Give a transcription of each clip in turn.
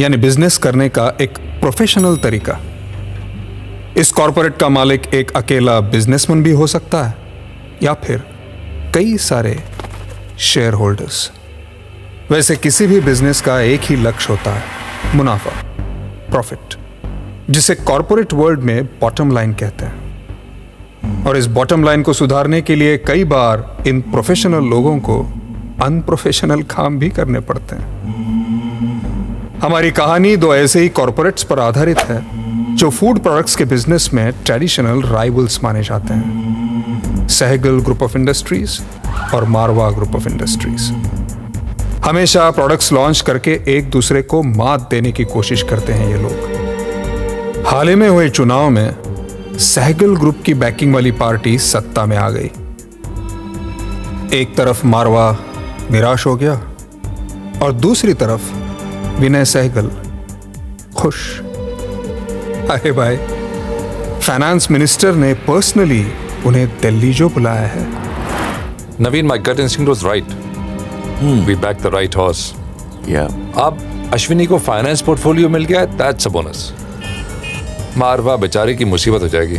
यानी बिज़नेस करने का एक प्रोफेशनल तरीका। इस कॉरपोरेट का मालिक एक अकेला बिजनेसमैन भी हो सकता है, या फिर कई सारे शेयर होल्डर्स वैसे किसी भी बिज़नेस का एक ही लक्ष्य होता है, मुनाफा प्रॉफिट जिसे कॉरपोरेट वर्ल्ड में बॉटम लाइन कहते हैं। और इस बॉटम लाइन को सुधारने के लिए कई बार इन प्रोफेशनल लोगों को अनप्रोफेशनल काम भी करने पड़ते हैं। हमारी कहानी दो ऐसे ही कॉरपोरेट्स पर आधारित है, जो फ़ूड प्रोडक्ट्स के बिज़नेस में ट्रेडिशनल राइवल्स माने जाते हैं। सहगल ग्रुप ऑफ़ इंडस्ट्रीज़ और मारवा ग्रुप ऑफ़ इंडस्ट्रीज़ हमेशा प्रोडक्ट्स लॉन्च करके एक दूसरे को मात देने की कोशिश करते हैं ये लोग। हाल ही में हुए चुनाव में सहगल ग्रुप की बैकिंग वाली पार्टी सत्ता में आ गई। एक तरफ़ मारवा निराश हो गया और दूसरी तरफ़ विनय सहगल खुश अरे भाई फाइनेंस मिनिस्टर ने पर्सनली उन्हें दिल्ली जो बुलाया है Naveen, my gut instinct was right. We backed the right horse. Yeah. अब अश्विनी को फाइनेंस पोर्टफोलियो मिल गया दैट्स अ बोनस मारवा बेचारे की मुसीबत हो जाएगी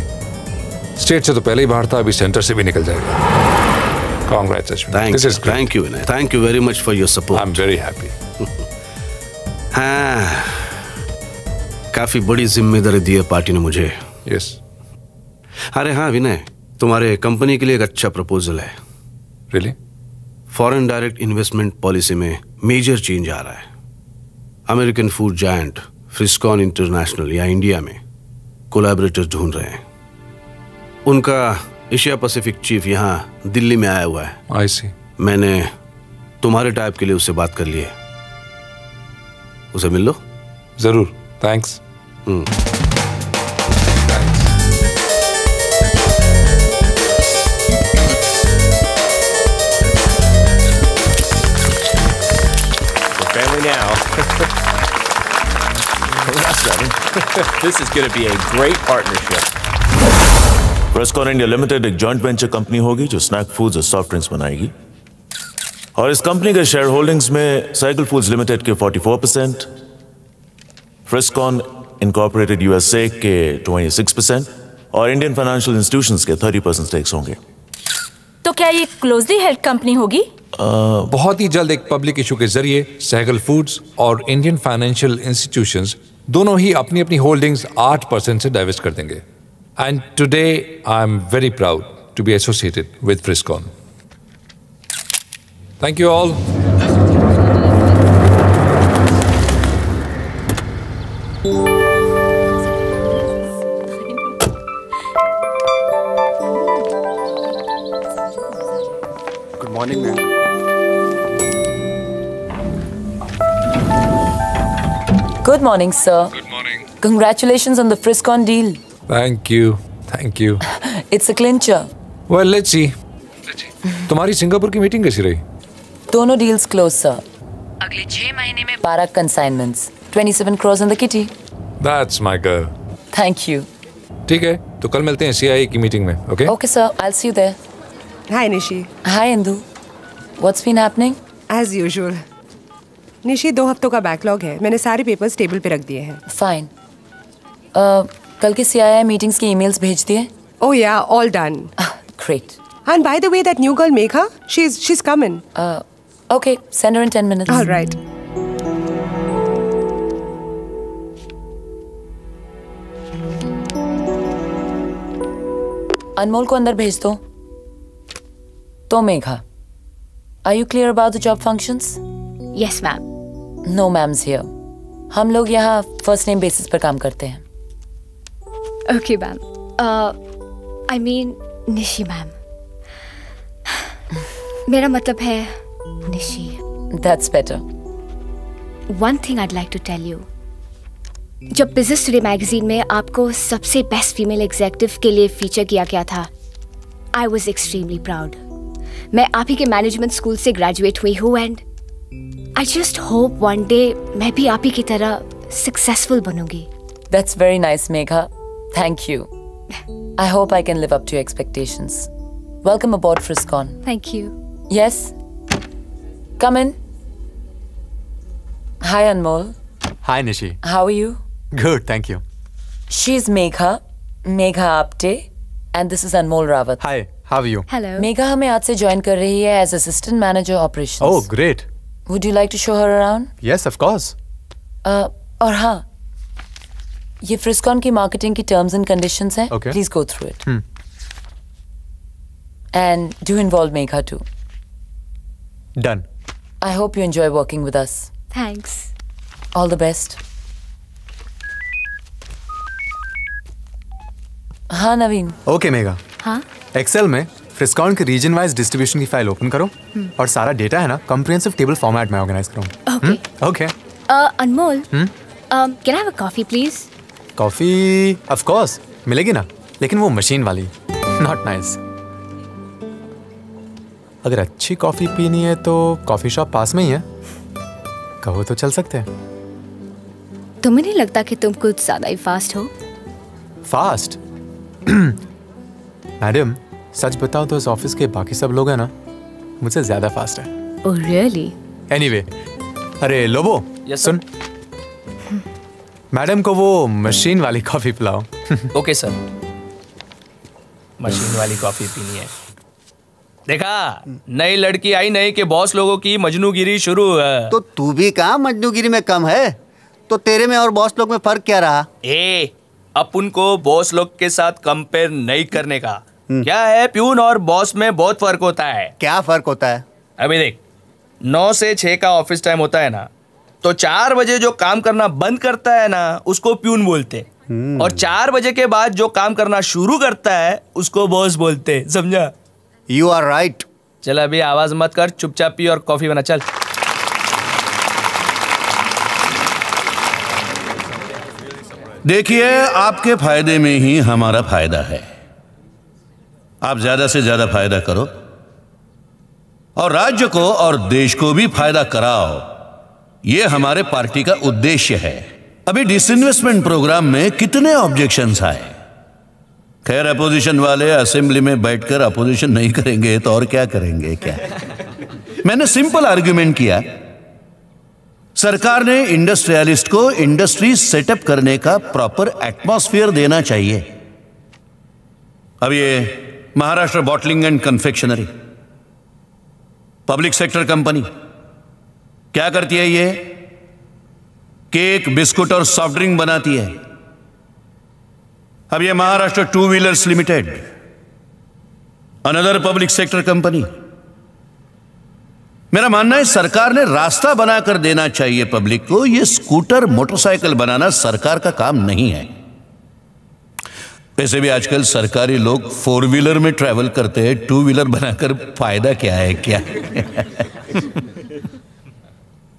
स्टेट से तो पहले ही बाहर था अभी सेंटर से भी निकल जाएगा congrats Ashwini Thanks. This is Thank you, Vinay. Thank you very much for your support. I am very happy हाँ, काफ़ी बड़ी ज़िम्मेदारी दी है पार्टी ने मुझे। यस अरे हाँ विनय तुम्हारे कंपनी के लिए एक अच्छा प्रपोजल है। Really foreign direct investment policy में मेजर चेंज आ रहा है। American food giant Friskon international या इंडिया में कोलैबोरेटर ढूंढ रहे हैं। उनका एशिया पैसिफिक चीफ यहाँ दिल्ली में आया हुआ है। आई सी मैंने तुम्हारे टाइप के लिए उससे बात कर ली है। उसे मिल लो ज़रूर thanks Family now. That's nothing. this is going to be a great partnership. Friskon India limited एक जॉइंट वेंचर कंपनी होगी जो स्नैक फूड्स और सॉफ्ट ड्रिंक्स बनाएगी और इस कंपनी के शेयर होल्डिंग्स में साइकिल फूड्स लिमिटेड के 44 परसेंट फ्रिस्कॉन इनकॉर्पोरेटेड यूएसए के 26 परसेंट और इंडियन फाइनेंशियल इंस्टीट्यूशंस के 30 परसेंट स्टेक्स होंगे। तो क्या ये क्लोजली हेल्ड कंपनी होगी? आ, बहुत ही जल्द एक पब्लिक इशू के ज़रिए सहगल फूड्स और इंडियन फाइनेंशियल इंस्टीट्यूशंस दोनों ही अपनी अपनी होल्डिंग्स 8 परसेंट से डाइवेस्ट कर देंगे। And today I am very proud to be associated with Friskon Thank you all Good morning, ma'am. Good morning, sir. Good morning. Congratulations on the Friscon deal. Thank you thank you It's a clincher. Well let's see तुम्हारी Singapore की meeting कैसी रही दोनों deals close sir अगले छह महीने में बारह consignments twenty seven crores in the that's my girl thank you ठीक है तो कल मिलते हैं सीआई की मीटिंग में okay okay sir I see you there hi Nishi hi Indu what's been happening as usual Nishi दो हफ्तों का बैकलॉग है. मैंने सारे पेपर्स टेबल पे रख दिए हैं. फाइन कल के सी मीटिंग्स की ईमेल्स भेज दिए? ओ yeah all done great and by the way that new girl Megha she is she is come okay, send her in 10 minutes. All right. Anmol को अंदर भेज दो। तो Megha are you clear about the job functions yes ma'am no ma'ams here हम लोग यहाँ first name basis पर काम करते हैं। Okay ma'am I mean Nishi ma'am मेरा मतलब है Nishi that's better one thing I'd like to tell you जब बिज़नेस टुडे मैगजीन में आपको सबसे बेस्ट फीमेल एग्जेक्टिव के लिए फीचर किया गया था आई वॉज़ एक्सट्रीमली प्राउड मैं आप ही के मैनेजमेंट स्कूल से ग्रेजुएट हुई हूँ and I just hope one day मैं भी आप ही की तरह सक्सेसफुल बनूँगी. That's very nice Megha thank you I hope I can live up to expectations welcome about Friskon thank you yes come in hi Anmol Hi, Nishi. How are you? Good, thank you. She's Megha, Megha Apte, and this is Anmol Rawat. Hi, how are you? Hello. Megha हमें आज से join कर रही है as assistant manager operations. Oh, great. Would you like to show her around? Yes, of course. Uh, और हाँ ये फ्रिस्कॉन की मार्केटिंग की टर्म्स एंड कंडीशंस हैं Okay. Please go through it Hmm. And do involve Megha too Done. I hope you enjoy working with us Thanks. All the best हाँ Naveen. Okay, Megha हाँ? Excel में फ्रिस्कॉन के रीजन वाइज डिस्ट्रीब्यूशन की file open करो और सारा data है ना कॉम्प्रिहेंसिव टेबल फॉर्मेट में ऑर्गेनाइज करो। Okay Anmol. Um, can I have a coffee, please? Coffee of course मिलेगी ना लेकिन वो मशीन वाली नॉट नाइस अगर अच्छी कॉफ़ी पीनी है तो कॉफ़ी शॉप पास में ही है। कहो तो चल सकते हैं। तुम्हें नहीं लगता कि तुम कुछ ज़्यादा ही फास्ट हो? फास्ट मैडम सच बताओ तो इस ऑफ़िस के बाकी सब लोग हैं ना मुझसे ज़्यादा फास्ट है। ओह रियली एनीवे अरे लोबो Yes, सुन। मैडम को वो मशीन वाली कॉफ़ी पिलाओ। ओके सर मशीन वाली कॉफ़ी पीनी है। देखा नई लड़की आई नहीं कि बॉस लोगों की मजनूगिरी शुरू है। तो तू भी कहा मजनूगिरी में कम है? तो तेरे में और बॉस लोग में फ़र्क क्या रहा? ए अपन को बॉस लोग के साथ कंपेयर नहीं करने का। क्या है प्यून और बॉस में बहुत फ़र्क होता है। क्या फ़र्क होता है? अभी देख नौ से छह का ऑफ़िस टाइम होता है ना तो चार बजे जो काम करना बंद करता है ना उसको प्यून बोलते और चार बजे के बाद जो काम करना शुरू करता है उसको बॉस बोलते समझा? यू आर राइट चल अभी आवाज़ मत कर चुपचाप पी और कॉफ़ी बना चल। देखिए आपके फ़ायदे में ही हमारा फ़ायदा है। आप ज़्यादा से ज़्यादा फ़ायदा करो। और राज्य को और देश को भी फ़ायदा कराओ। ये हमारे पार्टी का उद्देश्य है। अभी डिसइन्वेस्टमेंट प्रोग्राम में कितने ऑब्जेक्शंस आए? खैर अपोजिशन वाले असेंबली में बैठकर अपोजिशन नहीं करेंगे तो और क्या करेंगे, क्या? मैंने सिंपल आर्ग्यूमेंट किया। सरकार ने इंडस्ट्रियलिस्ट को इंडस्ट्री सेटअप करने का प्रॉपर एटमॉस्फेयर देना चाहिए। अब ये Maharashtra bottling and confectionery public sector company क्या करती है ये? केक, बिस्कुट और सॉफ्ट ड्रिंक बनाती है। अब ये Maharashtra two wheelers limited another public sector company मेरा मानना है सरकार ने रास्ता बनाकर देना चाहिए पब्लिक को, ये स्कूटर मोटरसाइकिल बनाना सरकार का काम नहीं है। वैसे भी आजकल सरकारी लोग फोर व्हीलर में ट्रैवल करते हैं टू व्हीलर बनाकर फ़ायदा क्या है, क्या?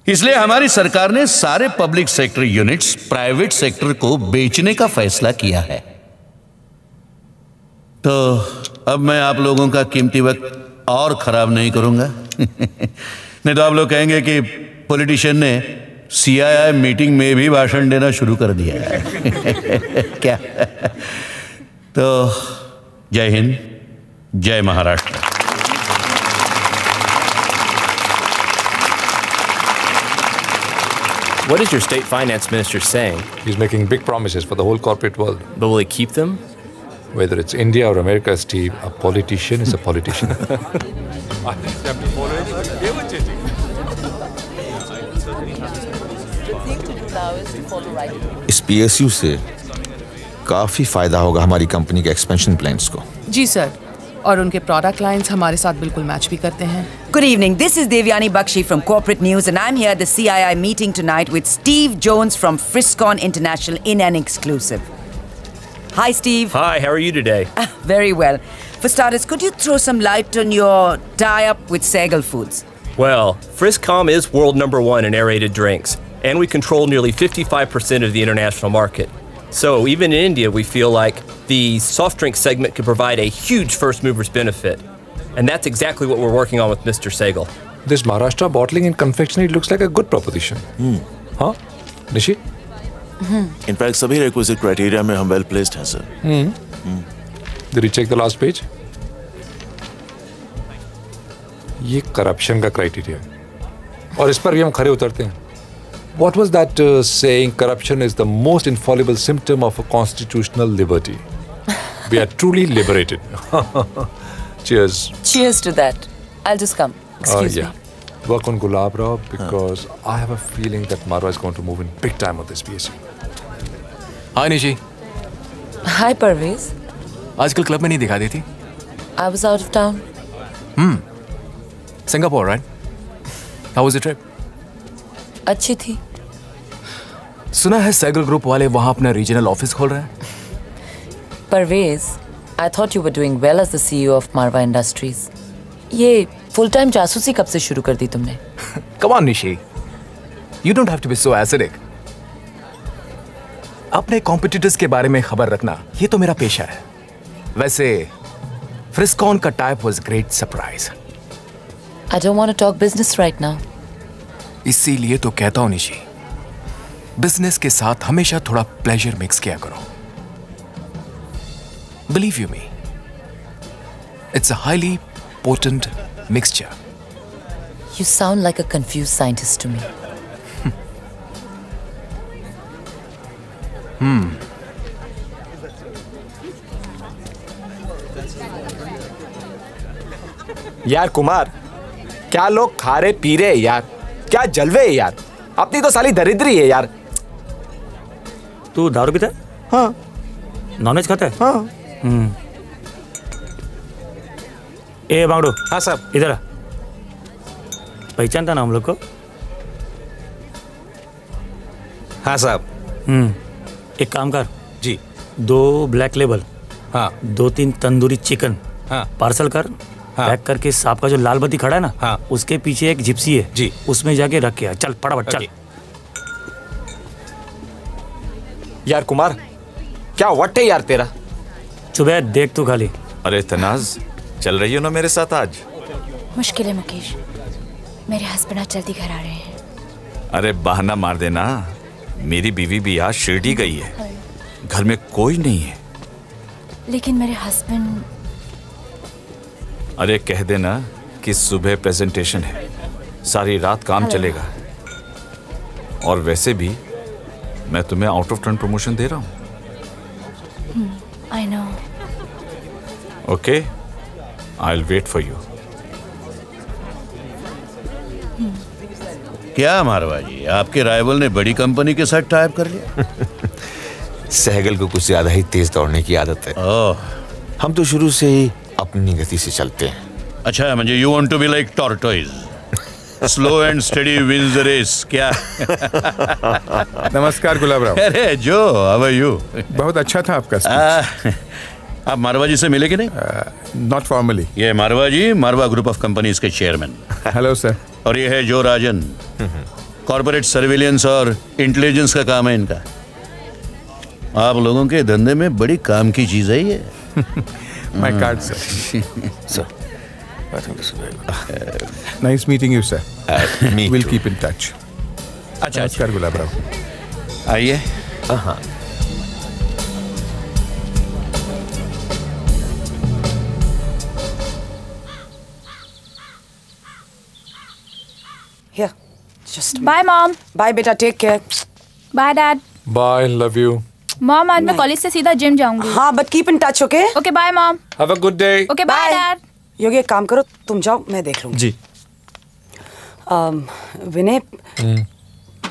इसलिए हमारी सरकार ने सारे public sector units private sector को बेचने का फैसला किया है। तो अब मैं आप लोगों का कीमती वक्त और खराब नहीं करूँगा नहीं तो आप लोग कहेंगे कि पॉलिटिशियन ने सीआईआई मीटिंग में भी भाषण देना शुरू कर दिया है क्या तो जय हिंद जय Maharashtra What is your state finance minister saying? He's making big promises for the whole corporate world. But will he keep them? Whether it's India or America, Steve, a politician is a politician. इस PSU से काफी फायदा होगा हमारी company के expansion plans को जी sir और उनके प्रोडक्ट लाइंस हमारे साथ बिल्कुल मैच भी करते हैं Good evening. This is Devyani Bakshi from Corporate News, and I'm here at the CII meeting tonight with Steve Jones from Friscon International in an exclusive. Hi, Steve. Hi, how are you today? Ah, very well. For starters, could you throw some light on your tie up with Segal Foods? Well, Friscom is world number one in aerated drinks, and we control nearly 55% of the international market. So, even in India, we feel like the soft drink segment could provide a huge first mover's benefit. And that's exactly what we're working on with Mr. Segal. this Maharashtra bottling and confectionery looks like a good proposition. Hmm. Huh? Nishi? Hmm. In fact सभी criteria में हम well placed sir the last page ये corruption का criteria और इस पर भी हम खड़े उतरते हैं। What was that saying corruption is the most infallible symptom of a constitutional liberty we are truly liberated Cheers. Cheers to that. I'll just oh, Gulab Rao because huh. I have a feeling that Marwa is going to move in big time on this PSU. Hi Nishi Hi, Parvez. आजकल club में नहीं दिखा देती। I was out of town. Hmm Singapore right how was the trip अच्छी थी। सुना है Saigal group वाले वहाँ अपना रीजनल ऑफ़िस खोल रहे हैं? Parvez, I thought you were doing well as the CEO of Marva Industries. ये फुल टाइम जासूसी कब से शुरू कर दी तुमने? Come on Nishi. You don't have to be so acidic अपने कॉम्पिटिटर्स के बारे में खबर रखना ये तो मेरा पेशा है वैसे फ्रिस्कॉन का type was great surprise I don't want to talk business right now. इसीलिए तो कहता हूँ निशी बिज़नेस के साथ हमेशा थोड़ा प्लेजर मिक्स किया करो believe you me it's a highly potent mixture you sound like a confused scientist to me. हम्म यार कुमार क्या लोग खा रहे पी रहे यार? क्या जलवे है यार? अपनी तो साली दरिद्री है यार। तू दारू पीता है? हाँ। नॉनवेज खाता है? हाँ। हम्म ए बांगड़ू। हाँ साहब इधर पहचानता ना हम लोग को? हाँ साहब हम्म एक काम कर। जी। दो ब्लैक लेबल हाँ। दो तीन तंदूरी चिकन हाँ। पार्सल कर हाँ। पैक करके सांप का जो लाल बत्ती खड़ा है ना हाँ। उसके पीछे एक जिप्सी है। जी। उसमें जाके रख के चल फटाफट चल। यार कुमार क्या वट है यार तेरा? चुबह देख तू खाली। अरे तनाज चल रही हो ना मेरे साथ आज? मुश्किल है मुकेश। मेरे हस्बैंड आज जल्दी घर आ रहे हैं। अरे बहाना मार देना। मेरी बीवी भी आज शिरडी गई है। घर में कोई नहीं है। लेकिन मेरे हस्बैंड अरे कह देना कि सुबह प्रेजेंटेशन है। सारी रात काम चलेगा। और वैसे भी मैं तुम्हें आउट ऑफ़ टर्न प्रमोशन दे रहा हूँ। I know okay I will wait for you क्या मारवा जी आपके राइवल ने बड़ी कंपनी के साथ टाइप कर लिया। सहगल को कुछ ज़्यादा ही तेज दौड़ने की आदत है। हम तो शुरू से ही अपनी गति से चलते हैं। अच्छा मुझे you want to be like tortoise slow and steady wins the race क्या? नमस्कार गुलाब राव। अरे जो हाउ आर यू बहुत अच्छा था आपका आ, आप मारवा जी से मिले कि नहीं? नॉट फॉर्मली ये Marwah ji Marwah group of companies के चेयरमैन हेलो सर और ये है जो राजन। कॉर्पोरेट सर्विलियंस और इंटेलिजेंस का काम है इनका। आप लोगों के धंधे में बड़ी काम की चीज़ है ये। My card sir sir nice meeting you sir will keep in touch अच्छा नमस्कार गुलाब राव आइए। हाँ। Just बाय मॉम बाय बेटा take care bye dad Bye, love you. Mom आज मैं कॉलेज से सीधा जिम जाऊँगी। हाँ but keep in touch okay okay bye mom Have a good day. Okay bye dad Yogi एक काम करो तुम जाओ मैं देख लूँगी। जी। Um, विनय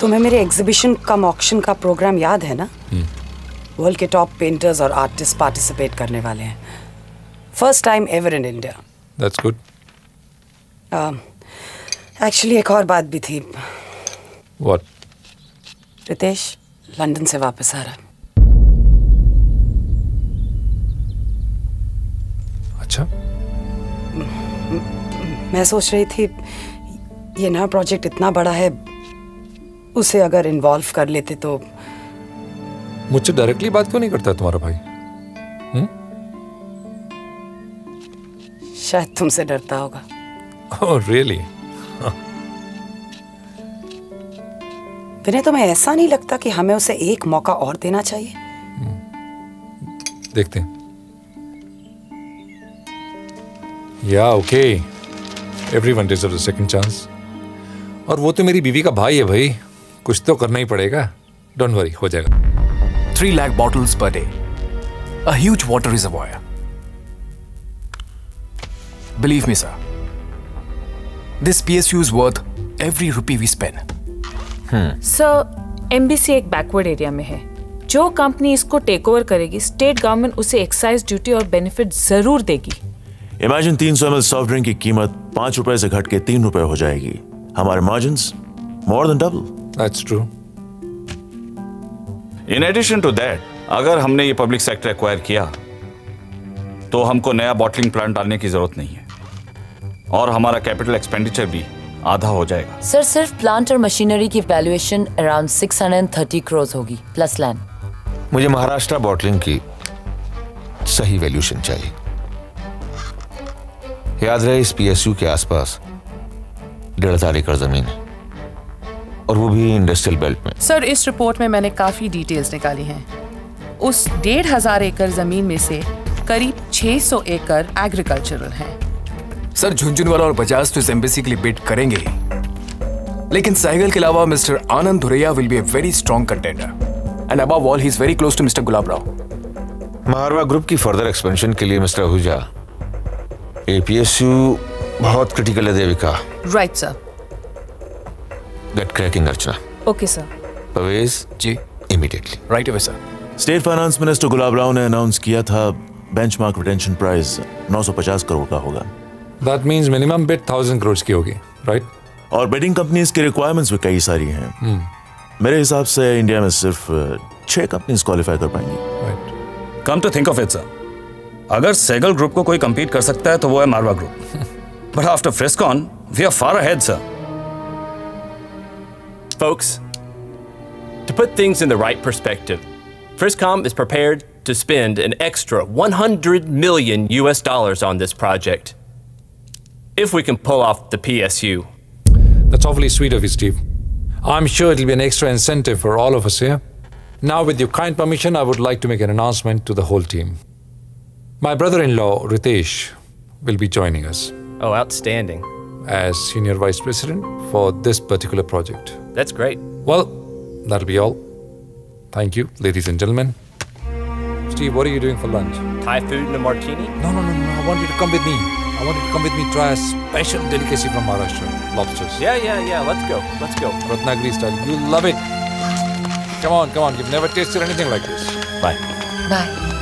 तुम्हें मेरे एग्जीबिशन कम ऑक्शन का प्रोग्राम याद है ना? वर्ल्ड के टॉप पेंटर्स और आर्टिस्ट पार्टिसिपेट करने वाले हैं। First time ever in India That's good. Actually एक और बात भी थी What? रितेश लंदन से वापस आ रहा है अच्छा मैं सोच रही थी ये नया प्रोजेक्ट इतना बड़ा है उसे अगर इन्वॉल्व कर लेते तो मुझसे डायरेक्टली बात क्यों नहीं करता तुम्हारा भाई हुँ? शायद तुमसे डरता होगा Oh, really? विनय तुम्हें ऐसा नहीं लगता कि हमें उसे एक मौका और देना चाहिए देखते हैं या okay everyone deserve second chance और वो तो मेरी बीवी का भाई है भाई कुछ तो करना ही पड़ेगा डोंट वरी हो जाएगा Three lakh bottles per day. A huge water reservoir. Believe me, sir. This PSU is worth every rupee we spend. Sir MBC एक बैकवर्ड एरिया में है। जो कंपनी इसको टेक ओवर करेगी स्टेट गवर्नमेंट उसे excise duty और benefit ज़रूर देगी। इमेजिन 300 ml सॉफ्ट ड्रिंक की कीमत पाँच रुपए से घट के तीन रुपए हो जाएगी। हमारे margin more than double that's true in addition to that अगर हमने ये पब्लिक सेक्टर एक्वायर किया तो हमको नया बॉटलिंग प्लांट डालने की ज़रूरत नहीं है। और हमारा कैपिटल एक्सपेंडिचर भी आधा हो जाएगा। सर सिर्फ़ प्लांट और मशीनरी की वैल्यूएशन अराउंड 630 करोड़ होगी प्लस लैंड मुझे महाराष्ट्र बॉटलिंग की सही वैल्यूशन चाहिए। याद रहे इस पीएसयू के आसपास डेढ़ हज़ार एकड़ ज़मीन है और वो भी इंडस्ट्रियल बेल्ट में। सर इस रिपोर्ट में मैंने काफ़ी डिटेल्स निकाली हैं। उस डेढ़ हज़ार एकड़ ज़मीन में से करीब 600 एकड़ एग्रीकल्चरल हैं। सर झुंझुनवाला और बजाज तो इस एम्बेसी के लिए बिड करेंगे ही। लेकिन सहगल के अलावा mister Anand Dhuraiya will be a very strong contender and above all he is very close to mister Gulab Rao. Marva group की फर्दर एक्सपेंशन के लिए मिस्टर आहूजा एपीएसयू बहुत क्रिटिकल है Devika. Right sir get cracking Archana. Okay sir Parvez ji. Immediately right away sir state finance minister Gulab Rao ने announce किया था benchmark retention price 950 crore का होगा। That means minimum bid 1000 crore की होगी right और बेडिंग कंपनीज़ की requirements भी कई सारी हैं। मेरे हिसाब से इंडिया में सिर्फ़ छह कंपनीज़ क्वालिफाई कर पाएँगी। Right come to think of it sir अगर सेगल ग्रुप को कोई compete कर सकता है तो वो है Marva group but after Friscon we are far ahead sir Folks, to put things in the right perspective, Friscom is prepared to spend an extra 100 million US dollars on this project. If we can pull off the PSU. That's awfully sweet of you, Steve. I'm sure it'll be an extra incentive for all of us here. Now, with your kind permission, I would like to make an announcement to the whole team. My brother in law, Ritesh, will be joining us Oh, outstanding. as Senior Vice President for this particular project. That's great. Well, that'll be all. Thank you, ladies and gentlemen. Steve, what are you doing for lunch? Thai food and a martini? No, no, no, no. I want you to come with me. I want you to come with me. Try a special delicacy from Maharashtra lobsters. Yeah, yeah, yeah. Let's go. Let's go. Ratnagiri style. You'll love it. Come on, come on. You've never tasted anything like this. Bye. Bye.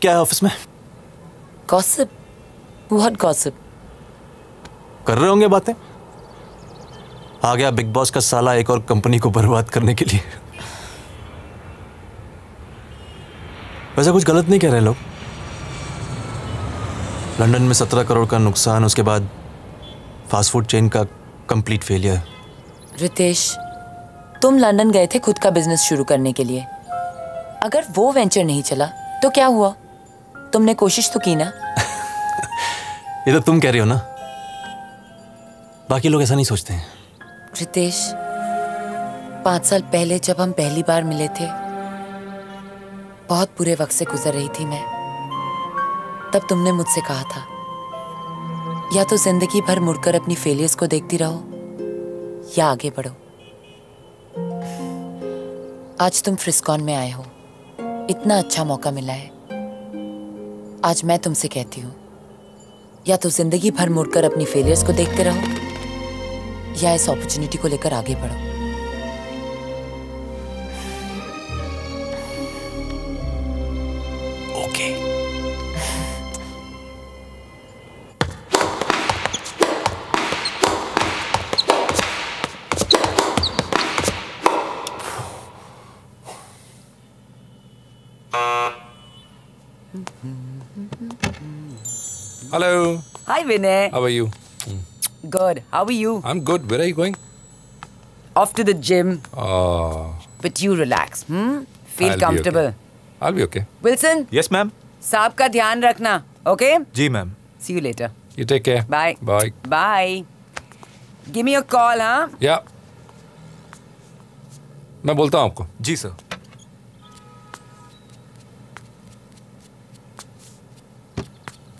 Gossip क्या है office में? Gossip what gossip कर रहे होंगे बातें? आ गया big boss का साला एक और कंपनी को बर्बाद करने के लिए। वैसे कुछ गलत नहीं कह रहे लोग। लंदन में सत्रह करोड़ का नुकसान उसके बाद फास्ट फ़ूड चेन का कंप्लीट फेलियर रितेश तुम लंदन गए थे खुद का बिज़नेस शुरू करने के लिए। अगर वो वेंचर नहीं चला तो क्या हुआ? तुमने कोशिश तो की ना? ये तो तुम कह रही हो ना? बाकी लोग ऐसा नहीं सोचते हैं। रितेश पाँच साल पहले जब हम पहली बार मिले थे बहुत बुरे वक्त से गुजर रही थी मैं। तब तुमने मुझसे कहा था या तो ज़िंदगी भर मुड़कर अपनी फेलियर्स को देखती रहो या आगे बढ़ो। आज तुम फ्रिस्कॉन में आए हो। इतना अच्छा मौका मिला है। आज मैं तुमसे कहती हूँ, या तो ज़िंदगी भर मुड़कर अपनी फेलियर्स को देखते रहो, या इस अपॉर्चुनिटी को लेकर आगे बढ़ो। Hi, Vinay. How are you? Good. How are you? I'm good. Where are you going? Off to the gym. Oh, But you relax. Hmm? Feel I'll comfortable. be okay. I'll be okay. Wilson, yes ma'am साहब का ध्यान रखना. Okay? Ji ma'am See you later. You take care. Bye. Bye. Bye. Give me a call, huh? Yeah. मैं बोलता हूँ आपको जी sir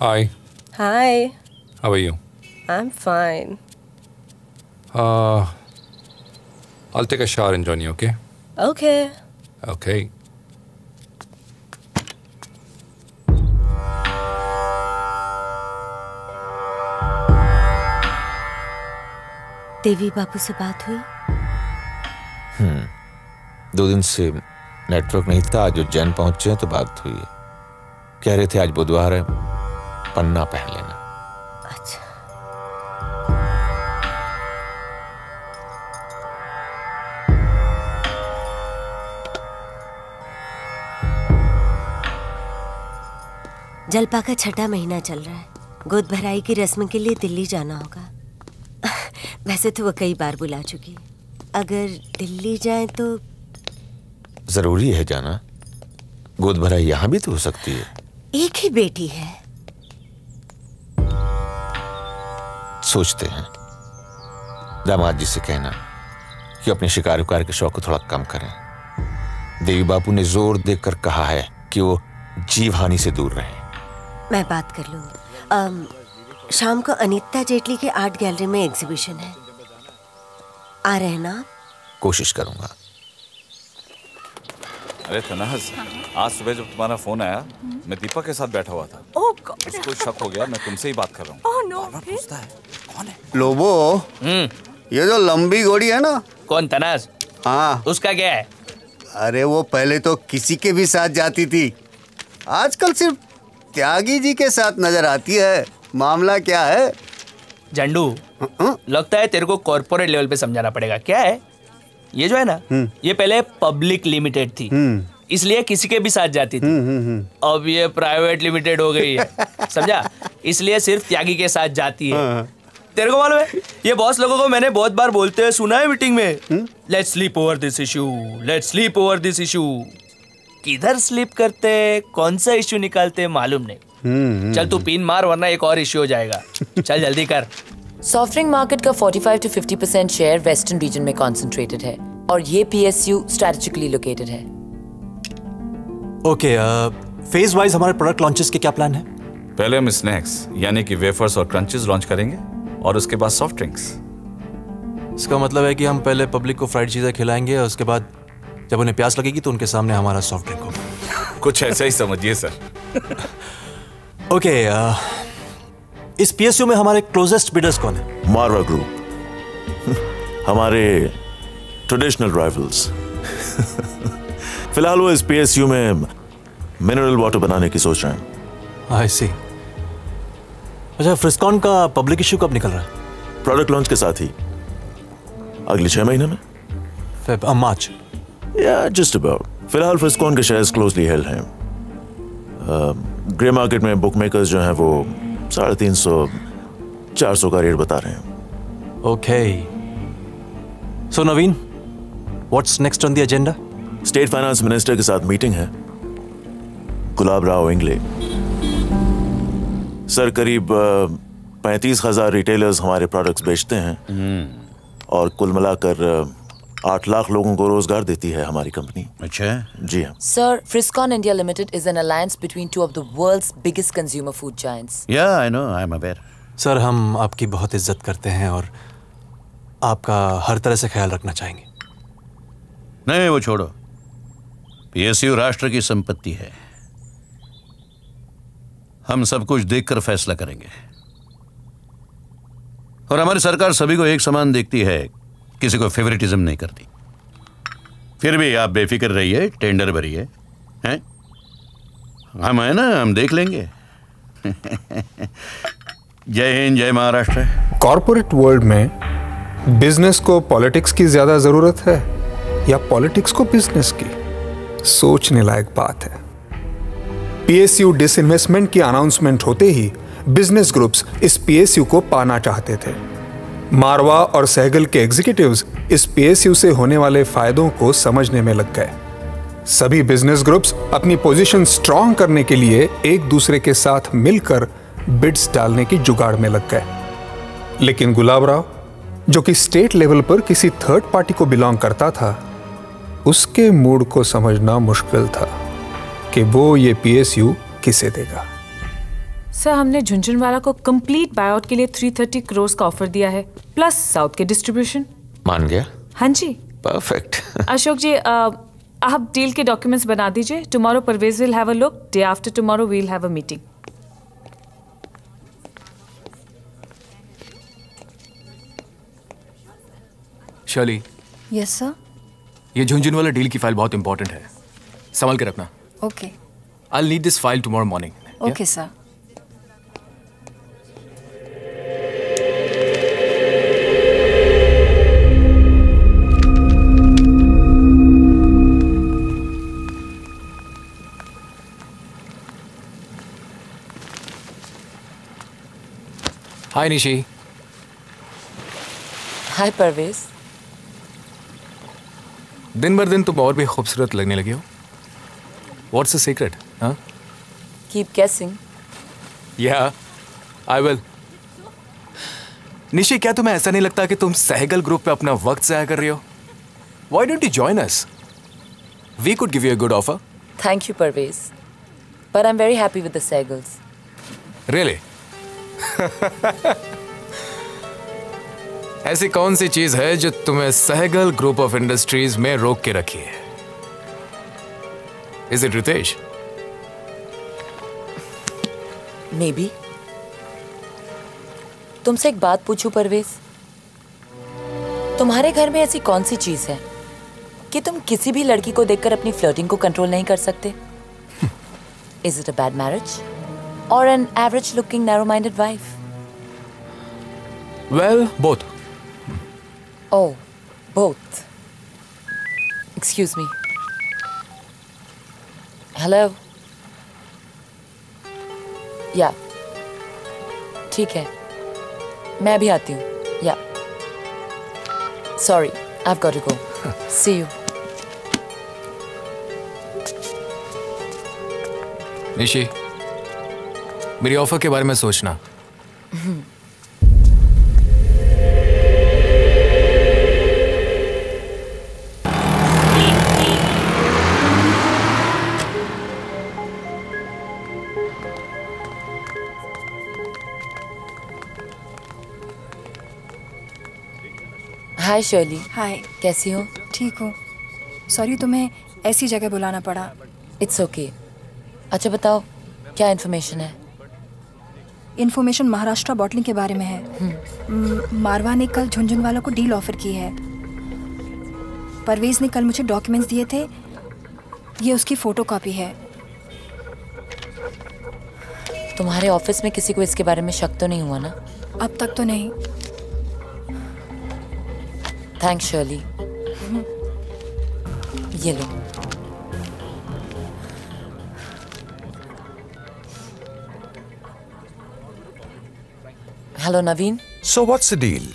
Hi. Hi, How are you? I'm fine. Uh, I'll take a shower and join you, okay? Okay. Okay. Devi Babu से बात हुई हम्म दो दिन से नेटवर्क नहीं था आज उज्जैन पहुँचे हैं तो बात हुई कह रहे थे आज बुधवार है पन्ना पहन लेना जलपा का छठा महीना चल रहा है। गोद भराई की रस्म के लिए दिल्ली जाना होगा। वैसे तो वो कई बार बुला चुकी अगर दिल्ली जाए तो ज़रूरी है जाना। गोद भराई यहाँ भी तो हो सकती है। एक ही बेटी है। सोचते हैं। दामाद जी से कहना कि अपने शिकार उकार के शौक को थोड़ा कम करें। देवी बापू ने ज़ोर देकर कहा है कि वो जीव हानि से दूर रहें। मैं बात कर लूँगी अम, शाम को अनिता जेटली के आर्ट गैलरी में एग्जीबिशन है। आ रहे ना आप? कोशिश करूँगा। अरे तनाज आज सुबह जब तुम्हारा फ़ोन आया मैं दीपक के साथ बैठा हुआ था। Oh उसको शक हो गया मैं तुमसे ही बात कर रहा हूँ। Oh no. लोबो ये जो लंबी घोड़ी है ना। कौन तनाज हाँ। उसका क्या है? अरे वो पहले तो किसी के भी साथ जाती थी। आजकल सिर्फ़ त्यागी जी के साथ नज़र आती है। मामला क्या है? झंडू लगता है तेरे को कॉर्पोरेट लेवल पे समझाना पड़ेगा। क्या है? ये जो है ना ये पहले पब्लिक लिमिटेड थी। इसलिए किसी के भी साथ जाती थी। अब ये प्राइवेट लिमिटेड हो गई है। समझा? इसलिए सिर्फ़ त्यागी के साथ जाती है। तेरे को मालूम है? ये बॉस लोगों को मैंने बहुत बार बोलते हुए सुना है मीटिंग में? Let's sleep over this issue let's sleep over this issue किधर स्लीप करते कौन सा इशू निकालते मालूम नहीं। चल तू पिन मार वरना एक और इशू हो जाएगा। चल जल्दी कर। सॉफ्ट ड्रिंक मार्केट का 45 to 50 percent share western region में कॉन्सेंट्रेटेड है और ये पीएसयू स्ट्रेटेजिकली लोकेटेड है। ओके फ़ेज़ वाइज हमारे प्रोडक्ट लॉन्चेस के क्या प्लान है? पहले हम स्नैक्स यानी कि वेफर्स और क्रंचेस लॉन्च करेंगे और उसके बाद सॉफ्ट ड्रिंक्स इसका मतलब है कि हम पहले पब्लिक को फ्राइड चीज़ें खिलाएँगे और उसके बाद जब उन्हें प्यास लगेगी तो उनके सामने हमारा सॉफ्ट ड्रिंक होगा। कुछ ऐसा ही समझिए सर। ओके इस पीएसयू में हमारे क्लोजेस्ट बिडर्स कौन है? मारवा ग्रुप हमारे ट्रेडिशनल राइवल्स फ़िलहाल वो इस पीएसयू में मिनरल वाटर बनाने की सोच रहे हैं। आई सी अच्छा फ्रिस्कॉन का पब्लिक इश्यू कब निकल रहा है? प्रोडक्ट लॉन्च के साथ ही। अगले छह महीने में। Feb March. या जस्ट अबाउट फ़िलहाल फ्रिस्कॉन के शेयर्स क्लोजली हेल्ड हैं। ग्रे मार्केट में बुक मेकर्स जो हैं वो साढ़े तीन सौ चार सौ का रेट बता रहे हैं। Okay so Naveen what's next on the agenda state finance minister के साथ मीटिंग है। गुलाब राव इंगले सर करीब पैंतीस हज़ार रिटेलर्स हमारे प्रोडक्ट्स बेचते हैं। और कुल मिलाकर आठ लाख लोगों को रोज़गार देती है हमारी कंपनी। अच्छा। जी हाँ। Sir, Friscon India Limited is an alliance between two of the world's biggest consumer food giants. Yeah, I know. I'm aware. Sir हम आपकी बहुत इज़्ज़त करते हैं और आपका हर तरह से ख्याल रखना चाहेंगे। नहीं वो छोड़ो। पीएसयू राष्ट्र की संपत्ति है। हम सब कुछ देखकर फैसला करेंगे। और हमारी सरकार सभी को एक समान देखती है। किसी को फेवरेटिज्म नहीं करती। फिर भी आप बेफिक्र रहिए टेंडर भरिए, हैं? हम है ना, हम देख लेंगे। जय हिंद, जय महाराष्ट्र। कॉरपोरेट वर्ल्ड में बिज़नेस को पॉलिटिक्स की ज़्यादा ज़रूरत है या पॉलिटिक्स को बिज़नेस की? सोचने लायक बात है। पीएसयू डिसइन्वेस्टमेंट की अनाउंसमेंट होते ही बिज़नेस ग्रुप्स इस पीएसयू को पाना चाहते थे। मारवा और सहगल के एग्जीक्यूटिव्स इस पीएसयू से होने वाले फायदों को समझने में लग गए। सभी बिज़नेस ग्रुप्स अपनी पोजीशन स्ट्रांग करने के लिए एक दूसरे के साथ मिलकर बिड्स डालने की जुगाड़ में लग गए। लेकिन गुलाब राव, जो कि स्टेट लेवल पर किसी थर्ड पार्टी को बिलोंग करता था, उसके मूड को समझना मुश्किल था कि वो ये पीएसयू किसे देगा। सर हमने झुंझुनवाला को कंप्लीट बायआउट के लिए 330 करोड़ का ऑफ़र दिया है प्लस साउथ के डिस्ट्रीब्यूशन मान गया? हाँ जी। परफेक्ट अशोक जी अ, आप डील के डॉक्यूमेंट्स बना दीजिए। Tomorrow Parvez will have a look day after tomorrow we'll have a meeting Shirley yes sir ये झुंझुन वाला डील की फ़ाइल बहुत इंपॉर्टेंट है। संभाल के रखना। Okay I need this file tomorrow morning okay sir hi Nishi hi Parvez दिन भर दिन तुम और भी खूबसूरत लगने लगी हो। व्हाट्स द सीक्रेट हाँ कीप गेसिंग या आई विल निशी क्या तुम्हें ऐसा नहीं लगता कि तुम सहगल ग्रुप पे अपना वक्त जाया कर रही हो? Why don't you join us we could give you a good offer Thank you, Parvez. But I'm very happy with the Sehgals. Really ऐसी कौन सी चीज़ है जो तुम्हें सहगल ग्रुप ऑफ़ इंडस्ट्रीज़ में रोक के रखी है? Is it Ritesh maybe तुमसे एक बात पूछूँ परवेज? तुम्हारे घर में ऐसी कौन सी चीज़ है कि तुम किसी भी लड़की को देखकर अपनी फ्लर्टिंग को कंट्रोल नहीं कर सकते? Is it a bad marriage और an average looking narrow minded wife well both Oh, both. Excuse me. Hello? Yeah. ठीक है मैं भी आती हूँ या sorry I got to go see you Nishi मेरी ऑफ़र के बारे में सोचना। हाय शर्ली हाय कैसी हो? ठीक हूँ। सॉरी तुम्हें ऐसी जगह बुलाना पड़ा। It's okay okay. अच्छा बताओ क्या इन्फॉर्मेशन है? इन्फॉर्मेशन महाराष्ट्र बॉटलिंग के बारे में है। मारवा ने कल झुंझुन वालों को डील ऑफ़र की है। परवेज ने कल मुझे डॉक्यूमेंट्स दिए थे। ये उसकी फ़ोटो कॉपी है। तुम्हारे ऑफ़िस में किसी को इसके बारे में शक तो नहीं हुआ ना? अब तक तो नहीं। थैंक्स शर्ली ये लो। Hello Naveen so what's the deal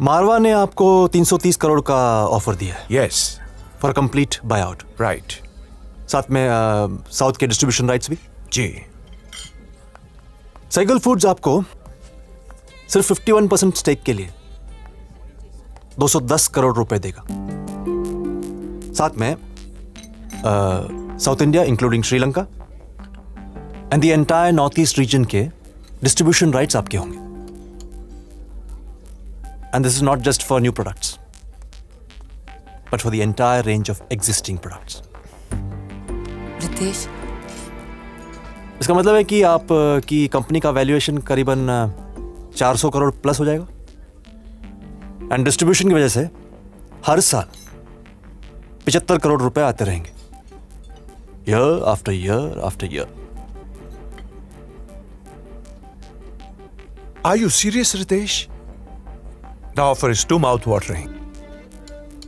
Marva ने आपको 330 करोड़ का ऑफ़र दिया है। Yes for complete buy out right साथ में साउथ के डिस्ट्रीब्यूशन राइट्स भी। जी। साइकिल फूड्स आपको सिर्फ़ 51 परसेंट स्टेक के लिए 210 करोड़ रुपए देगा। साथ में south India including Sri Lanka and the entire north east region के डिस्ट्रीब्यूशन राइट्स आपके होंगे। And this is not just for new products but for the entire range of existing products Ritesh. इसका मतलब है कि आप की कंपनी का वैल्यूएशन करीबन अ, 400 करोड़ प्लस हो जाएगा। एंड डिस्ट्रीब्यूशन की वजह से हर साल पिचहत्तर करोड़ रुपए आते रहेंगे। Year after year after year Are you serious, Ritesh? The offer is too mouth-watering.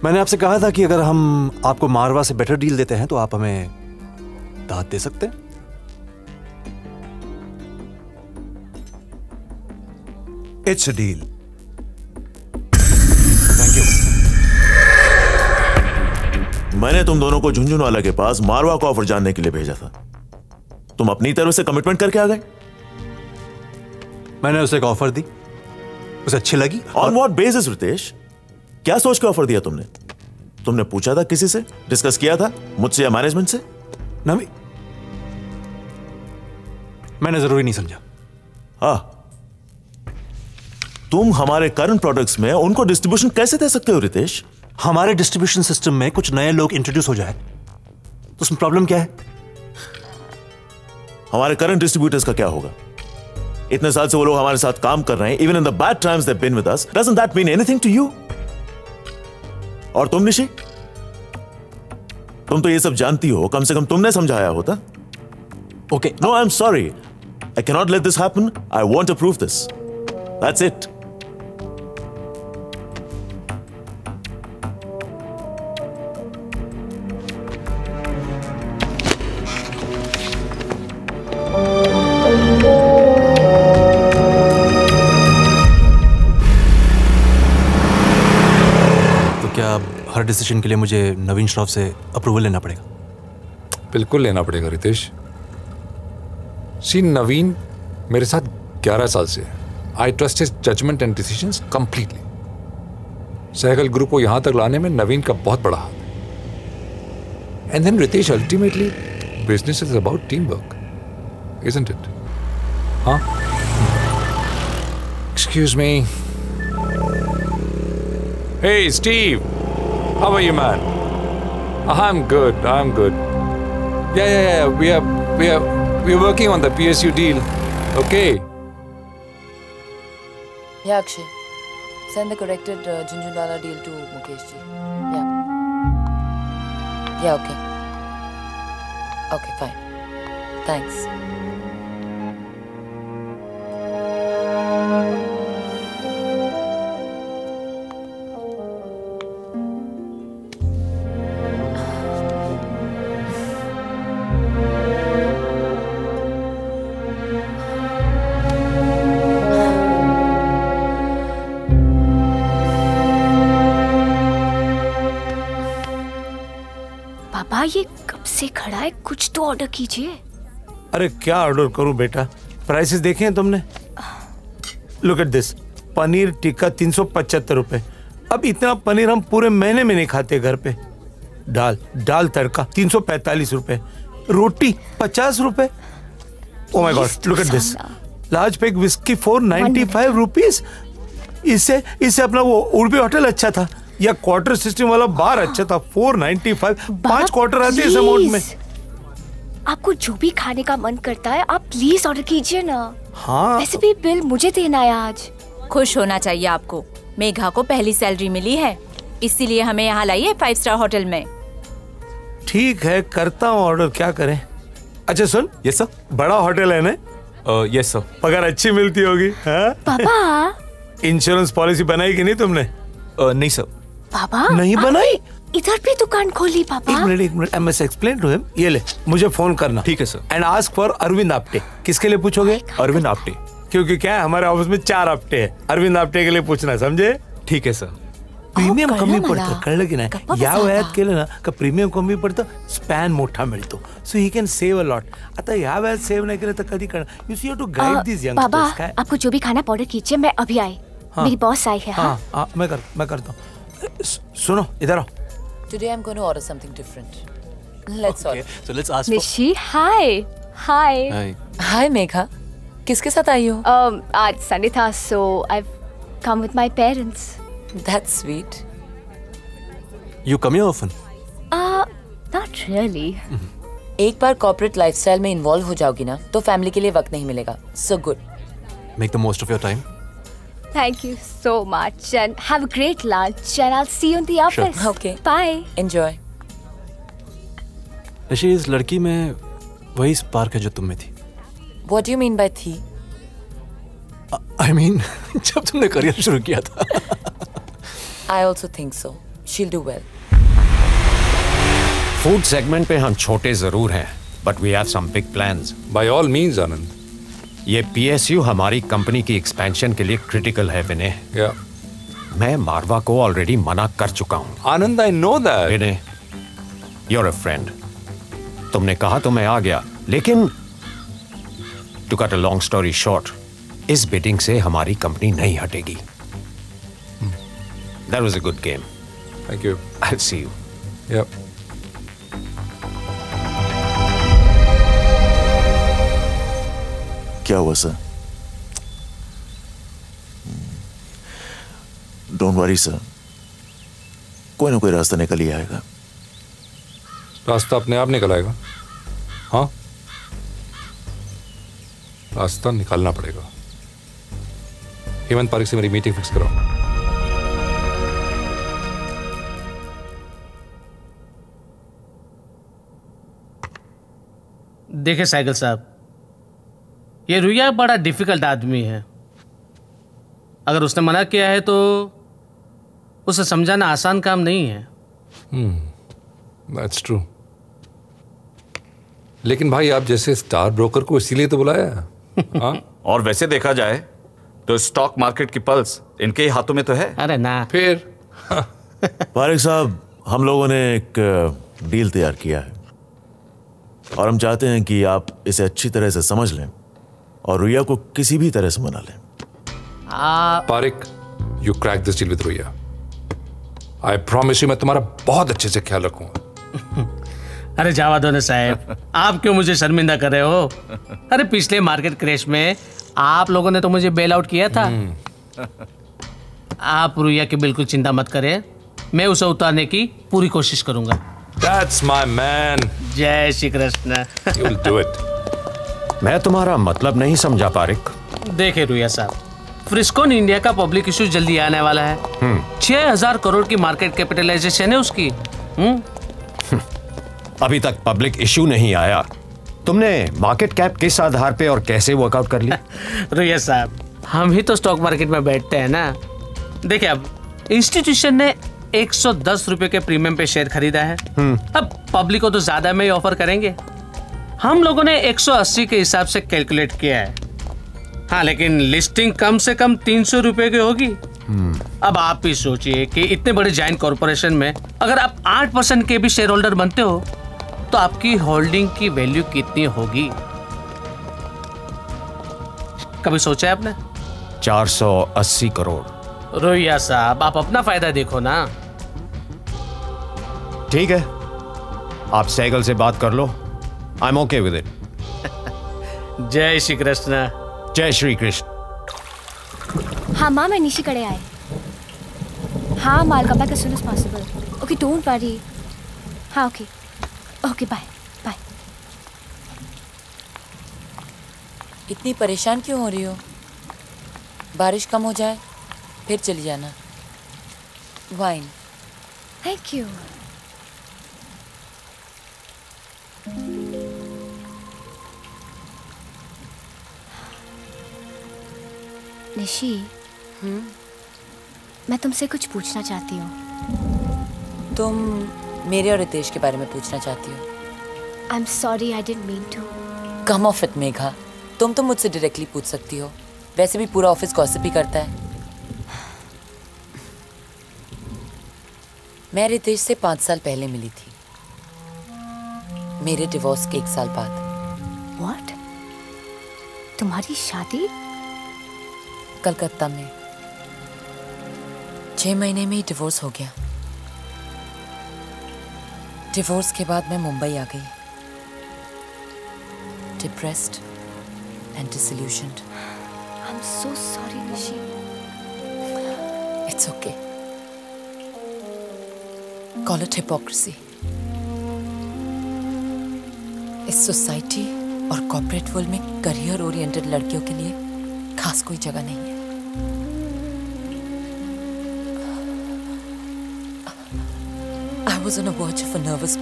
मैंने आपसे कहा था कि अगर हम आपको मारवा से बेटर डील देते हैं तो आप हमें दाद दे सकते हैं It's a deal. मैंने तुम दोनों को झुंझुनवाला के पास मारवा का ऑफ़र जानने के लिए भेजा था तुम अपनी तरफ़ से कमिटमेंट करके आ गए मैंने उसे एक ऑफ़र दी। उसे अच्छी लगी। ऑन व्हाट बेसिस रितेश क्या सोच के ऑफ़र दिया तुमने? तुमने पूछा था किसी से? डिस्कस किया था? मुझसे या मैनेजमेंट से? नवी मैंने ज़रूरी नहीं समझा। हाँ। तुम हमारे करंट प्रोडक्ट्स में उनको डिस्ट्रीब्यूशन कैसे दे सकते हो रितेश हमारे डिस्ट्रीब्यूशन सिस्टम में कुछ नए लोग इंट्रोड्यूस हो जाए। तो उसमें प्रॉब्लम क्या है? हमारे करंट डिस्ट्रीब्यूटर्स का क्या होगा? इतने साल से वो लोग हमारे साथ काम कर रहे हैं even in the bad times they been with us doesn't that mean anything to you और तुम निशी? तुम तो ये सब जानती हो कम से कम तुमने समझाया होता। Okay no I am sorry I cannot let this happen I want to prove this that's it decision के लिए मुझे नवीन श्रॉफ से अप्रूवल लेना पड़ेगा। बिल्कुल लेना पड़ेगा रितेश। सी नवीन मेरे साथ 11 साल से I trust his judgement and decisions completely Sehgal group को यहाँ तक लाने में नवीन का बहुत बड़ा हाथ है। And then Ritesh ultimately business is about team work isn't it हाँ? Excuse me Hey, Steve. How are you, man? I'm good. I'm good. Yeah, yeah, yeah. We are, we are, we are working on the PSU deal. Okay. Yeah, Akshay. Send the corrected uh, Junjunwala deal to Mukesh ji. Yeah. Yeah, okay. Okay, fine. Thanks. Order कीजिए। अरे क्या order करूँ बेटा? Prices देखे हैं तुमने? Look at this paneer tikka तीन सौ पचहत्तर रुपए। अब इतना पनीर हम पूरे महीने में नहीं खाते घर पे। दाल दाल तड़का तीन सौ पैंतालीस रुपए। रोटी पचास रुपए। ओ my god look at this large peg whisky four ninety five rupees इससे इससे अपना वो उड़पी होटल अच्छा था या क्वार्टर सिस्टम वाला बार अच्छा था फोर नाइन्टी फाइव पाँच क्वार्टर आते हैं इस अमाउंट में। आपको जो भी खाने का मन करता है आप प्लीज़ ऑर्डर कीजिए ना। हाँ। वैसे भी बिल मुझे देना है आज। खुश होना चाहिए आपको। मेघा को पहली सैलरी मिली है। इसीलिए हमें यहाँ लाइए फाइव स्टार होटल में। ठीक है करता हूँ ऑर्डर क्या करें? अच्छा सुन। ये सर बड़ा होटल है ना? यस सर पगार अच्छी मिलती होगी हाँ? पापा। इंश्योरेंस पॉलिसी बनाई कि नहीं तुमने? नहीं सर पापा नहीं बनाई? इधर भी दुकान खोली पापा। एक मिनट एक minute I must explain to him ये ले मुझे फ़ोन करना। ठीक है sir and ask for Arvind Apte किसके लिए पूछोगे? Oh अरविंद आपटे क्योंकि क्या है हमारे ऑफ़िस में चार आपटे हैं। अरविंद आपटे के लिए पूछना समझे? ठीक है सर प्रीमियम कमी पडतं। कळलं की नाही या वयात केलं ना का प्रीमियम कमी पडतं स्पॅन मोठा मिळतो सो ही कॅन सेव तो अ लॉट आता या वयात सेव नाही केलं तर कधी करणार you see you to guide this young baba आपको जो भी खाना ऑर्डर कीजिए मैं अभी आए हाँ। मेरी बॉस आई है हाँ। मैं कर मैं करता हूँ। सुनो इधर आओ। Today I'm going to order something different. Let's order. So let's ask Nishi हाय हाय हाय मेघा किसके साथ आई हो um, आज संडे था so I come with my parents That's sweet. You come here often? Not really एक बार कॉर्पोरेट लाइफस्टाइल में इन्वॉल्व हो जाओगी ना तो फैमिली के लिए वक्त नहीं मिलेगा so good Make the most of your time. thank you so much and have a great lunch and I will see you in the Sure. Okay. Bye enjoy Rishi इस लड़की में वही स्पार्क है जो तुम में थी what do you mean by थी आई मीन जब तुमने करियर शुरू किया था आई ऑल्सो थिंक सो शील डू वेल फ़ूड सेगमेंट पे हम छोटे ज़रूर हैं but we have some big plans by all means Anand ये पीएसयू हमारी कंपनी की एक्सपेंशन के लिए क्रिटिकल है विनय। या मैं मारवा को ऑलरेडी मना कर चुका हूँ। Anand I know that Vinay you're a friend तुमने कहा तो मैं आ गया लेकिन to cut a long story short इस बिडिंग से हमारी कंपनी नहीं हटेगी। That was a good game thank you I see you Yep. क्या हुआ सर डोंट वरी सर कोई ना कोई रास्ता निकल ही आएगा। रास्ता अपने आप निकल आएगा। हाँ? रास्ता निकालना पड़ेगा। हेमंत पारिक से मेरी मीटिंग फिक्स करो देखिए साइकिल साहब ये रुया बड़ा डिफ़िकल्ट आदमी है। अगर उसने मना किया है तो उसे समझाना आसान काम नहीं है। दैट्स hmm, ट्रू लेकिन भाई आप जैसे स्टार ब्रोकर को इसीलिए तो बुलाया है हाँ? और वैसे देखा जाए तो स्टॉक मार्केट की पल्स इनके ही हाथों में तो है। अरे ना। फिर? पारिक साहब हम लोगों ने एक डील तैयार किया है। और हम चाहते हैं कि आप इसे अच्छी तरह से समझ लें। और रुया को किसी भी तरह से मना लें। Parikh you crack this deal with Ruya I promise you मैं तुम्हारा बहुत अच्छे से ख्याल रखूँगा। अरे जावा दो साहब आप क्यों मुझे शर्मिंदा कर रहे हो? अरे पिछले मार्केट क्रैश में आप लोगों ने तो मुझे बेल आउट किया था। आप रुया की बिल्कुल चिंता मत करें मैं उसे उतारने की पूरी कोशिश करूँगा। That's my man. जय Shri Krishna. You'll do it. मैं तुम्हारा मतलब नहीं समझा पारिक। देखे रुया साहब फ्रिस्कोन इंडिया का पब्लिक इशू जल्दी आने वाला है। हम्म। छह हज़ार करोड़ की मार्केट कैपिटलाइजेशन है उसकी। हम्म। अभी तक पब्लिक इश्यू नहीं आया। तुमने मार्केट कैप किस आधार पे और कैसे वर्कआउट कर लिया रुया साहब हम ही तो स्टॉक मार्केट में बैठते हैं ना। देखिए अब इंस्टीट्यूशन ने 110 रुपए के प्रीमियम पे शेयर खरीदा है। अब पब्लिक को तो ज़्यादा में ही ऑफ़र करेंगे। हम लोगों ने 180 के हिसाब से कैलकुलेट किया है। हाँ लेकिन लिस्टिंग कम से कम तीन सौ रुपए की होगी। अब आप भी सोचिए कि इतने बड़े जाइंट कॉरपोरेशन में अगर आप आठ परसेंट के भी शेयर होल्डर बनते हो तो आपकी होल्डिंग की वैल्यू कितनी होगी? कभी सोचा है आपने? 480 करोड़। रोहिया साहब आप अपना फ़ायदा देखो ना। ठीक है। आप सैगल से बात कर लो। I am okay with it जय श्री कृष्ण जय श्री कृष्ण हाँ माँ मैं निशी कड़े आए हाँ माल come back as possible okay don't worry हाँ okay okay bye bye इतनी परेशान क्यों हो रही हो? बारिश कम हो जाए फिर चली जाना। वाइन थैंक you निशी मैं तुमसे कुछ पूछना चाहती हूँ। तुम मेरे और रितेश के बारे में पूछना चाहती हो। I am sorry I didn't mean to come off it Megha तुम तो मुझसे डायरेक्टली पूछ सकती हो। वैसे भी पूरा ऑफ़िस गॉसिप ही करता है। मैं रितेश से पाँच साल पहले मिली थी। मेरे डिवोर्स के एक साल बाद। व्हाट तुम्हारी शादी? कलकत्ता में। छह महीने में ही डिवोर्स हो गया। डिवोर्स के बाद मैं मुंबई आ गई। Depressed and disillusioned I am so sorry Nishi it's okay call it hypocrisy इस सोसाइटी और कॉर्पोरेट वर्ल्ड में करियर ओरिएंटेड लड़कियों के लिए खास कोई जगह नहीं है। I was on a verge of a nervous.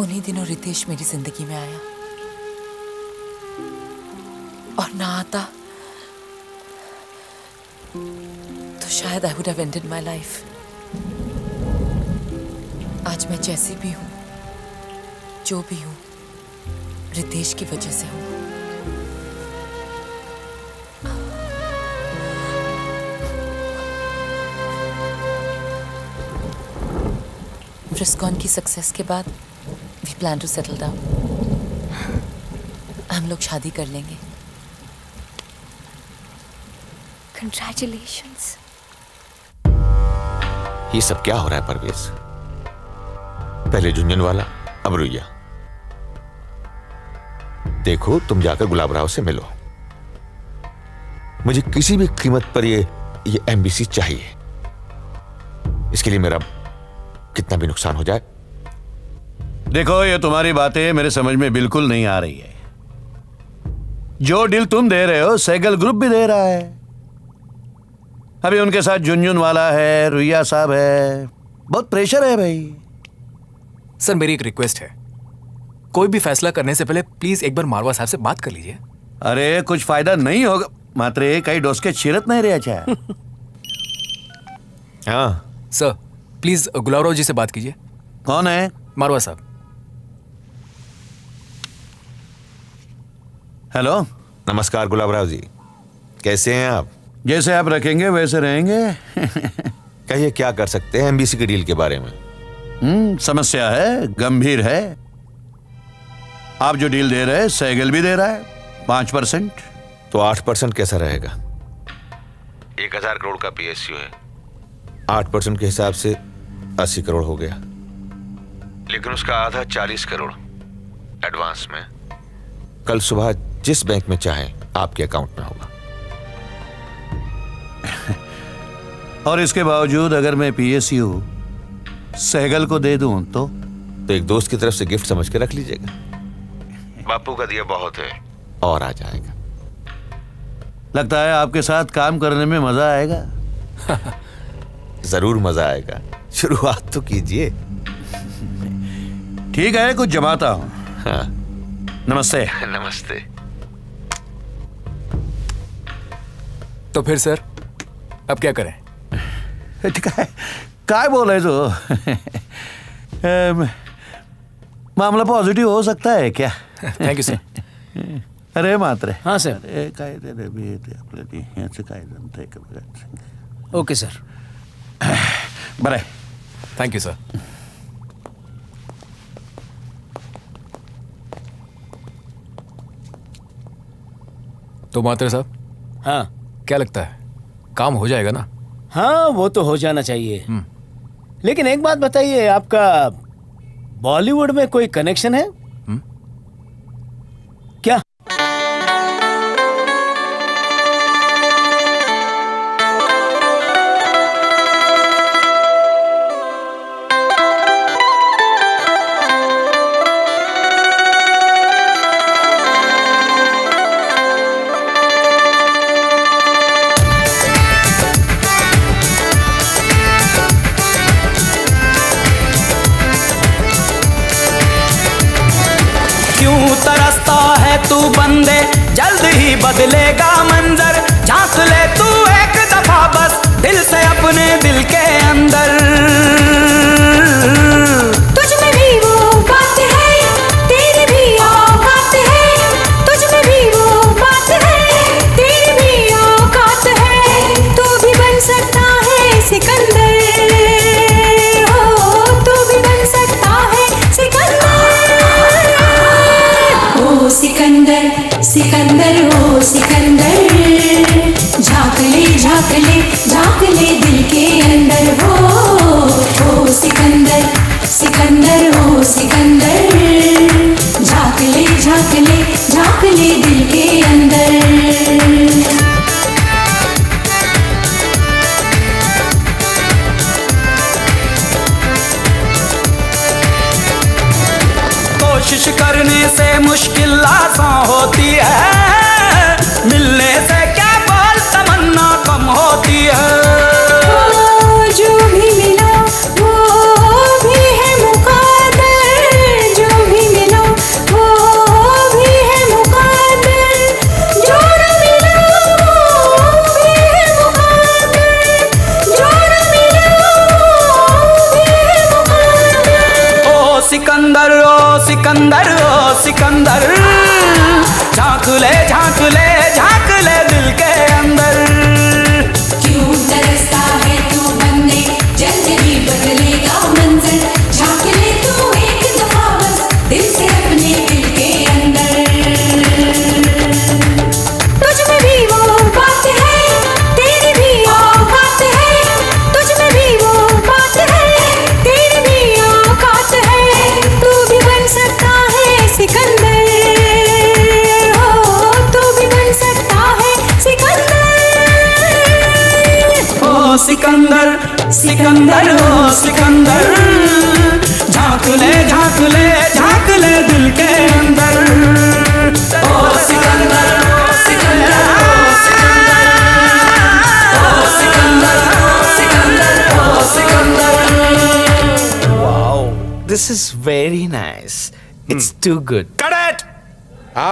उन्हीं दिनों रितेश मेरी ज़िंदगी में आया। और ना आता तो शायद I would have ended my life आज मैं जैसी भी हूँ, जो भी हूँ रितेश की वजह से हूँ फ्रिस्कॉन की सक्सेस के बाद we plan to settle down हम लोग शादी कर लेंगे। Congratulations. ये सब क्या हो रहा है परवेज? पहले झुंझुन वाला अब रुइया। देखो तुम जाकर गुलाब राव से मिलो। मुझे किसी भी कीमत पर ये ये एमबीसी चाहिए। इसके लिए मेरा कितना भी नुकसान हो जाए। देखो ये तुम्हारी बातें मेरे समझ में बिल्कुल नहीं आ रही है। जो डील तुम दे रहे हो सैगल ग्रुप भी दे रहा है। अभी उनके साथ झुंझुन वाला है रुइया साहब है। बहुत प्रेशर है भाई। सर मेरी एक रिक्वेस्ट है। कोई भी फैसला करने से पहले प्लीज़ एक बार मारवा साहब से बात कर लीजिए। अरे कुछ फ़ायदा नहीं होगा। मात्र कई डोस के छिरत नहीं रहे अच्छा। हाँ। सर प्लीज़ गुलाबराव जी से बात कीजिए। कौन है? मारवा साहब। हेलो। नमस्कार गुलाब राव जी। कैसे हैं आप? जैसे आप रखेंगे वैसे रहेंगे। कहिए क्या कर सकते हैं एमबीसी के डील के बारे में? हम्म समस्या है गंभीर है। आप जो डील दे रहे हैं सहगल भी दे रहा है पाँच परसेंट। तो आठ परसेंट कैसा रहेगा? एक हज़ार करोड़ का पीएसयू है। आठ परसेंट के हिसाब से अस्सी करोड़ हो गया। लेकिन उसका आधा चालीस करोड़ एडवांस में। कल सुबह जिस बैंक में चाहे आपके अकाउंट में होगा। और इसके बावजूद अगर मैं पीएसयू सहगल को दे दूँ तो? तो एक दोस्त की तरफ़ से गिफ्ट समझ के रख लीजिएगा। बापू का दिया बहुत है। और आ जाएगा। लगता है आपके साथ काम करने में मज़ा आएगा। ज़रूर मज़ा आएगा। शुरुआत तो कीजिए। ठीक है कुछ जमाता हूँ। हाँ। नमस्ते। नमस्ते। तो फिर सर अब क्या करें? ठीक काय काय बोले तो मामला पॉजिटिव हो सकता है क्या? थैंक यू सर अरे मात्र। हाँ सर अरे काय ते रे बी ते आपलं ते ह्याचं काय जमतंय का बघा ओके सर बरं आहे थैंक यू सर तो मात्र साहब हाँ। क्या लगता है? काम हो जाएगा ना? हाँ वो तो हो जाना चाहिए। लेकिन एक बात बताइए आपका बॉलीवुड में कोई कनेक्शन है?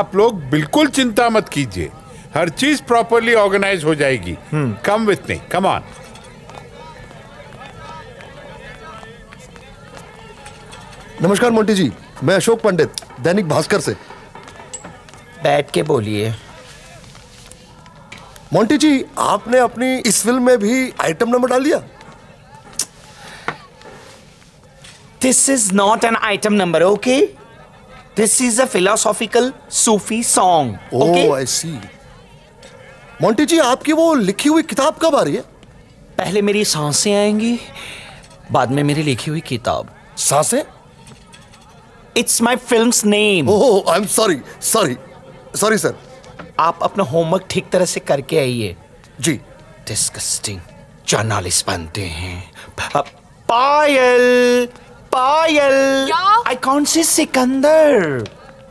आप लोग बिल्कुल चिंता मत कीजिए। हर चीज़ प्रॉपरली ऑर्गेनाइज हो जाएगी। Come with me come on नमस्कार मोंटी जी मैं अशोक पंडित दैनिक भास्कर से। बैठ के बोलिए। मोंटी जी आपने अपनी इस फ़िल्म में भी आइटम नंबर डाल दिया? This is not an item number okay? This is a philosophical Sufi song, okay? Oh I see Monty ji आपकी वो लिखी हुई किताब कब आ रही है? पहले मेरी साँसें आएँगी बाद में मेरी लिखी हुई किताब। साँसें? It's my film's name oh I am sorry sorry sorry sir आप अपना होमवर्क ठीक तरह से करके आइए। जी। डिस्कस्टिंग जर्नलिस्ट बनते हैं। Payal. Payal. I can't see Sikandar.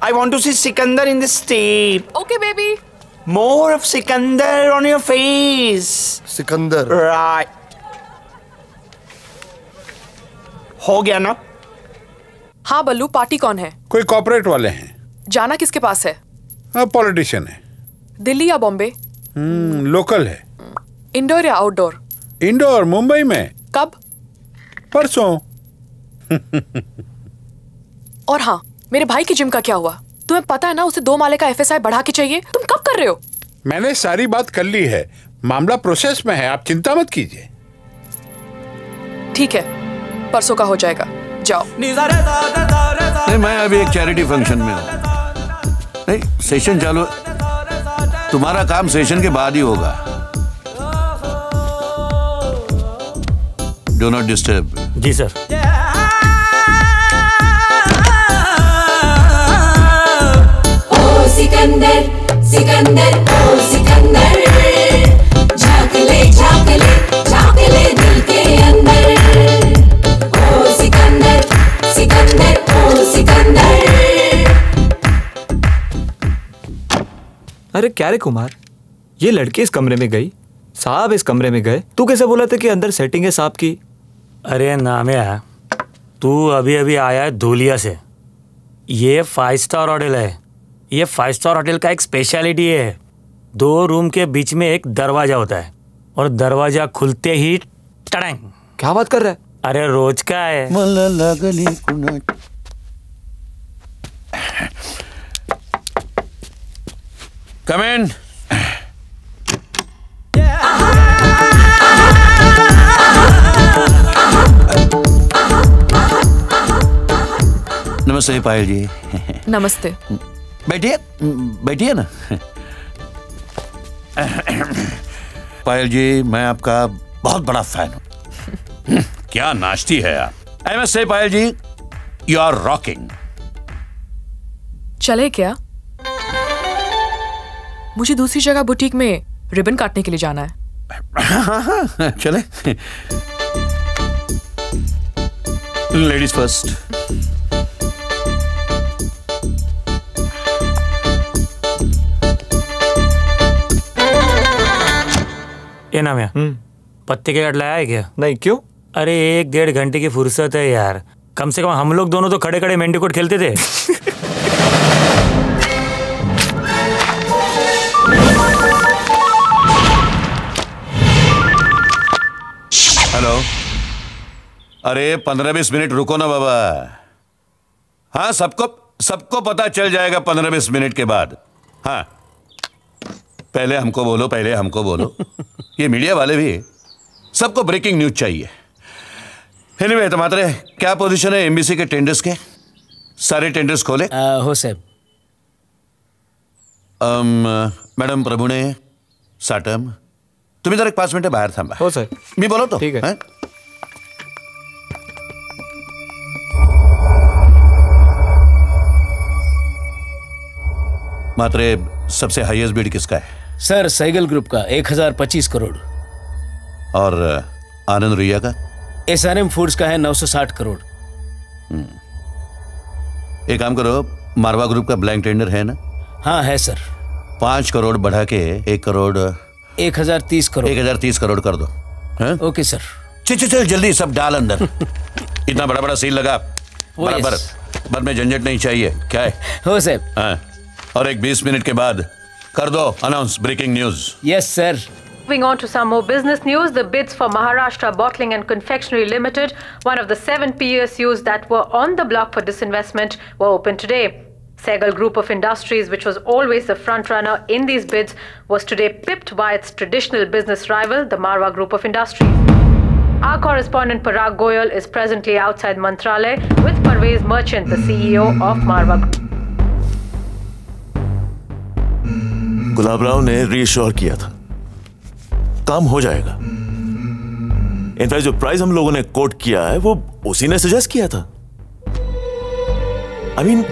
I want to see Sikandar in this tape Okay, baby. More of Sikandar on your face Sikandar. Right हो गया ना? हाँ बल्लू पार्टी कौन है? कोई कॉर्पोरेट वाले हैं। जाना किसके पास है? हाँ पॉलिटिशियन है। दिल्ली या बॉम्बे? हम्म, लोकल है। इंडोर या आउटडोर इंडोर मुंबई में। कब? परसों। और हाँ मेरे भाई की जिम का क्या हुआ? तुम्हें पता है ना उसे दो माले का एफएसआई बढ़ा के चाहिए? तुम कब कर रहे हो? मैंने सारी बात कर ली है। मामला प्रोसेस में है आप चिंता मत कीजिए। ठीक है परसों का हो जाएगा। जाओ। नहीं मैं अभी एक चैरिटी फ़ंक्शन में हूँ। नहीं सेशन चालू तुम्हारा काम सेशन के बाद ही होगा। Do not disturb ji sir Sikandar Sikandar ओ सिकंदर। झाँक ले झाँक ले झाँक ले दिल के अंदर। ओ सिकंदर सिकंदर ओ सिकंदर। अरे क्या रे कुमार? ये लड़की इस कमरे में गई साहब इस कमरे में गए। तू कैसे बोला था कि अंदर सेटिंग है साहब की? अरे नामिया तू अभी अभी आया है धूलिया से। ये फाइव स्टार होटल है। ये फाइव स्टार होटल का एक स्पेशलिटी है। दो रूम के बीच में एक दरवाज़ा होता है और दरवाज़ा खुलते ही टड़ंग। क्या बात कर रहा है? अरे रोज का है। कम इन नमस्ते पायल जी। नमस्ते। बैठिए। बैठिए ना। पायल जी मैं आपका बहुत बड़ा फ़ैन हूँ। क्या नाश्ती है आप? I must say Payal ji you are rocking चले क्या? मुझे दूसरी जगह बुटीक में रिबन काटने के लिए जाना है। चले। लेडीज़ फ़र्स्ट ये नाम है पत्ते के लाया है क्या? नहीं क्यों? अरे एक डेढ़ घंटे की फुर्सत है यार। कम से कम हम लोग दोनों तो खड़े खड़े मेंडिकोट खेलते थे। हेलो। अरे पंद्रह बीस मिनट रुको ना बाबा। हाँ सबको सबको पता चल जाएगा पंद्रह बीस मिनट के बाद। हाँ। पहले हमको बोलो पहले हमको बोलो। ये मीडिया वाले भी सबको ब्रेकिंग न्यूज़ चाहिए। एनीवे तुम्हारे क्या पोजीशन है एमबीसी के टेंडर्स के? सारे टेंडर्स खोले? आ, हो सर मैडम प्रभु ने साटम तुम्ही जर एक पाच मिनिटं बाहेर थांबा। हो सर मी बोलवतो? ठीक आहे। मात्र सबसे हाईएस्ट बीड किसका है? सर सैगल ग्रुप का एक हज़ार पच्चीस करोड़। और आनंद रुइया का? एस आर एम फूड्स का है नौ सौ साठ करोड़। एक काम करो मारवा ग्रुप का ब्लैंक टेंडर है ना? हाँ है सर। पाँच करोड़ बढ़ा के एक करोड़ एक हज़ार तीस करोड़। एक हज़ार तीस करोड़ कर दो। हैं? Okay sir. चल चल जल्दी सब डाल अंदर। इतना बड़ा बड़ा सील लगा बराबर. बाद में झंझट नहीं चाहिए। क्या है? हो साहब। हाँ। और एक बीस मिनट के बाद कर दो announce breaking news yes sir Moving on to some more business news, the bids for Maharashtra Bottling and Confectionery Limited, one of the seven PSUs that were on the block for disinvestment, were open today. Segal Group of Industries, which was always the frontrunner in these bids, was today pipped by its traditional business rival, the Marwa Group of Industries. Our correspondent Parag Goyal is presently outside Mantralay with Parvez Merchant, the CEO of Marwa Group. Gulab Rao ने reassure किया था। काम हो जाएगा। In fact जो price हम लोगों ने कोट किया है वो उसी ने सजेस्ट किया था। आई मीन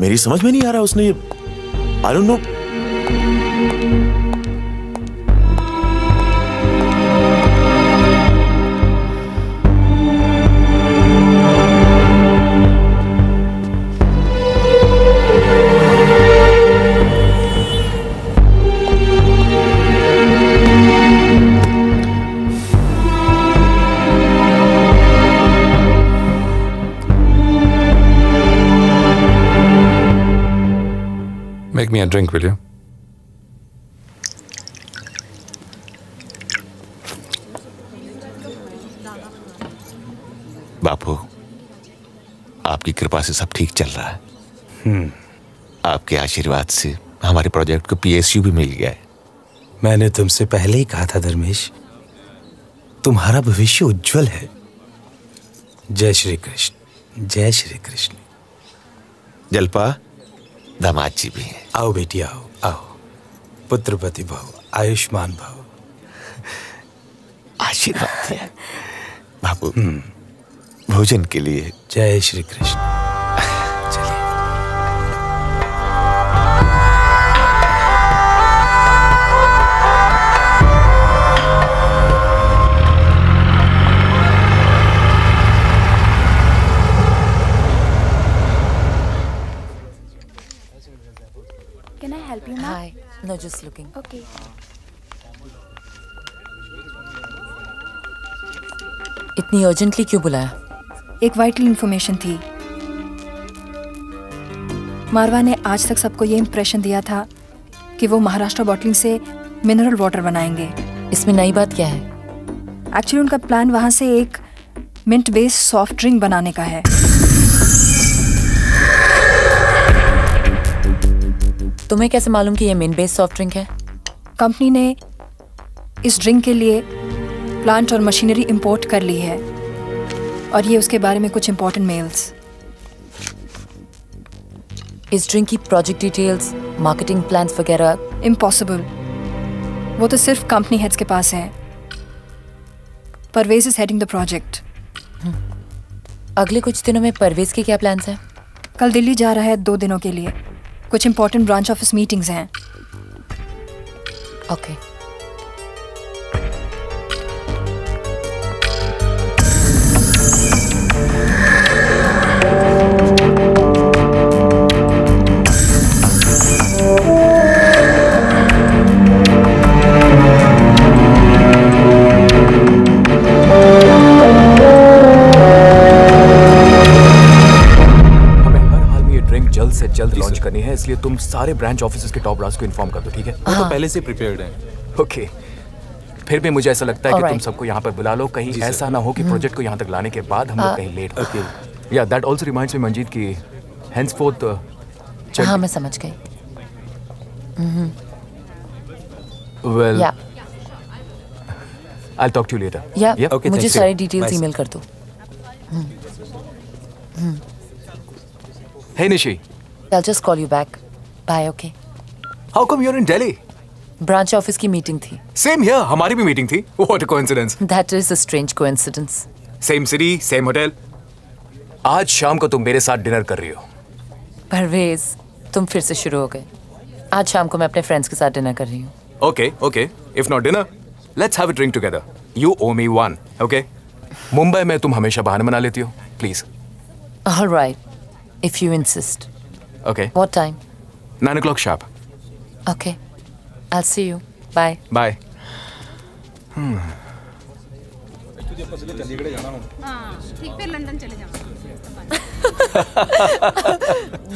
मेरी समझ में नहीं आ रहा उसने ये I don't know Make me a drink, will you? बापू आपकी कृपा से सब ठीक चल रहा है। हम्म। आपके आशीर्वाद से हमारे प्रोजेक्ट को पीएसयू भी मिल गया है। मैंने तुमसे पहले ही कहा था धर्मेश तुम्हारा भविष्य उज्जवल है। जय श्री कृष्ण जय श्री कृष्ण। जलपा दामाद जी भी हैं। आओ बेटी आओ आओ। पुत्रपति भाव आयुष्मान भाव। आशीर्वाद है। बाबू भोजन के लिए जय Shri Krishna. No, just looking. Okay. इतनी अर्जेंटली क्यों बुलाया? एक वाइटल इन्फॉर्मेशन थी। मारवा ने आज तक सबको ये इम्प्रेशन दिया था कि वो महाराष्ट्र बॉटलिंग से मिनरल वाटर बनाएँगे। इसमें नई बात क्या है? एक्चुअली उनका प्लान वहाँ से एक मिंट बेस्ड सॉफ्ट ड्रिंक बनाने का है। तुम्हें कैसे मालूम कि ये मेन बेस सॉफ्ट ड्रिंक है? कंपनी ने इस ड्रिंक के लिए प्लांट और मशीनरी इंपोर्ट कर ली है। और ये उसके बारे में कुछ इंपॉर्टेंट मेल्स इस ड्रिंक की प्रोजेक्ट डिटेल्स मार्केटिंग प्लान्स वगैरह? इम्पॉसिबल वो तो सिर्फ़ कंपनी हेड्स के पास है। Parvez is heading the project अगले कुछ दिनों में परवेज के क्या प्लान्स हैं? कल दिल्ली जा रहा है दो दिनों के लिए। कुछ इंपॉर्टेंट ब्रांच ऑफ़िस मीटिंग्स हैं। ओके हमें करनी है इसलिए तुम सारे ब्रांच ऑफ़िस के टॉप ब्रास को इन्फॉर्म कर दो ठीक है? वो तो पहले से प्रिपेयर्ड है। ओके फिर भी मुझे ऐसा लगता है कि तुम सबको यहाँ पर बुला लो कहीं ऐसा ना हो कि हम्म। प्रोजेक्ट को यहाँ तक लाने के बाद हम लोग हाँ। कहीं late okay yeah that also reminds me Manjeet की henceforth uh, हाँ मैं समझ गई। हम्म, I'll talk to you later या? मुझे सारी डिटेल्स ईमेल कर दो। Hmm, hmm. I'll just call you back. Bye, okay? how come you're in Delhi branch office की मीटिंग थी same here हमारी भी मीटिंग थी what a coincidence that is a strange coincidence same city same hotel आज शाम को तुम मेरे साथ डिनर कर रही हो परवेज तुम फिर से शुरू हो गए आज शाम को मैं अपने फ्रेंड्स के साथ डिनर कर रही हूँ Okay, okay. If not dinner, let's have a drink together. You owe me one, okay? Mumbai में तुम हमेशा बहाने बना लेती हो please All right, if you insist. Okay What time? Nine o'clock sharp Okay, I'll see you. Bye. Bye ठीक फिर London चले जाओ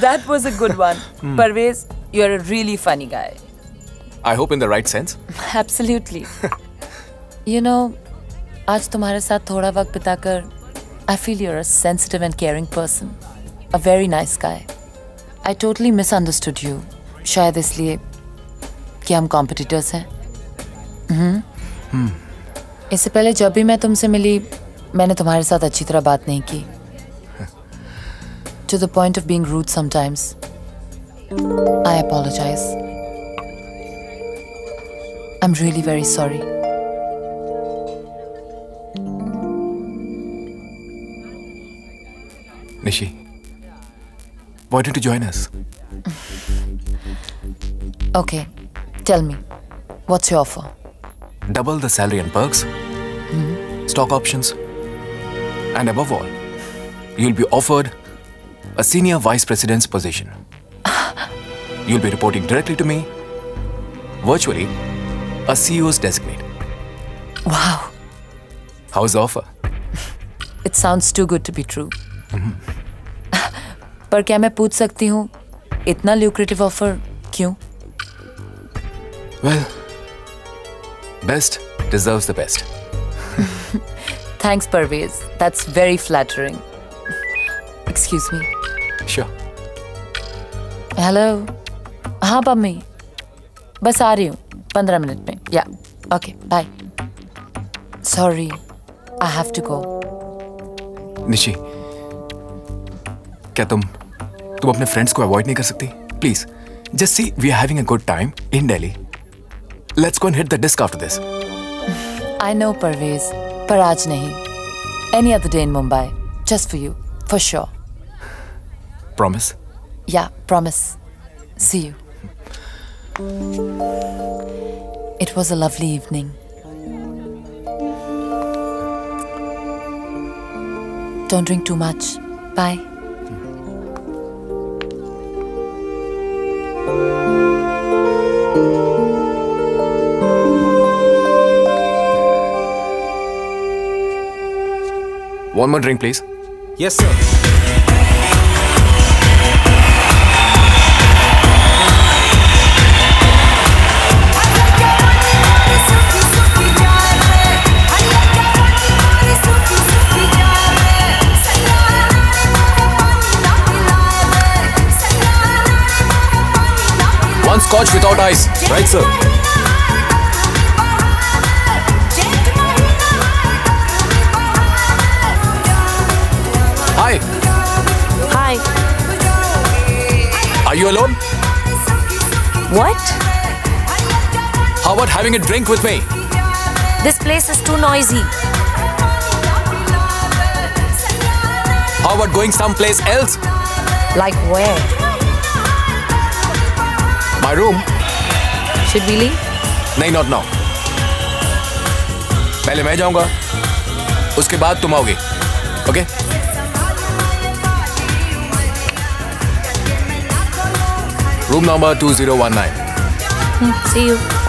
that was a good one. Hmm. Parvez, you're a really funny guy. I hope in the right sense Absolutely. you know, आज तुम्हारे साथ थोड़ा वक्त बिताकर I feel you're a sensitive and caring person. A very nice guy. Totally totally misunderstood you. शायद इसलिए कि हम competitors हैं। हम्म। इससे पहले जब भी मैं तुमसे मिली मैंने तुम्हारे साथ अच्छी तरह बात नहीं की। To the point of being rude sometimes I apologise I am really very sorry Nishi why don't you join us? Okay, tell me, what's your offer? double the salary and perks. Hmm. Stock options. And above all you'll be offered a senior vice president's position. You'll be reporting directly to me virtually a CEO's designate. Wow, how's the offer? It sounds too good to be true. Mm-hmm. पर क्या मैं पूछ सकती हूँ इतना lucrative offer क्यों? Well best deserves the best. Thanks Parvez that's very flattering excuse me sure hello हाँ पम्मी बस आ रही हूँ पंद्रह मिनट में। Yeah okay bye sorry I have to go Nishi क्या तुम तुम अपने फ्रेंड्स को अवॉइड नहीं कर सकती? Please just see we are having a good time in Delhi let's go and hit the disc after this I know Parvez पर आज नहीं. Any other day in Mumbai just for you for sure promise yeah promise see you it was a lovely evening Don't drink too much. Bye. One more drink, please. Yes, sir. Scotch without ice. Right, sir. Hi. Hi. Are you alone? What? How about having a drink with me? This place is too noisy. How about going someplace else? Like where? My room? Should we leave? नहीं not now. पहले मैं जाऊँगा उसके बाद तुम आओगे okay room number two zero one nine see see you.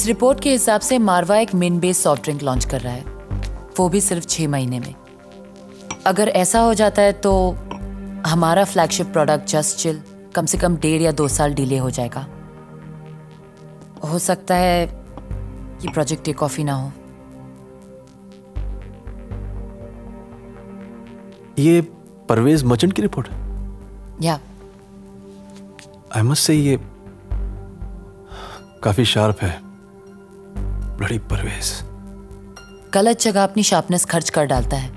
इस report के हिसाब से मारवा एक मिन बेस सॉफ्ट ड्रिंक लॉन्च कर रहा है। वो भी सिर्फ़ छह महीने में। अगर ऐसा हो जाता है तो हमारा फ्लैगशिप प्रोडक्ट जस्ट चिल कम से कम डेढ़ या दो साल डिले हो जाएगा। हो सकता है कि प्रोजेक्ट टेक ऑफ़ ही ना हो। ये परवेज मर्चेंट की रिपोर्ट या आई मस्ट से ये काफ़ी शार्प है। बड़ी परवेज गलत जगह अपनी शार्पनेस खर्च कर डालता है।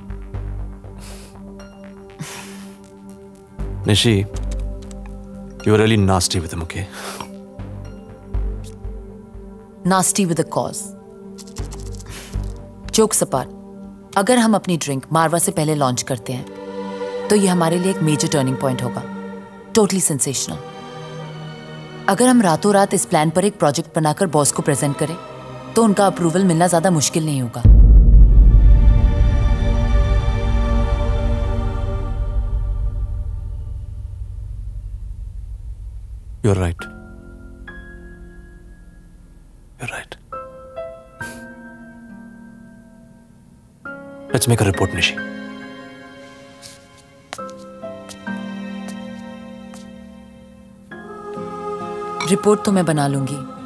Nishi you are really nasty with okay nasty with cause joke सपाट अगर हम अपनी ड्रिंक मारवा से पहले लॉन्च करते हैं तो ये हमारे लिए एक मेजर टर्निंग पॉइंट होगा। टोटली सेंसेशनल अगर हम रातों रात इस प्लान पर एक प्रोजेक्ट बनाकर बॉस को प्रेजेंट करें तो उनका अप्रूवल मिलना ज़्यादा मुश्किल नहीं होगा। Right you are right let's make a report Nishi report तो मैं बना लूँगी।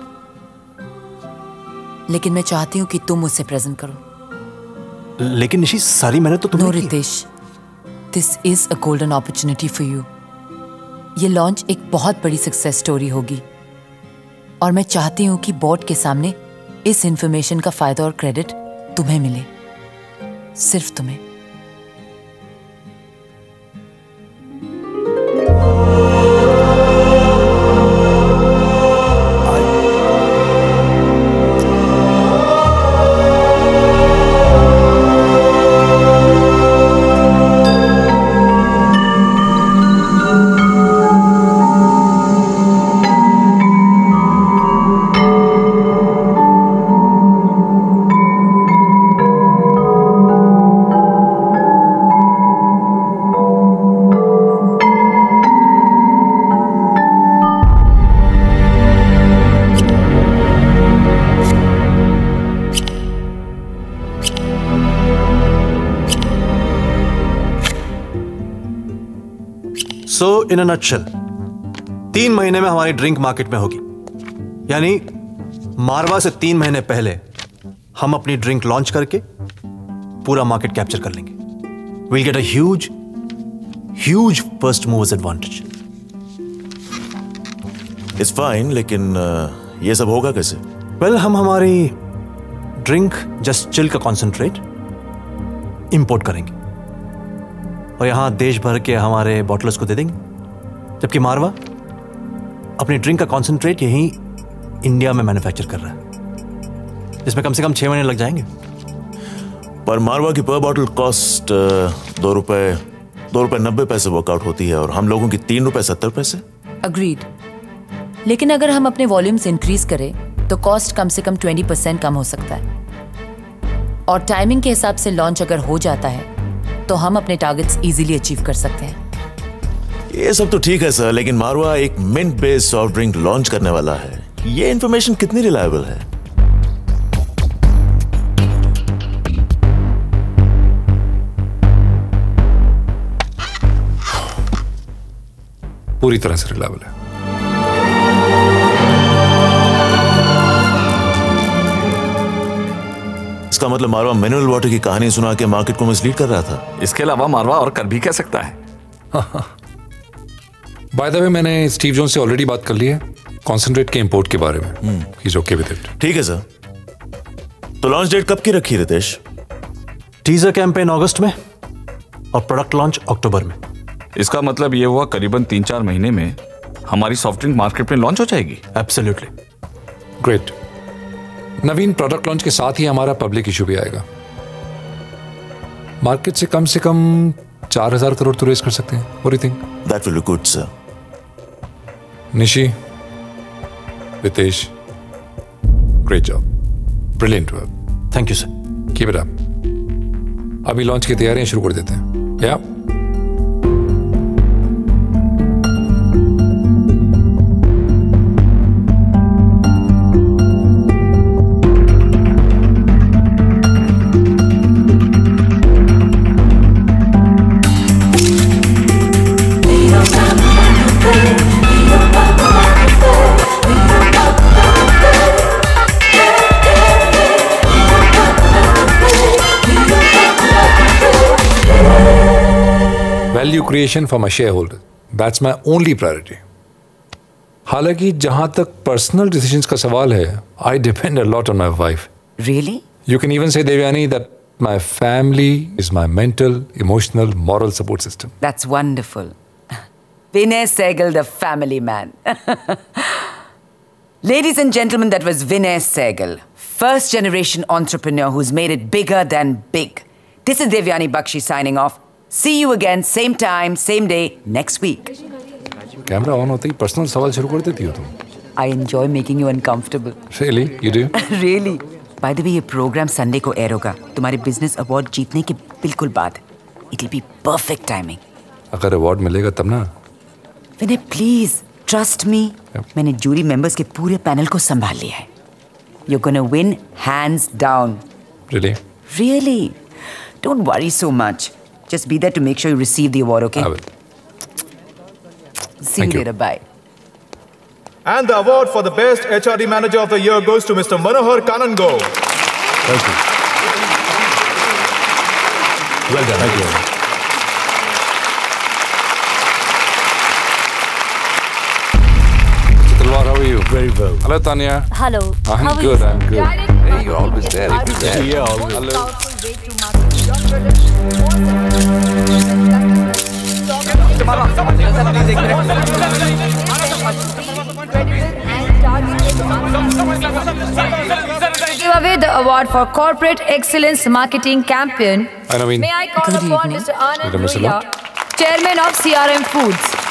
लेकिन मैं चाहती हूँ कि तुम उसे प्रेजेंट करो। लेकिन निशी सारी मेहनत तो तुमने की। Ritesh this is a golden opportunity for you ये लॉन्च एक बहुत बड़ी सक्सेस स्टोरी होगी। और मैं चाहती हूँ कि बोर्ड के सामने इस इंफॉर्मेशन का फ़ायदा और क्रेडिट तुम्हें मिले। सिर्फ़ तुम्हें। इन नटशेल तीन महीने में हमारी ड्रिंक मार्केट में होगी। यानी मारवा से तीन महीने पहले हम अपनी ड्रिंक लॉन्च करके पूरा मार्केट कैप्चर कर लेंगे। Will get a huge huge first movers advantage it's fine लेकिन ये सब होगा कैसे? वेल well, हम हमारी ड्रिंक जस्ट चिल का कॉन्सेंट्रेट इंपोर्ट करेंगे। और यहाँ देश भर के हमारे बॉटलर्स को दे देंगे। जबकि मारवा अपनी ड्रिंक का कॉन्सेंट्रेट यहीं इंडिया में मैन्युफैक्चर कर रहा है। जिसमें कम से कम छह महीने लग जाएँगे। पर मारवा की पर बॉटल कॉस्ट दो रुपए दो रुपए नब्बे पैसे वर्कआउट होती है और हम लोगों की तीन रुपए सत्तर पैसे। अग्रीड लेकिन अगर हम अपने वॉल्यूम्स इंक्रीज करें तो कॉस्ट कम से कम ट्वेंटी परसेंट कम हो सकता है। और टाइमिंग के हिसाब से लॉन्च अगर हो जाता है तो हम अपने टारगेट्स इजीली अचीव कर सकते हैं। ये सब तो ठीक है सर लेकिन मारवा एक mint based soft drink launch करने वाला है। ये इन्फॉर्मेशन कितनी रिलायबल है? पूरी तरह से रिलायबल है। इसका मतलब मारवा मिनरल वाटर की कहानी सुना के मार्केट को मिसलीड कर रहा था। इसके अलावा मारवा और कर भी कह सकता है। बाय द वे मैंने स्टीव जोन से ऑलरेडी बात कर ली है कॉन्सेंट्रेट के इंपोर्ट के बारे में। He is okay with it ठीक है सर तो लॉन्च डेट कब की रखी रितेश? टीजर कैंपेन अगस्त में और प्रोडक्ट लॉन्च अक्टूबर में। इसका मतलब ये हुआ करीबन तीन चार महीने में हमारी सॉफ्ट ड्रिंक मार्केट में लॉन्च हो जाएगी। Absolutely great Naveen product launch के साथ ही हमारा पब्लिक इशू भी आएगा। मार्केट से कम से कम चार हज़ार करोड़ तो रेस कर सकते हैं। Do you think? That will be Vitesh, great job. Brilliant work. Job brilliant sir. Thank you sir keep it up अभी लॉन्च की तैयारियाँ शुरू कर देते हैं या Value creation for my shareholder that's my only priority हालांकि जहां तक पर्सनल डिसीजंस का सवाल है I depend a lot on my wife Really? You can even say, Devyani, that my family is my mental, emotional, moral support system. That's wonderful. Vinay Sehgal, the family man. Ladies and gentlemen, that was Vinay Sehgal, first generation entrepreneur who's made it bigger than big. This is Devyani Bakshi signing off. See you again, same time, same day, next week. Camera on होते ही personal सवाल शुरू कर देती हो तुम I enjoy making you uncomfortable. Really? You do? really? By the way, ये programme Sunday को एयर होगा तुम्हारे बिज़नेस अवार्ड जीतने के बिल्कुल बाद it will be perfect timing अगर अवार्ड मिलेगा तब ना विनय प्लीज़ ट्रस्ट मी मैंने जूरी मेंबर्स के पूरे पैनल को संभाल लिया है you gonna win hands down Really? Really don't worry so much Just be there to make sure you receive the award, okay? I will. See Thank you later. Bye. And the award for the best HRD manager of the year goes to Mr. Manohar Kanango. Thank you. Well done. Thank you. Chitalwar, how are you? Very well. Hello, Tanya. Hello. I'm how good. I'm good. Hey, you're always there. You're there. Yeah, always. Hello way Give away the award for Corporate Excellence Marketing Campaign. I mean, May I call upon Mr. Anand Chairman of CRM Foods.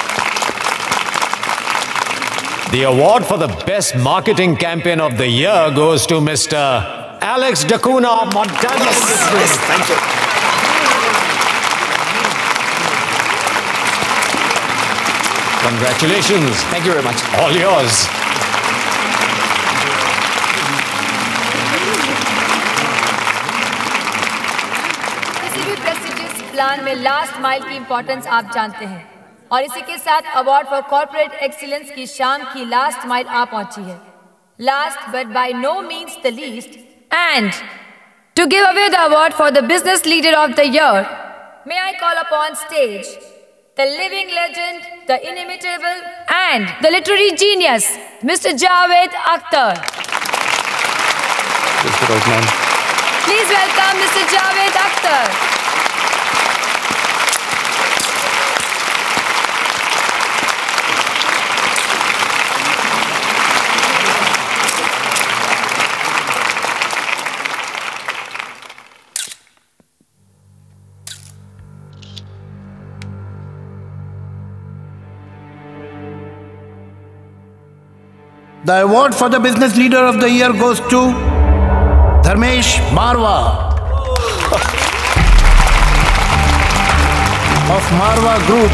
The award for the best marketing campaign of the year goes to Mr. Alex Dacuna of Montana Industries. thank you. Congratulations. Thank you very much. All yours. किसी भी prestigious plan में last mile की importance आप जानते हैं और इसी के साथ अवार्ड फॉर कॉर्पोरेट एक्सीलेंस की शाम की लास्ट माइल आ पहुँची है last but by no means the least And to give away the award for the Business Leader of the Year, may I call upon stage the living legend, the inimitable, and the literary genius, Mr. Javed Akhtar. Please welcome Mr. Javed Akhtar. The award for the business leader of the year goes to Dharmesh Marwa of Marwa Group.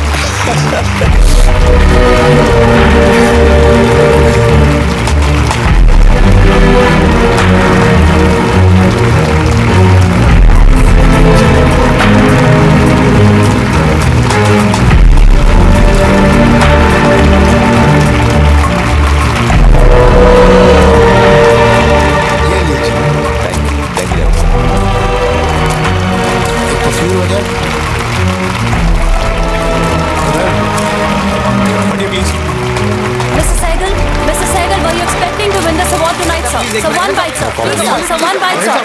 So one bite, sir. Please, sir. So one bite, sir.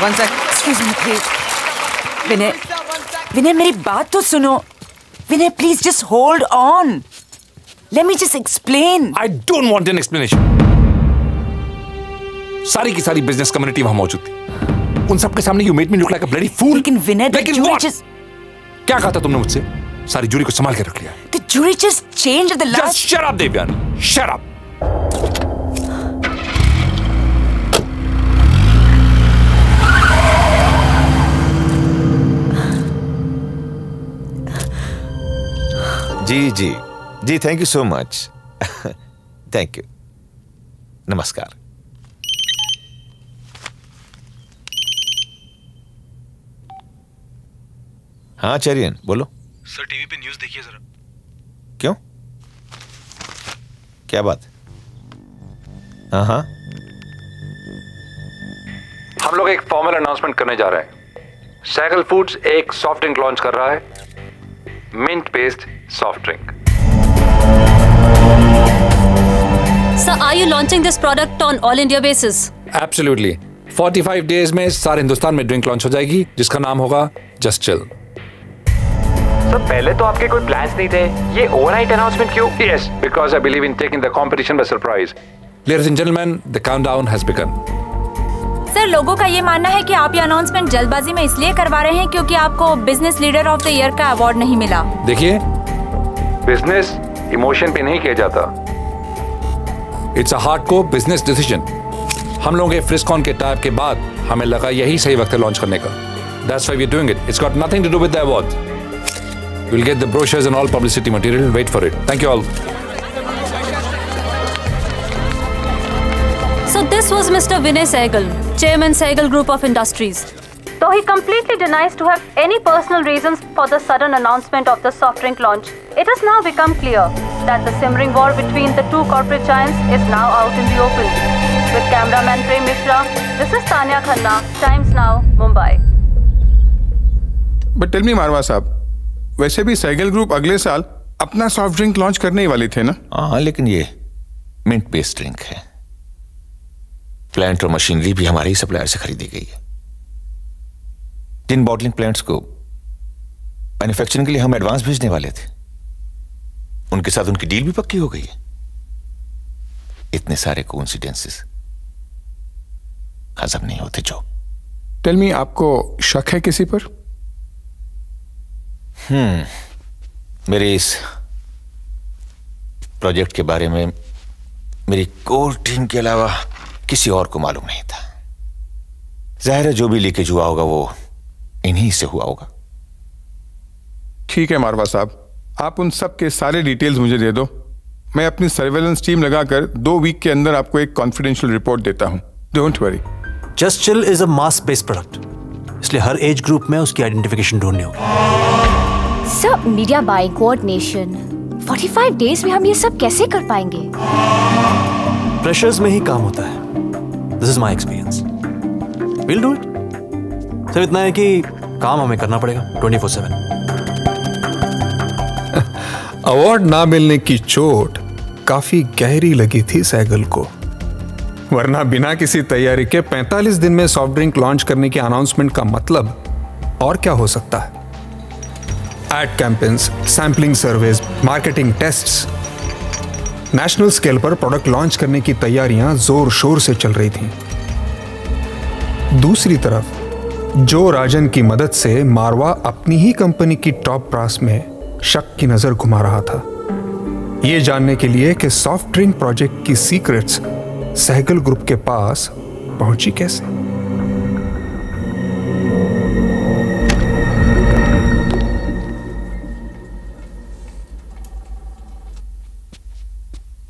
One sec. Excuse me, please. Vinay Vinay मेरी बात तो सुनो Vinay please just hold on let me just explain I don't want an explanation. सारी की सारी business community वहाँ मौजूद थी उन सबके सामने you made me look like a bloody fool लेकिन विनय लेकिन what? क्या कहा था तुमने मुझसे सारी जूरी को संभाल के रख लिया The jury just changed at the last. Just shut up, Devyani. जी जी। जी thank you so much thank you नमस्कार। हाँ चरियन बोलो। सर टीवी पे न्यूज़ देखिए जरा। क्यों? क्या बात? हाँ हाँ। हम लोग एक फॉर्मल अनाउंसमेंट करने जा रहे हैं। सैगल फूड्स एक सॉफ्ट ड्रिंक लॉन्च कर रहा है। Mint based soft drink. Sir, are you launching this product on all India basis? Absolutely. 45 days में सारे हिंदुस्तान में ड्रिंक लॉन्च हो जाएगी जिसका नाम होगा जस्ट चिल सर पहले तो आपके कोई प्लान्स नहीं थे ये ओवरनाइट अनाउंसमेंट क्यों Yes, because I believe in taking the competition by surprise. Ladies and gentlemen, the countdown has begun. Sir लोगों का ये मानना है कि आप ये अनाउंसमेंट जल्दबाजी में इसलिए करवा रहे हैं क्योंकि आपको business leader of the year का अवार्ड नहीं मिला देखिए बिज़नेस इमोशन पे नहीं किया जाता। It's a hard core business decision हम लोगों के फ्रिस्कॉन के टाइप के बाद हमें लगा यही सही वक्त है लॉन्च करने का। That's why we doing it it's got nothing to do with the awards will get the brochures and all publicity material wait for it thank you all so this was mister Vinay Sehgal chairman Sehgal group of industries Though he completely denies to have any personal reasons for the sudden announcement of the soft drink launch, it has now become clear that the simmering war between the two corporate giants is now out in the open. With cameraman Prem Mishra, this is Tanya Khanna, Times Now, Mumbai. But tell me Marwah साहब वैसे भी cycle group अगले साल अपना soft drink launch करने ही वाले थे ना हाँ लेकिन ये मिंट बेस्ड ड्रिंक है प्लांट और मशीनरी भी हमारे ही सप्लायर से खरीदी गई है जिन बॉटलिंग प्लांट्स को मैन्युफैक्चरिंग के लिए हम एडवांस भेजने वाले थे। उनके साथ उनकी डील भी पक्की हो गई है। इतने सारे कोइंसिडेंसेस हजम नहीं होते जो टेल मी आपको शक है किसी पर? हम्म मेरे इस प्रोजेक्ट के बारे में मेरी कोर टीम के अलावा किसी और को मालूम नहीं था। ज़ाहिर है जो भी लीकेज हुआ होगा वो इन्हीं से हुआ होगा। ठीक है मारवा साहब। आप उन सब के सारे डिटेल्स मुझे दे दो। मैं अपनी सर्वेलेंस टीम लगाकर दो वीक के अंदर आपको एक कॉन्फिडेंशियल रिपोर्ट देता हूँ। Don't worry Just Chill is a mass based product इसलिए हर एज ग्रुप में उसकी आइडेंटिफिकेशन ढूंढनी होगी। Sir media buying coordination 45 days में हम ये सब कैसे कर पाएँगे? प्रेशर्स में ही काम होता है। This is my experience will do it सिर्फ़ इतना है कि काम हमें करना पड़ेगा 24/7 अवार्ड ना मिलने की चोट काफ़ी गहरी लगी थी सैगल को। वरना बिना किसी तैयारी के 45 दिन में सॉफ्ट ड्रिंक लॉन्च करने की अनाउंसमेंट का मतलब और क्या हो सकता है? Ad campaigns sampling surveys marketing tests national scale पर प्रोडक्ट लॉन्च करने की तैयारियाँ ज़ोर शोर से चल रही थीं। दूसरी तरफ़ जो राजन की मदद से मारवा अपनी ही कंपनी की टॉप ब्रास में शक की नज़र घुमा रहा था। यह जानने के लिए कि सॉफ्ट ड्रिंक प्रोजेक्ट की सीक्रेट्स सहगल ग्रुप के पास पहुँची कैसे।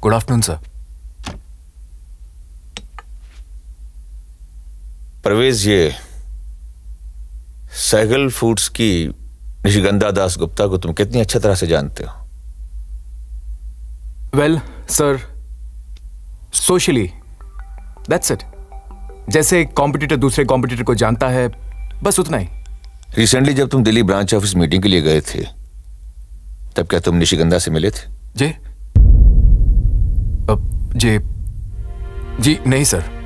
गुड आफ्टरनून सर परवेज ये सहगल फूड्स की निशिगंधा दास गुप्ता को तुम कितनी अच्छी तरह से जानते हो? Well sir socially that's it जैसे एक कॉम्पिटिटर दूसरे कॉम्पिटिटर को जानता है बस उतना ही। रिसेंटली जब तुम दिल्ली ब्रांच ऑफ़िस मीटिंग के लिए गए थे तब क्या तुम निशिगंधा से मिले थे? जी? अब जी? जी नहीं सर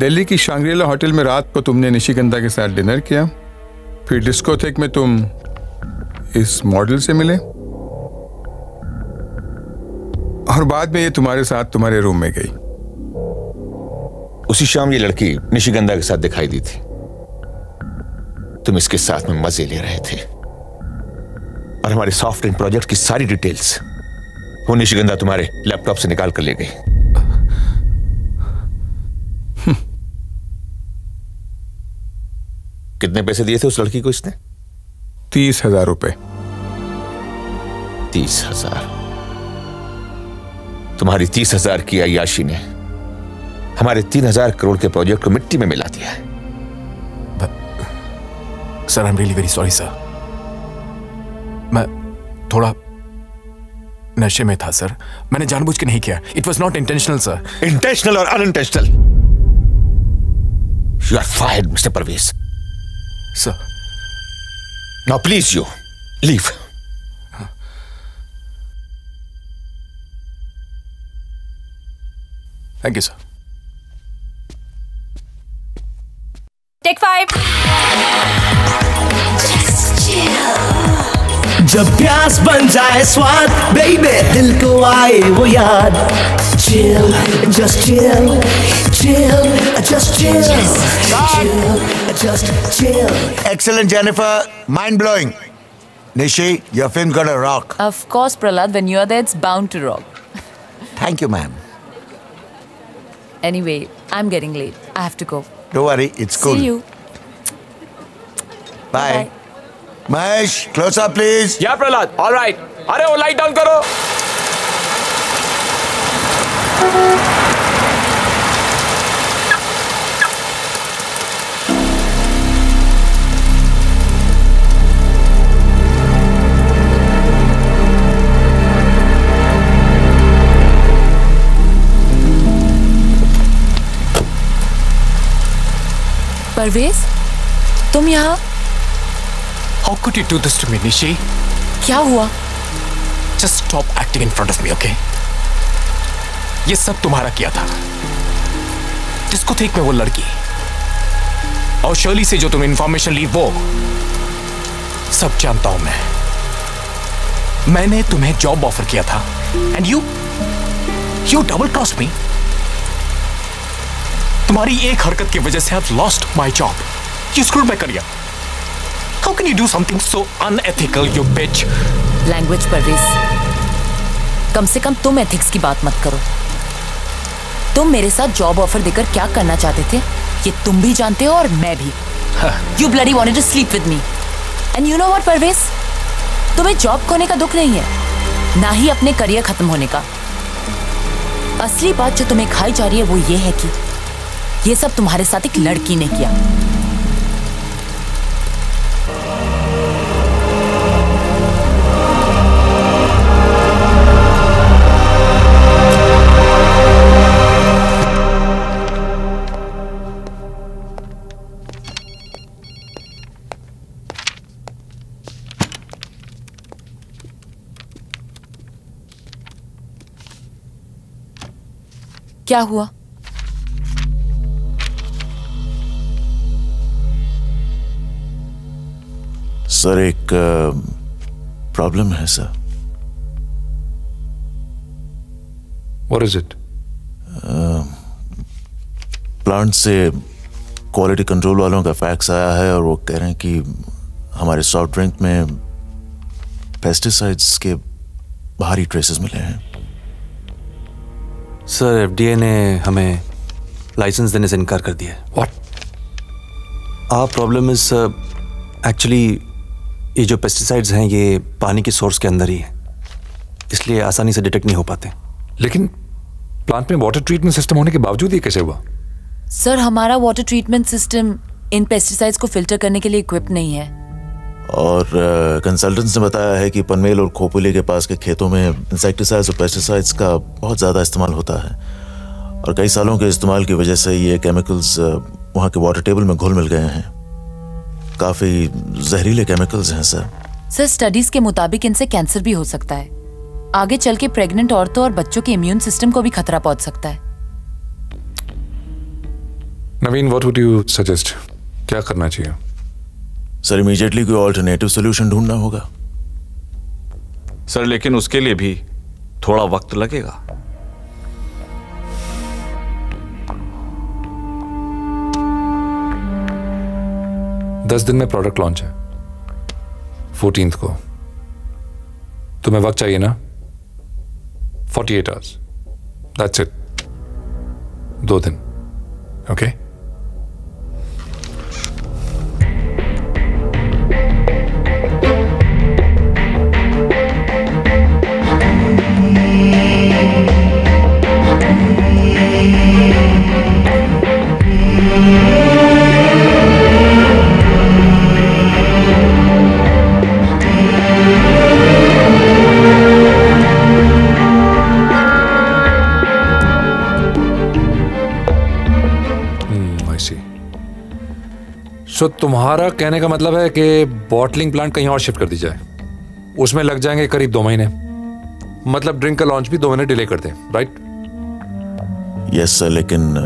दिल्ली की शांग्रीला होटल में रात को तुमने निशिगंधा के साथ डिनर किया। फिर डिस्कोथेक में तुम इस मॉडल से मिले। और बाद में ये तुम्हारे साथ तुम्हारे रूम में गई। उसी शाम ये लड़की निशिगंधा के साथ दिखाई दी थी। तुम इसके साथ में मज़े ले रहे थे। और हमारे सॉफ्टवेयर प्रोजेक्ट की सारी डिटेल्स वो निशिगंधा तुम्हारे लैपटॉप से निकाल कर ले गई। कितने पैसे दिए थे उस लड़की को इसने? तीस हज़ार रुपए। तीस हज़ार? तुम्हारी तीस हज़ार की अयाशी ने हमारे तीन हज़ार करोड़ के प्रोजेक्ट को मिट्टी में मिला दिया है। Sir I am really very sorry sir मैं थोड़ा नशे में था सर मैंने जानबूझ के नहीं किया। It was not intentional sir intentional और unintentional You are fired, mister Parvez. Sir. Now, please, you leave. Thank you, sir. Take five जब प्यास बन जाए स्वाद बेबी दिल को आए वो याद chill just chill chill just chill chill just chill Excellent, Jennifer. Mind blowing. Nishi, your film got a rock. Of course, Prahlad, when you're there, it's bound to rock. Thank you, ma'am. Anyway, I'm getting late. I have to go. Don't worry, it's cool. See you. Bye. Mahesh, close up, please. Yeah, Prahlad. All right. अरे वो light down करो परवेज तुम यहाँ How could you do this to me, Nishi? क्या हुआ Just stop acting in front of me, okay? ये सब तुम्हारा किया था। जिसको थी में वो लड़की? और शर्ली से जो तुम इंफॉर्मेशन ली, वो सब जानता हूँ मैं। मैंने तुम्हें जॉब ऑफ़र किया था। And you you double cross me तुम्हारी एक हरकत की वजह से I lost my job you screwed my career how can you do something so unethical you bitch language Parvez कम से कम तुम एथिक्स की बात मत करो। तुम मेरे साथ जॉब ऑफ़र देकर क्या करना चाहते थे? ये तुम भी जानते हो और मैं भी। You bloody want to sleep with me and you know what Parvez तुम्हें जॉब खोने का दुख नहीं है, ना ही अपने करियर खत्म होने का। असली बात जो तुम्हें खाई जा रही है वो ये है कि ये सब तुम्हारे साथ एक लड़की ने किया। क्या हुआ? सर एक प्रॉब्लम है sir. What is it? Plant से क्वालिटी कंट्रोल वालों का फैक्स आया है और वो कह रहे हैं कि हमारे सॉफ्ट ड्रिंक में पेस्टिसाइड्स के भारी ट्रेसेस मिले हैं। सर एफडीए ने हमें लाइसेंस देने से इनकार कर दिया है। आ प्रॉब्लम इज़ एक्चुअली ये जो पेस्टिसाइड्स हैं ये पानी के सोर्स के अंदर ही है। इसलिए आसानी से डिटेक्ट नहीं हो पाते। लेकिन प्लांट में वाटर ट्रीटमेंट सिस्टम होने के बावजूद ये कैसे हुआ? सर हमारा वाटर ट्रीटमेंट सिस्टम इन पेस्टिसाइड्स को फ़िल्टर करने के लिए इक्विप नहीं है। और कंसल्टेंट्स ने बताया है कि पनवेल और खोपुली के पास के खेतों में इंसेक्टिसाइड्स और पेस्टिसाइड्स का बहुत ज़्यादा इस्तेमाल होता है। और कई सालों के इस्तेमाल की वजह से ये केमिकल्स वहाँ के वाटर टेबल में घुल मिल गए हैं। काफ़ी जहरीले केमिकल्स हैं सर सर स्टडीज़ के मुताबिक इनसे कैंसर भी हो सकता है। आगे चल के प्रेग्नेंट औरतों और बच्चों के इम्यून सिस्टम को भी खतरा पहुँच सकता है। Naveen what would you suggest क्या करना चाहिए? सर इमीडिएटली कोई ऑल्टरनेटिव सोल्यूशन ढूंढना होगा। सर लेकिन उसके लिए भी थोड़ा वक्त लगेगा। दस दिन में प्रोडक्ट लॉन्च है। फोर्टींथ को। तुम्हें वक्त चाहिए ना? Forty eight hours that's it दो दिन। Okay okay? सो तुम्हारा कहने का मतलब है कि बॉटलिंग प्लांट कहीं और शिफ्ट कर दी जाए। उसमें लग जाएँगे करीब दो महीने। मतलब ड्रिंक का लॉन्च भी दो महीने डिले कर दें राइट यस सर लेकिन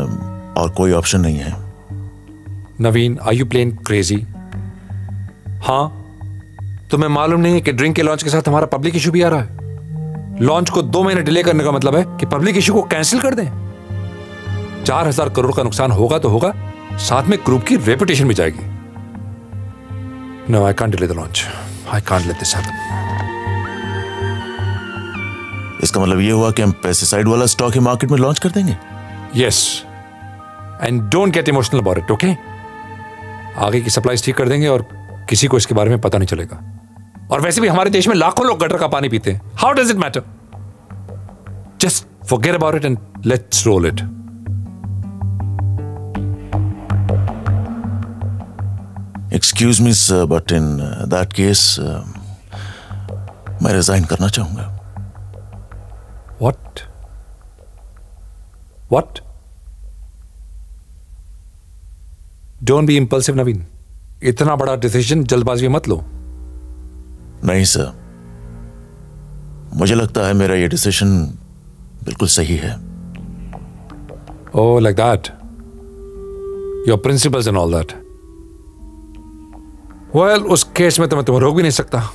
और कोई ऑप्शन नहीं है। Naveen are you plain crazy हाँ तुम्हें मालूम नहीं है कि ड्रिंक के लॉन्च के साथ हमारा पब्लिक इशू भी आ रहा है। लॉन्च को दो महीने डिले करने का मतलब है कि पब्लिक इशू को कैंसिल कर दें। चार हज़ार करोड़ का नुकसान होगा तो होगा। साथ में ग्रुप की रेपुटेशन भी जाएगी। No I can't delay the launch I can't let this happen इसका मतलब ये हुआ कि हम पेस्टिसाइड वाला स्टॉक ही मार्केट में लॉन्च कर देंगे? Yes and don't get emotional about it okay आगे की सप्लाई ठीक कर देंगे और किसी को इसके बारे में पता नहीं चलेगा। और वैसे भी हमारे देश में लाखों लोग गटर का पानी पीते हैं। How does it matter just forget about it and let's roll it excuse me sir but in that case मैं रिजाइन करना चाहूँगा। What what don't be impulsive, Naveen इतना बड़ा डिसीज़न जल्दबाजी मत लो। नहीं सर मुझे लगता है मेरा ये डिसीज़न बिल्कुल सही है। ओ like that your Your principles all all that. Well, उस केस में तो मैं तुम्हें रोक भी नहीं सकता।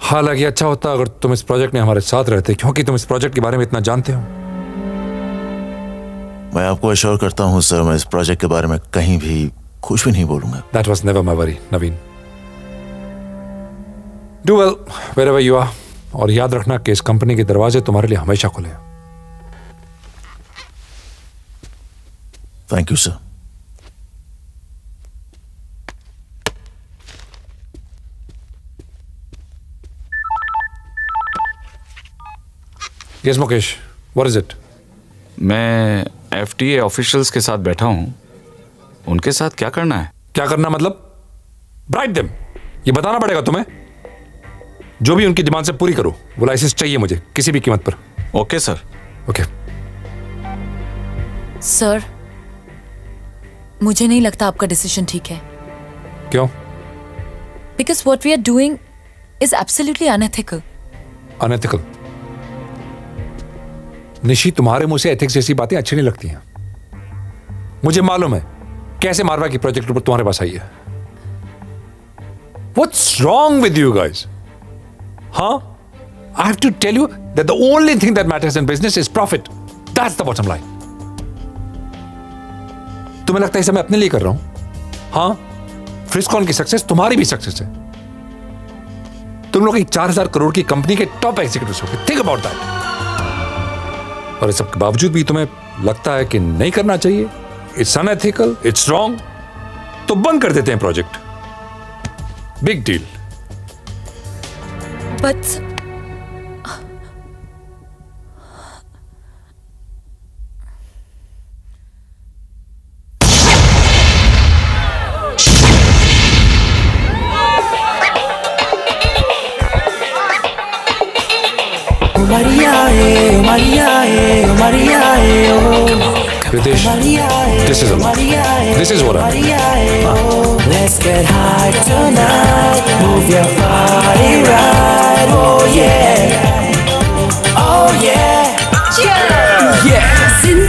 हालाँकि अच्छा होता अगर तुम इस प्रोजेक्ट में हमारे साथ रहते क्योंकि तुम इस प्रोजेक्ट के बारे में इतना जानते हो। मैं आपको अश्योर करता हूँ सर मैं इस प्रोजेक्ट के बारे में कहीं भी कुछ भी नहीं बोलूँगा। That was never my worry Naveen do well wherever you are और याद रखना कि इस कंपनी के दरवाजे तुम्हारे लिए हमेशा खुले हैं। Thank you sir yes Mukesh what is it मैं एफ़ ऑफिशियल्स के साथ बैठा हूँ। उनके साथ क्या करना है? क्या करना मतलब? ब्राइट देम ये बताना पड़ेगा तुम्हें। जो भी उनकी डिमांड से पूरी करो वो लाइसेंस चाहिए मुझे किसी भी कीमत पर। ओके सर ओके सर मुझे नहीं लगता आपका डिसीज़न ठीक है। क्यों? Because what we are doing is absolutely unethical unethical Nishi, तुम्हारे मुँह से एथिक्स जैसी बातें अच्छी नहीं लगती हैं मुझे मालूम है, कैसे मारवा की प्रोजेक्ट रिपोर्ट तुम्हारे पास आई है What's wrong with you guys? Huh? I have to tell you that the only thing that matters in business is profit. That's the bottom line. तुम्हें लगता है इसे मैं अपने लिए कर रहा हूँ हाँ फ्रिस्कॉन की सक्सेस तुम्हारी भी सक्सेस है तुम लोग एक चार हज़ार करोड़ की कंपनी के टॉप एग्जीक्यूटिव हो थिंक अबाउट दैट और इस सबके बावजूद भी तुम्हें लगता है कि नहीं करना चाहिए। इट्स अनएथिकल इट्स रॉन्ग तो बंद कर देते हैं project big deal but Ritesh, this is a lot. This is what I mean. Maria. Let's get high tonight. Move your body right. Oh yeah. Oh yeah. Yeah. Yeah.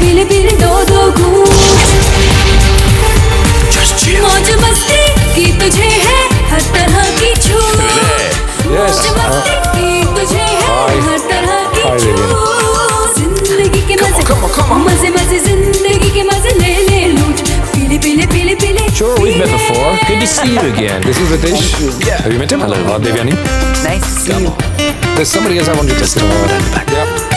पीले पीले दो दो मौज मस्ती की तुझे है हर तरह की छूट Yes. मौज मस्ती की तुझे है हर तरह की छूट ज़िंदगी के मज़े मज़े मज़े ज़िंदगी के मज़े ले ले लूट पीले पीले पीले पीले Sure, we've met before. Good to see you again. This is Ritesh. Yeah. Have you met him? Hello. Uh, Devyani. Nice to see you. There's somebody else I want to test it. Yeah.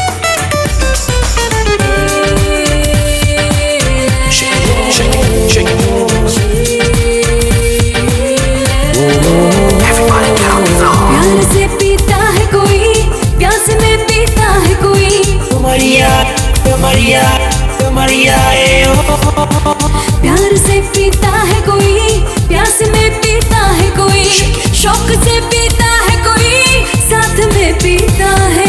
है कोई प्यास में पीता है कोई तुमरिया प्यार से पीता है कोई प्यास में पीता है कोई शौक से पीता है कोई साथ में पीता है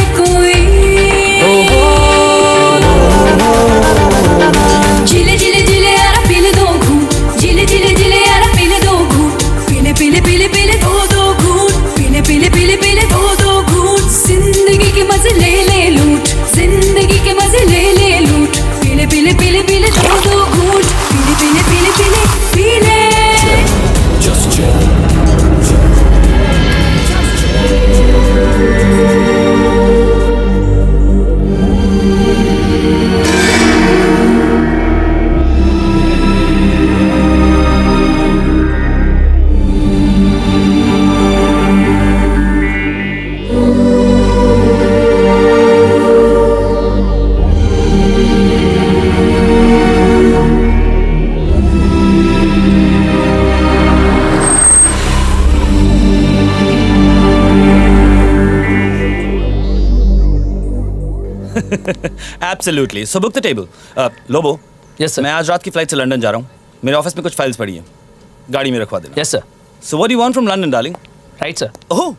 absolutely so book the table Lobo yes sir मैं आज रात की फ़्लाइट से लंदन जा रहा हूँ। मेरे ऑफ़िस में कुछ फाइल्स पड़ी हैं। गाड़ी में रखवा देना। Yes sir so what you want from London darling right sir oh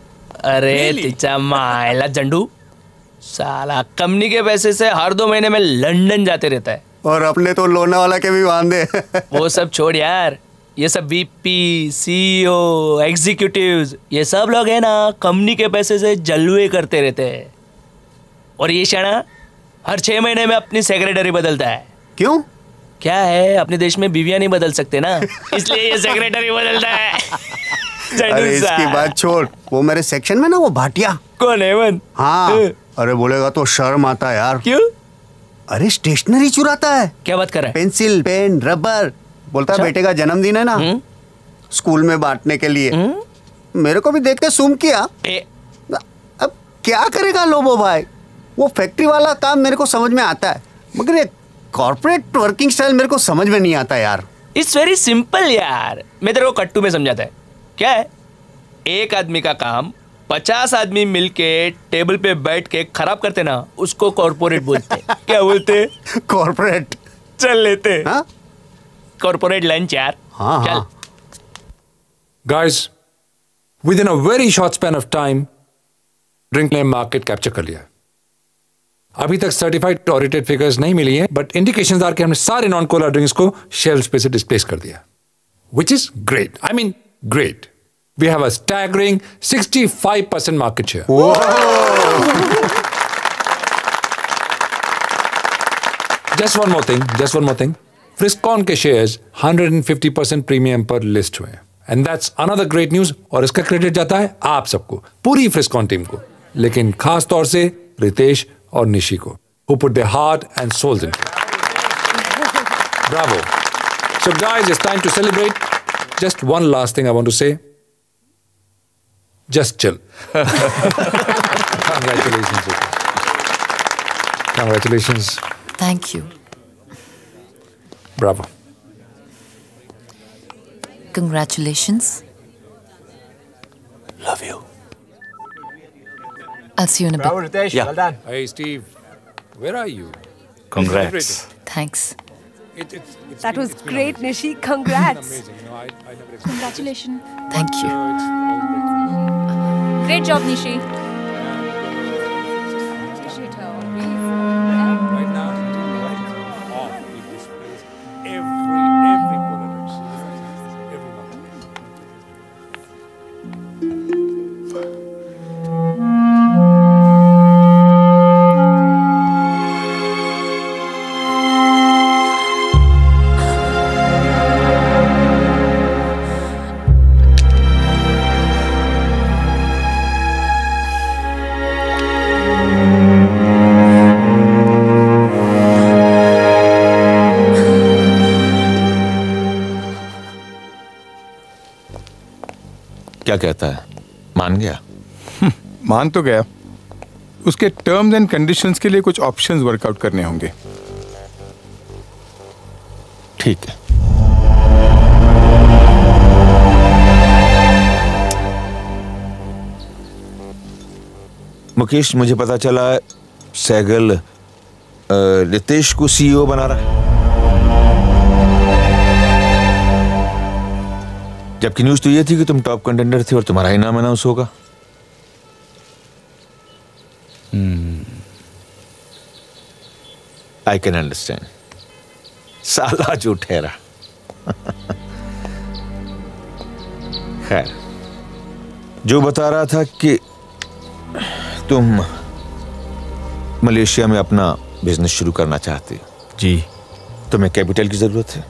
अरे तिचा मायला जंडू। साला कंपनी के पैसे से हर दो महीने में लंदन जाते रहता है। और अपने तो लोनावाला के भी बांधे। वो सब छोड़ यार। ये सब वीपी सीईओ एग्जीक्यूटिव्स ये सब लोग है ना कंपनी के पैसे से जलवे करते रहते हैं। और ये शाना हर छह महीने में अपनी सेक्रेटरी बदलता है। क्यों? क्या है? अपने देश में बीवियाँ नहीं बदल सकते ना? इसलिए ये सेक्रेटरी बदलता है। अरे इसकी बात छोड़। वो मेरे सेक्शन में ना वो भाटिया। कौन है मन हाँ। अरे बोलेगा तो शर्म आता है यार। क्यों? अरे स्टेशनरी चुराता है। क्या बात कर रहा है? Pencil pen rubber. बोलता है अच्छा। बेटे का जन्मदिन है ना? स्कूल में बांटने के लिए। मेरे को भी देख के सुम किया। अब क्या करेगा लोबो भाई? वो फैक्ट्री वाला काम मेरे को समझ में आता है मगर ये कॉर्पोरेट वर्किंग स्टाइल मेरे को समझ में नहीं आता यार। इट्स वेरी सिंपल यार। मैं तेरे को कट्टू में समझाता है। क्या है? एक आदमी का काम पचास आदमी मिलके टेबल पे बैठ के खराब करते ना उसको कॉर्पोरेट बोलते क्या बोलते? कॉर्पोरेट चल लेते। कॉर्पोरेट लंच यार। चल। Guys, within a very short span of time, drink ने मार्केट कैप्चर कर लिया। अभी तक सर्टिफाइड ऑडिटेड फिगर्स नहीं मिली है बट इंडिकेशन आ के हमने सारे नॉन कोला ड्रिंक्स को शेल्फ पे से डिस्प्लेस कर दिया which is great I mean great we have a staggering 65 percent market share just one more thing just one more thing Friscon के शेयर्स 150 परसेंट प्रीमियम पर लिस्ट हुए and that's another great news और इसका credit जाता है आप सबको पूरी फ्रिस्कॉन टीम को. लेकिन खास तौर से Ritesh or Nishiko, who put their heart and souls into it. Bravo. So, guys, it's time to celebrate. Just one last thing I want to say. Just chill. Congratulations. Congratulations. Thank you. Bravo. Congratulations. Love you. I'll see you in a Bravo, bit. Ritesh. Yeah. Well done. Hey, Steve. Where are you? Congrats. Thanks. It, it's, it's That was great, Nishi. Congrats. amazing. You know, I, I never Congratulations. Thank you. Great job, Nishi. क्या कहता है? मान गया? मान तो गया। उसके terms and conditions के लिए कुछ ऑप्शंस वर्कआउट करने होंगे। ठीक है। मुकेश मुझे पता चला सैगल रितेश को सीईओ बना रहा है। जबकि न्यूज़ तो ये थी कि तुम टॉप कंटेंडर थे और तुम्हारा ही नाम अनाउंस होगा आई कैन अंडरस्टैंड साला जो ठहरा खैर जो बता रहा था कि तुम मलेशिया में अपना बिज़नेस शुरू करना चाहते हो। जी। तुम्हें कैपिटल की ज़रूरत है?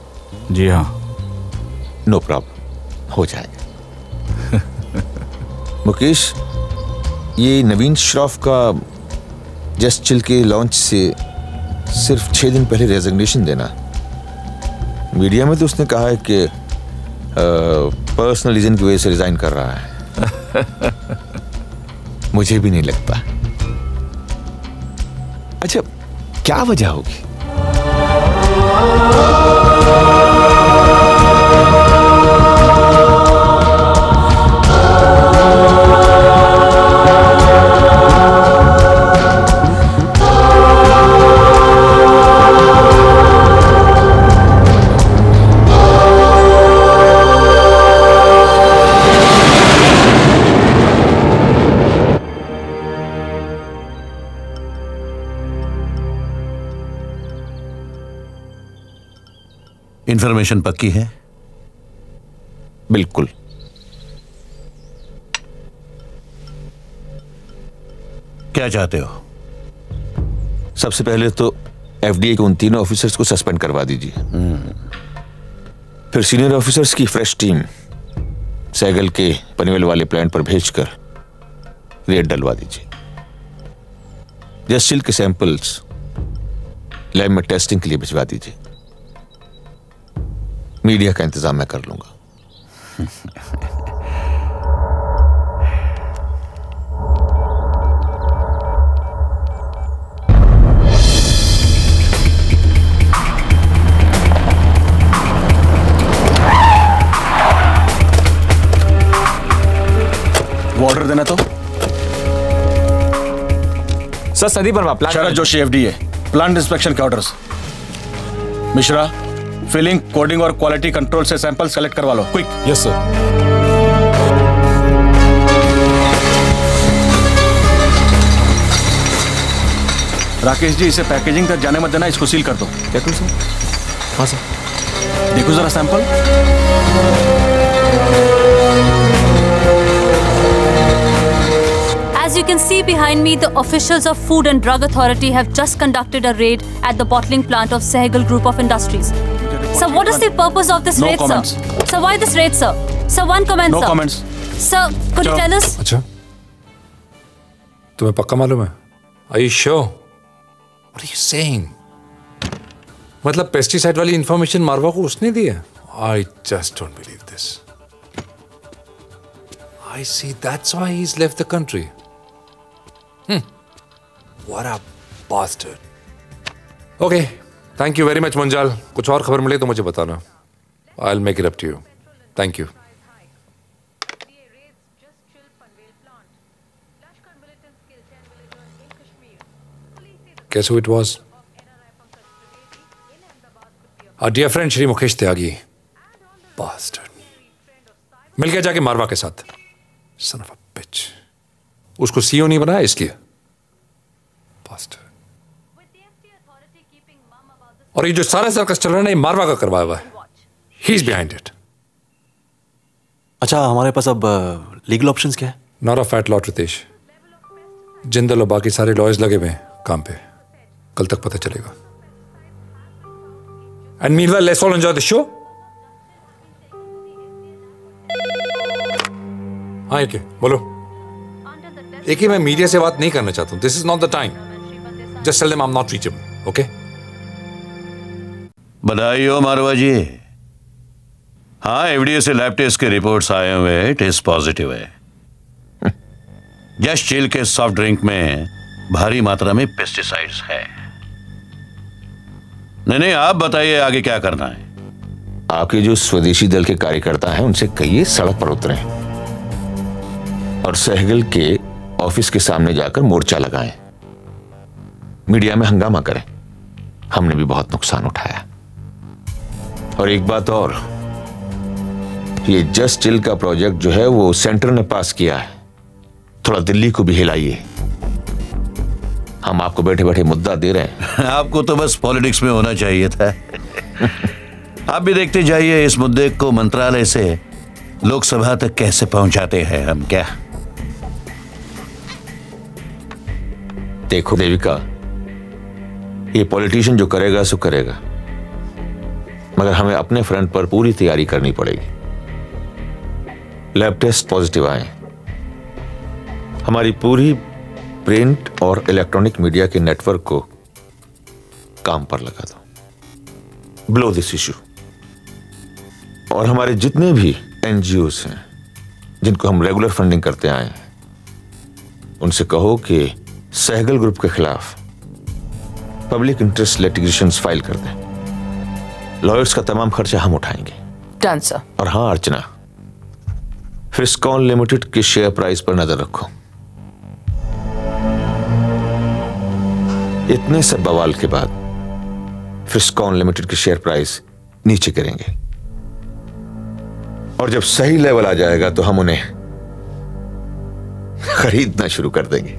जी हाँ। नो प्रॉब्लम हो जाएगा मुकेश, ये नवीन श्रॉफ का जस्ट चिल के लॉन्च से सिर्फ़ छह दिन पहले रेजिग्नेशन देना। मीडिया में तो उसने कहा है कि पर्सनल रीजन की वजह से रिजाइन कर रहा है। मुझे भी नहीं लगता। अच्छा क्या वजह होगी? इंफॉर्मेशन पक्की है? बिल्कुल। क्या चाहते हो? सबसे पहले तो एफडीए के उन तीनों ऑफिसर्स को सस्पेंड करवा दीजिए। फिर सीनियर ऑफिसर्स की फ्रेश टीम सैगल के पनवेल वाले प्लांट पर भेजकर रेड डलवा दीजिए। जस्ट के सैंपल्स लैब में टेस्टिंग के लिए भिजवा दीजिए। मीडिया का इंतज़ाम मैं कर लूँगा। वो ऑर्डर देना तो। Sir Sandeep Verma plan Sharad Joshi FDA plant inspection के ऑर्डर्स मिश्रा फिलिंग कोडिंग और क्वालिटी कंट्रोल से सैंपल्स कलेक्ट करवा लो quick yes sir Rakesh ji इसे पैकेजिंग तक जाने मत देना इसको सील कर दो क्या कुछ सर हाँ सर देखो जरा sample As you can see behind me, the officials of Food and Drug Authority have just conducted a raid at the bottling plant of Sehgal Group of Industries. So, what is the purpose of this No raid, comments. sir? So, why this raid, sir? Sir, one comment, No sir. comments. Sir, could you Sure. tell us? अच्छा तुम्हें पक्का मालूम है Are you sure? What are you saying? मतलब pesticide वाली information Marwah को उसने दी है I just don't believe this I see that's why he is left the country what a bastard okay thank you very much Munjal कुछ और खबर मिले तो मुझे बताना। I make it up to you thank you who it was? Our dear Shri Mukesh Tyagi मिल गया जाके मारवा के साथ। Son of a bitch. उसको सीईओ नहीं बनाया इसलिए और ये जो सारा सर्कस चल रहा है मारवा का करवाया हुआ है। ही इज़ बिहाइंड इट अच्छा हमारे पास अब लीगल ऑप्शंस क्या है? Not a fat lot Ritesh Jindal और बाकी सारे लॉयर्स लगे हुए हैं काम पे। कल तक पता चलेगा। And meanwhile let's all enjoy the show हाँ एक बोलो। एक ही मैं मीडिया से बात नहीं करना चाहता हूँ। This is not the time just tell them I am not reachable okay बधाई हो मारवा जी हाँ एफडीए से लैब टेस्ट के रिपोर्ट्स आए हुए हैं टेस्ट पॉजिटिव है। जस्ट चिल के सॉफ्ट ड्रिंक में भारी मात्रा में पेस्टिसाइड्स है। नहीं नहीं, आप बताइए आगे क्या करना है। आपके जो स्वदेशी दल के कार्यकर्ता हैं, उनसे कहिए सड़क पर उतरे। और सहगल के ऑफ़िस के सामने जाकर मोर्चा लगाएँ। मीडिया में हंगामा करें। हमने भी बहुत नुकसान उठाया। और एक बात और। ये जस्ट चिल का प्रोजेक्ट जो है वो सेंटर ने पास किया है। थोड़ा दिल्ली को भी हिलाइए। हम आपको बैठे बैठे मुद्दा दे रहे हैं। आपको तो बस पॉलिटिक्स में होना चाहिए था। आप भी देखते जाइए इस मुद्दे को मंत्रालय से। लोकसभा तक कैसे पहुंचाते हैं हम क्या? देखो देविका ये पॉलिटिशियन जो करेगा सो करेगा। मगर हमें अपने फ्रंट पर पूरी तैयारी करनी पड़ेगी। लैब टेस्ट पॉजिटिव आए। हमारी पूरी प्रिंट और इलेक्ट्रॉनिक मीडिया के नेटवर्क को काम पर लगा दो। ब्लो दिस इशू और हमारे जितने भी एनजीओ हैं, जिनको हम रेगुलर फंडिंग करते आए हैं, उनसे कहो कि सहगल ग्रुप के खिलाफ पब्लिक इंटरेस्ट लिटिगेशन फ़ाइल कर दें। लॉयर्स का तमाम खर्चा हम उठाएँगे। डन सर और हाँ अर्चना फिस्कॉन लिमिटेड के शेयर प्राइस पर नज़र रखो। इतने सब बवाल के बाद फिस्कॉन लिमिटेड के शेयर प्राइस नीचे करेंगे और जब सही लेवल आ जाएगा तो हम उन्हें खरीदना शुरू कर देंगे।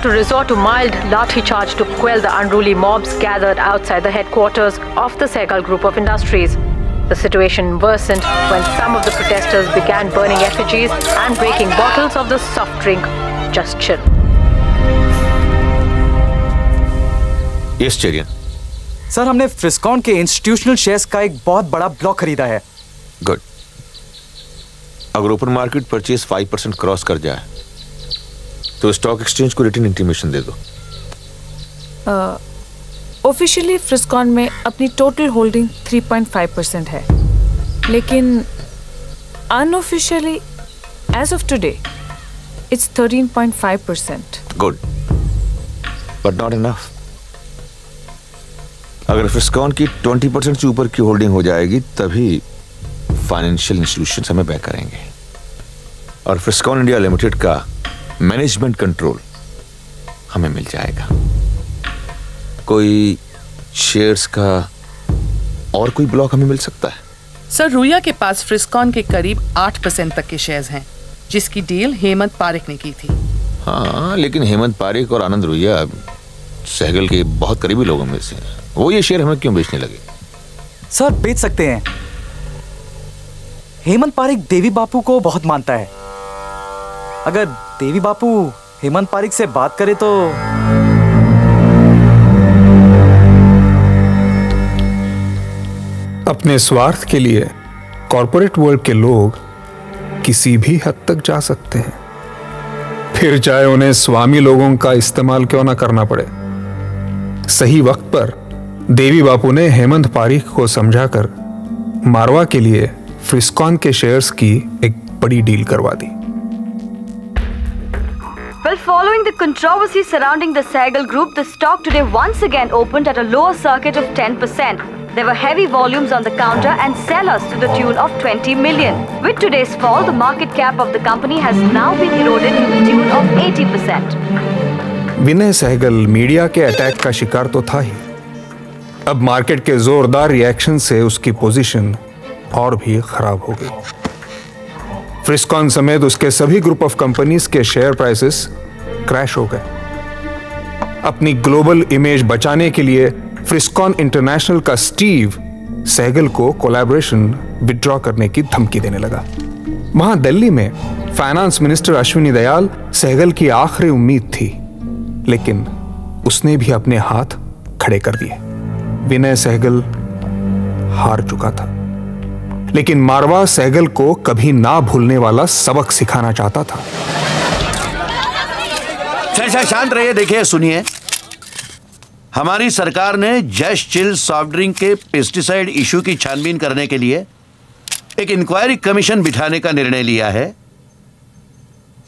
had to resort to mild lathi charge to quell the unruly mobs gathered outside the headquarters of the Segal Group of Industries. The situation worsened when some of the protesters began burning effigies and breaking bottles of the soft drink Just Chill. Yes Cherian sir हमने फ्रिस्कॉन के institutional shares का एक बहुत बड़ा block खरीदा है good अगर open market purchase five percent cross कर जाए तो स्टॉक एक्सचेंज को रिटर्न इंटीमेशन दे दो। ऑफिशियली uh, फ्रिस्कॉन में अपनी टोटल होल्डिंग 3.5 परसेंट है। लेकिन unofficially as of today it's 13.5 percent good but not enough अगर फिस्कॉन की 20 परसेंट से ऊपर की होल्डिंग हो जाएगी तभी फाइनेंशियल इंस्टीट्यूशन हमें बैक करेंगे। और फिस्कॉन इंडिया लिमिटेड का मैनेजमेंट कंट्रोल हमें मिल जाएगा। कोई शेयर्स का और कोई ब्लॉक हमें मिल सकता है? सर रुया के पास फ्रिस्कॉन के करीब आठ परसेंट तक के शेयर्स हैं जिसकी डील हेमंत पारिक ने की थी। हाँ लेकिन हेमंत पारिक और आनंद रुइया सहगल के बहुत करीबी लोगों में से वो ये शेयर हमें क्यों बेचने लगे? सर बेच सकते हैं। हेमंत पारिक देवी बापू को बहुत मानता है। अगर देवी बापू, हेमंत पारिक से बात करे तो। अपने स्वार्थ के लिए कॉरपोरेट वर्ल्ड के लोग किसी भी हद तक जा सकते हैं। फिर चाहे उन्हें स्वामी लोगों का इस्तेमाल क्यों ना करना पड़े? सही वक्त पर देवी बापू ने हेमंत पारिक को समझाकर मारवा के लिए फ्रिस्कॉन के शेयर्स की एक बड़ी डील करवा दी। Well, following the controversy surrounding the Saigal Group, the stock today once again opened at a lower circuit of 10%. There were heavy volumes on the counter and sellers to the tune of 20 million. With today's fall, the market cap of the company has now been eroded to the tune of 80%. Vinay Sehgal media के attack का शिकार तो था ही अब market के जोरदार reaction से उसकी पोजीशन और भी खराब हो गई फ्रिस्कॉन समेत उसके सभी ग्रुप ऑफ़ कंपनीज़ के शेयर प्राइसेस क्रैश हो गए। अपनी ग्लोबल इमेज बचाने के लिए फ्रिस्कॉन इंटरनेशनल का स्टीव सहगल को कोलैबोरेशन विड्रॉ करने की धमकी देने लगा। वहाँ दिल्ली में फाइनेंस मिनिस्टर अश्विनी दयाल सहगल की आखिरी उम्मीद थी, लेकिन उसने भी अपने हाथ खड़े कर दिए। विनय सहगल हार चुका था। लेकिन मारवा सहगल को कभी ना भूलने वाला सबक सिखाना चाहता था। शांत रहिए देखिए सुनिए। हमारी सरकार ने जस्ट चिल सॉफ्ट ड्रिंक के पेस्टिसाइड इशू की छानबीन करने के लिए एक इंक्वायरी कमीशन बिठाने का निर्णय लिया है।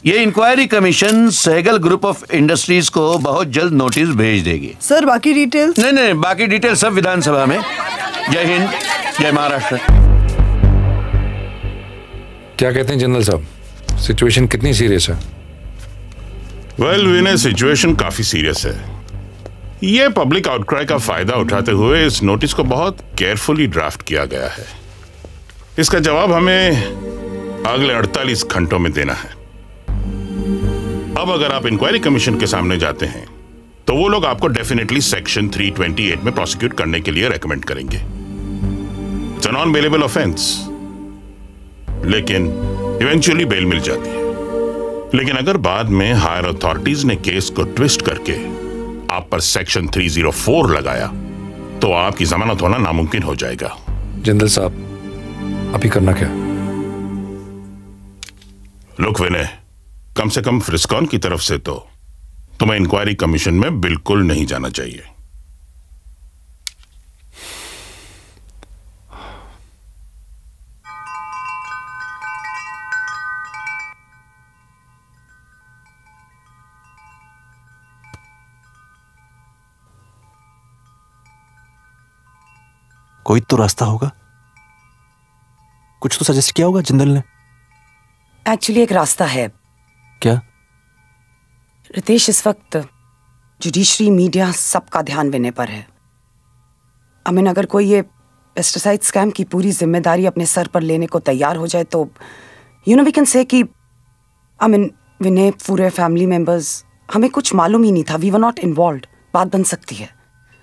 ये inquiry commission Sehgal group of industries को बहुत जल्द नोटिस भेज देगी। सर बाकी डिटेल्स नहीं नहीं बाकी डिटेल सब विधानसभा में। जय हिंद जय महाराष्ट्र। क्या कहते हैं जनरल साहब? सिचुएशन कितनी सीरियस है? वेल विनय सिचुएशन काफ़ी सीरियस है। ये पब्लिक आउटक्राई का फ़ायदा उठाते हुए इस नोटिस को बहुत केयरफुली ड्राफ्ट किया गया है। इसका जवाब हमें अगले 48 घंटों में देना है। अब अगर आप इंक्वायरी कमीशन के सामने जाते हैं तो वो लोग आपको डेफिनेटली सेक्शन 328 में प्रोसिक्यूट करने के लिए रेकमेंड करेंगे। इट्स नॉन बेलेबल ऑफेंस लेकिन इवेंचुअली बेल मिल जाती है। लेकिन अगर बाद में हायर अथॉरिटीज ने केस को ट्विस्ट करके आप पर सेक्शन 304 लगाया तो आपकी जमानत होना नामुमकिन हो जाएगा। जनरल साहब अभी करना क्या? लुक विनय कम से कम फ्रिस्कॉन की तरफ़ से तो तुम्हें इंक्वायरी कमीशन में बिल्कुल नहीं जाना चाहिए। कोई तो रास्ता होगा। कुछ तो सजेस्ट किया होगा जिंदल ने। एक्चुअली एक रास्ता है। क्या? रितेश इस वक्त जुडिशरी मीडिया सबका ध्यान विनय पर है। अमीन अगर कोई ये पेस्टिसाइड स्कैम की पूरी ज़िम्मेदारी अपने सर पर लेने को तैयार हो जाए तो you no we can say कि आई मीन विनय पूरे फैमिली मेंबर्स हमें कुछ मालूम ही नहीं था। वी वर नॉट इन्वॉल्व बात बन सकती है।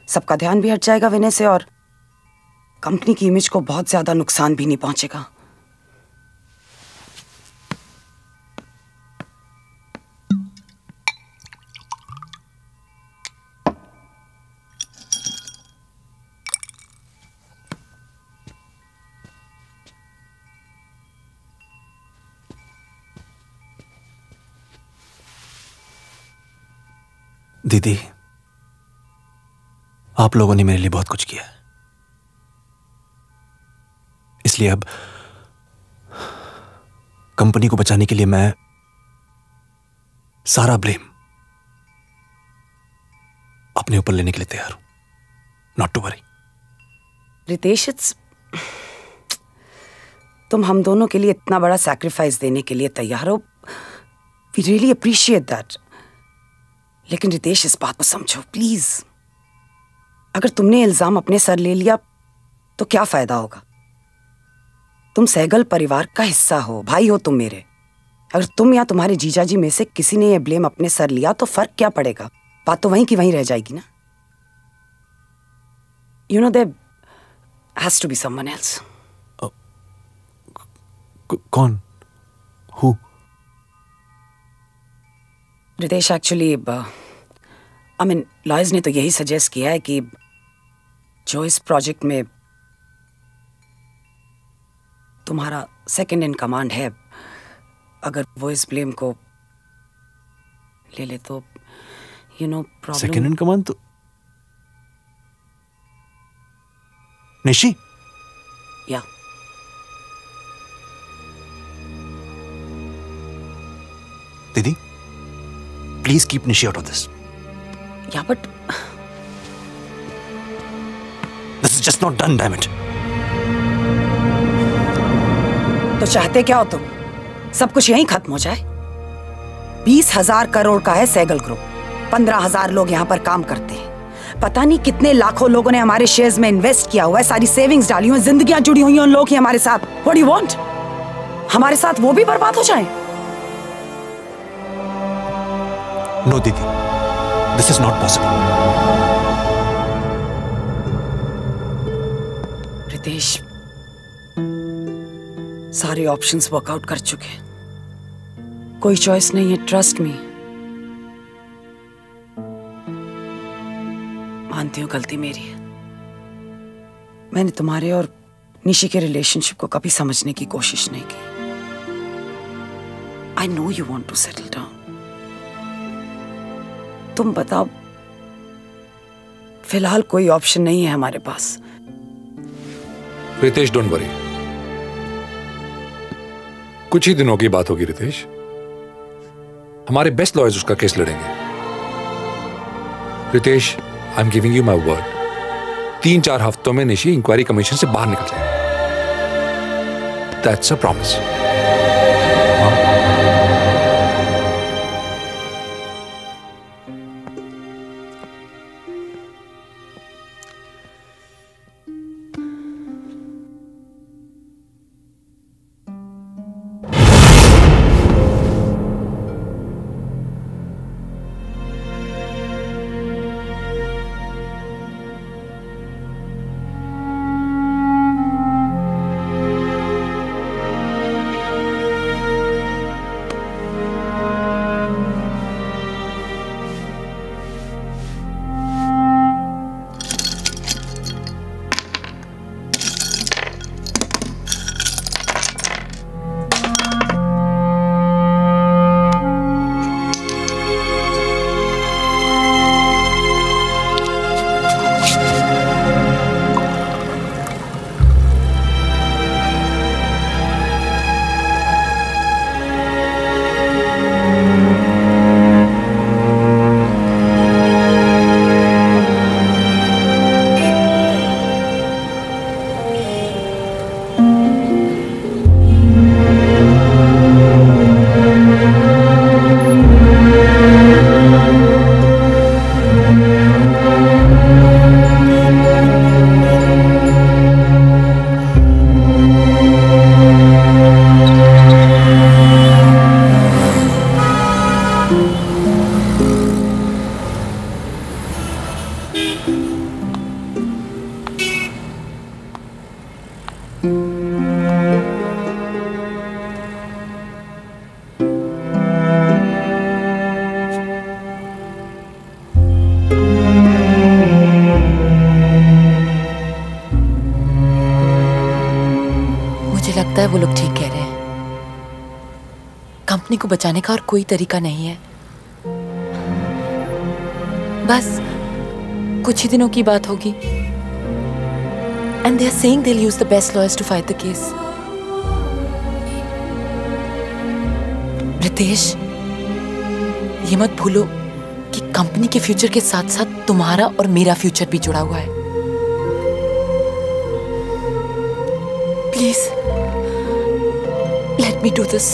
सबका ध्यान भी हट जाएगा विनय से और कंपनी की इमेज को बहुत ज़्यादा नुकसान भी नहीं पहुंचेगा। दीदी, आप लोगों ने मेरे लिए बहुत कुछ किया है। इसलिए अब कंपनी को बचाने के लिए मैं सारा ब्लेम अपने ऊपर लेने के लिए तैयार हूँ। Not to worry Ritesh it's तुम हम दोनों के लिए इतना बड़ा सैक्रिफाइस देने के लिए तैयार हो। वी रियली अप्रिशिएट दैट लेकिन रितेश, इस बात को समझो प्लीज़ अगर तुमने इल्ज़ाम अपने सर ले लिया तो क्या फ़ायदा होगा? तुम सहगल परिवार का हिस्सा हो भाई हो तुम मेरे। अगर तुम या तुम्हारे जीजा जी में से किसी ने यह ब्लेम अपने सर लिया तो फ़र्क क्या पड़ेगा? बात तो वहीं की वहीं रह जाएगी ना? You know they has to be someone else कौन? Who Ritesh actually I mean lawyers ने तो यही सजेस्ट किया है कि जो इस प्रोजेक्ट में तुम्हारा सेकंड इन कमांड है। अगर वो इस ब्लेम को ले ले तो you know problem second in command तो निशी? या दीदी please keep Nishi out of this या but this is just not done damn it तो चाहते क्या हो तुम? सब कुछ यहीं खत्म हो जाए। बीस हज़ार करोड़ का है सैगल ग्रुप। पंद्रह हज़ार लोग यहाँ पर काम करते हैं। पता नहीं कितने लाखों लोगों ने हमारे शेयर्स में इन्वेस्ट किया हुआ है सारी सेविंग्स डाली हुई हैं, जिंदगियाँ जुड़ी हुई हैं उन लोगों की हमारे साथ। व्हाट यू वांट हमारे साथ वो भी बर्बाद हो जाए। नो दीदी this is not possible Ritesh सारे ऑप्शंस वर्कआउट कर चुके हैं। कोई चॉइस नहीं है ट्रस्ट मी मानती हूँ गलती मेरी है। मैंने तुम्हारे और निशी के रिलेशनशिप को कभी समझने की कोशिश नहीं की। I know you want to settle down तुम बताओ, फ़िलहाल कोई ऑप्शन नहीं है हमारे पास। रितेश डोंट वरी कुछ ही दिनों की बात होगी, रितेश। हमारे बेस्ट लॉयर्स उसका केस लड़ेंगे। Ritesh I am giving you my word तीन चार हफ्तों में निशी इंक्वायरी कमीशन से बाहर निकल जाए दैट्स अ प्रॉमिस बचाने का और कोई तरीका नहीं है। बस, कुछ ही दिनों की बात होगी। And they are saying they use the best lawyers to fight the case Ritesh, ये मत भूलो कि कंपनी के फ्यूचर के साथ साथ तुम्हारा और मेरा फ्यूचर भी जुड़ा हुआ है। Please let me do this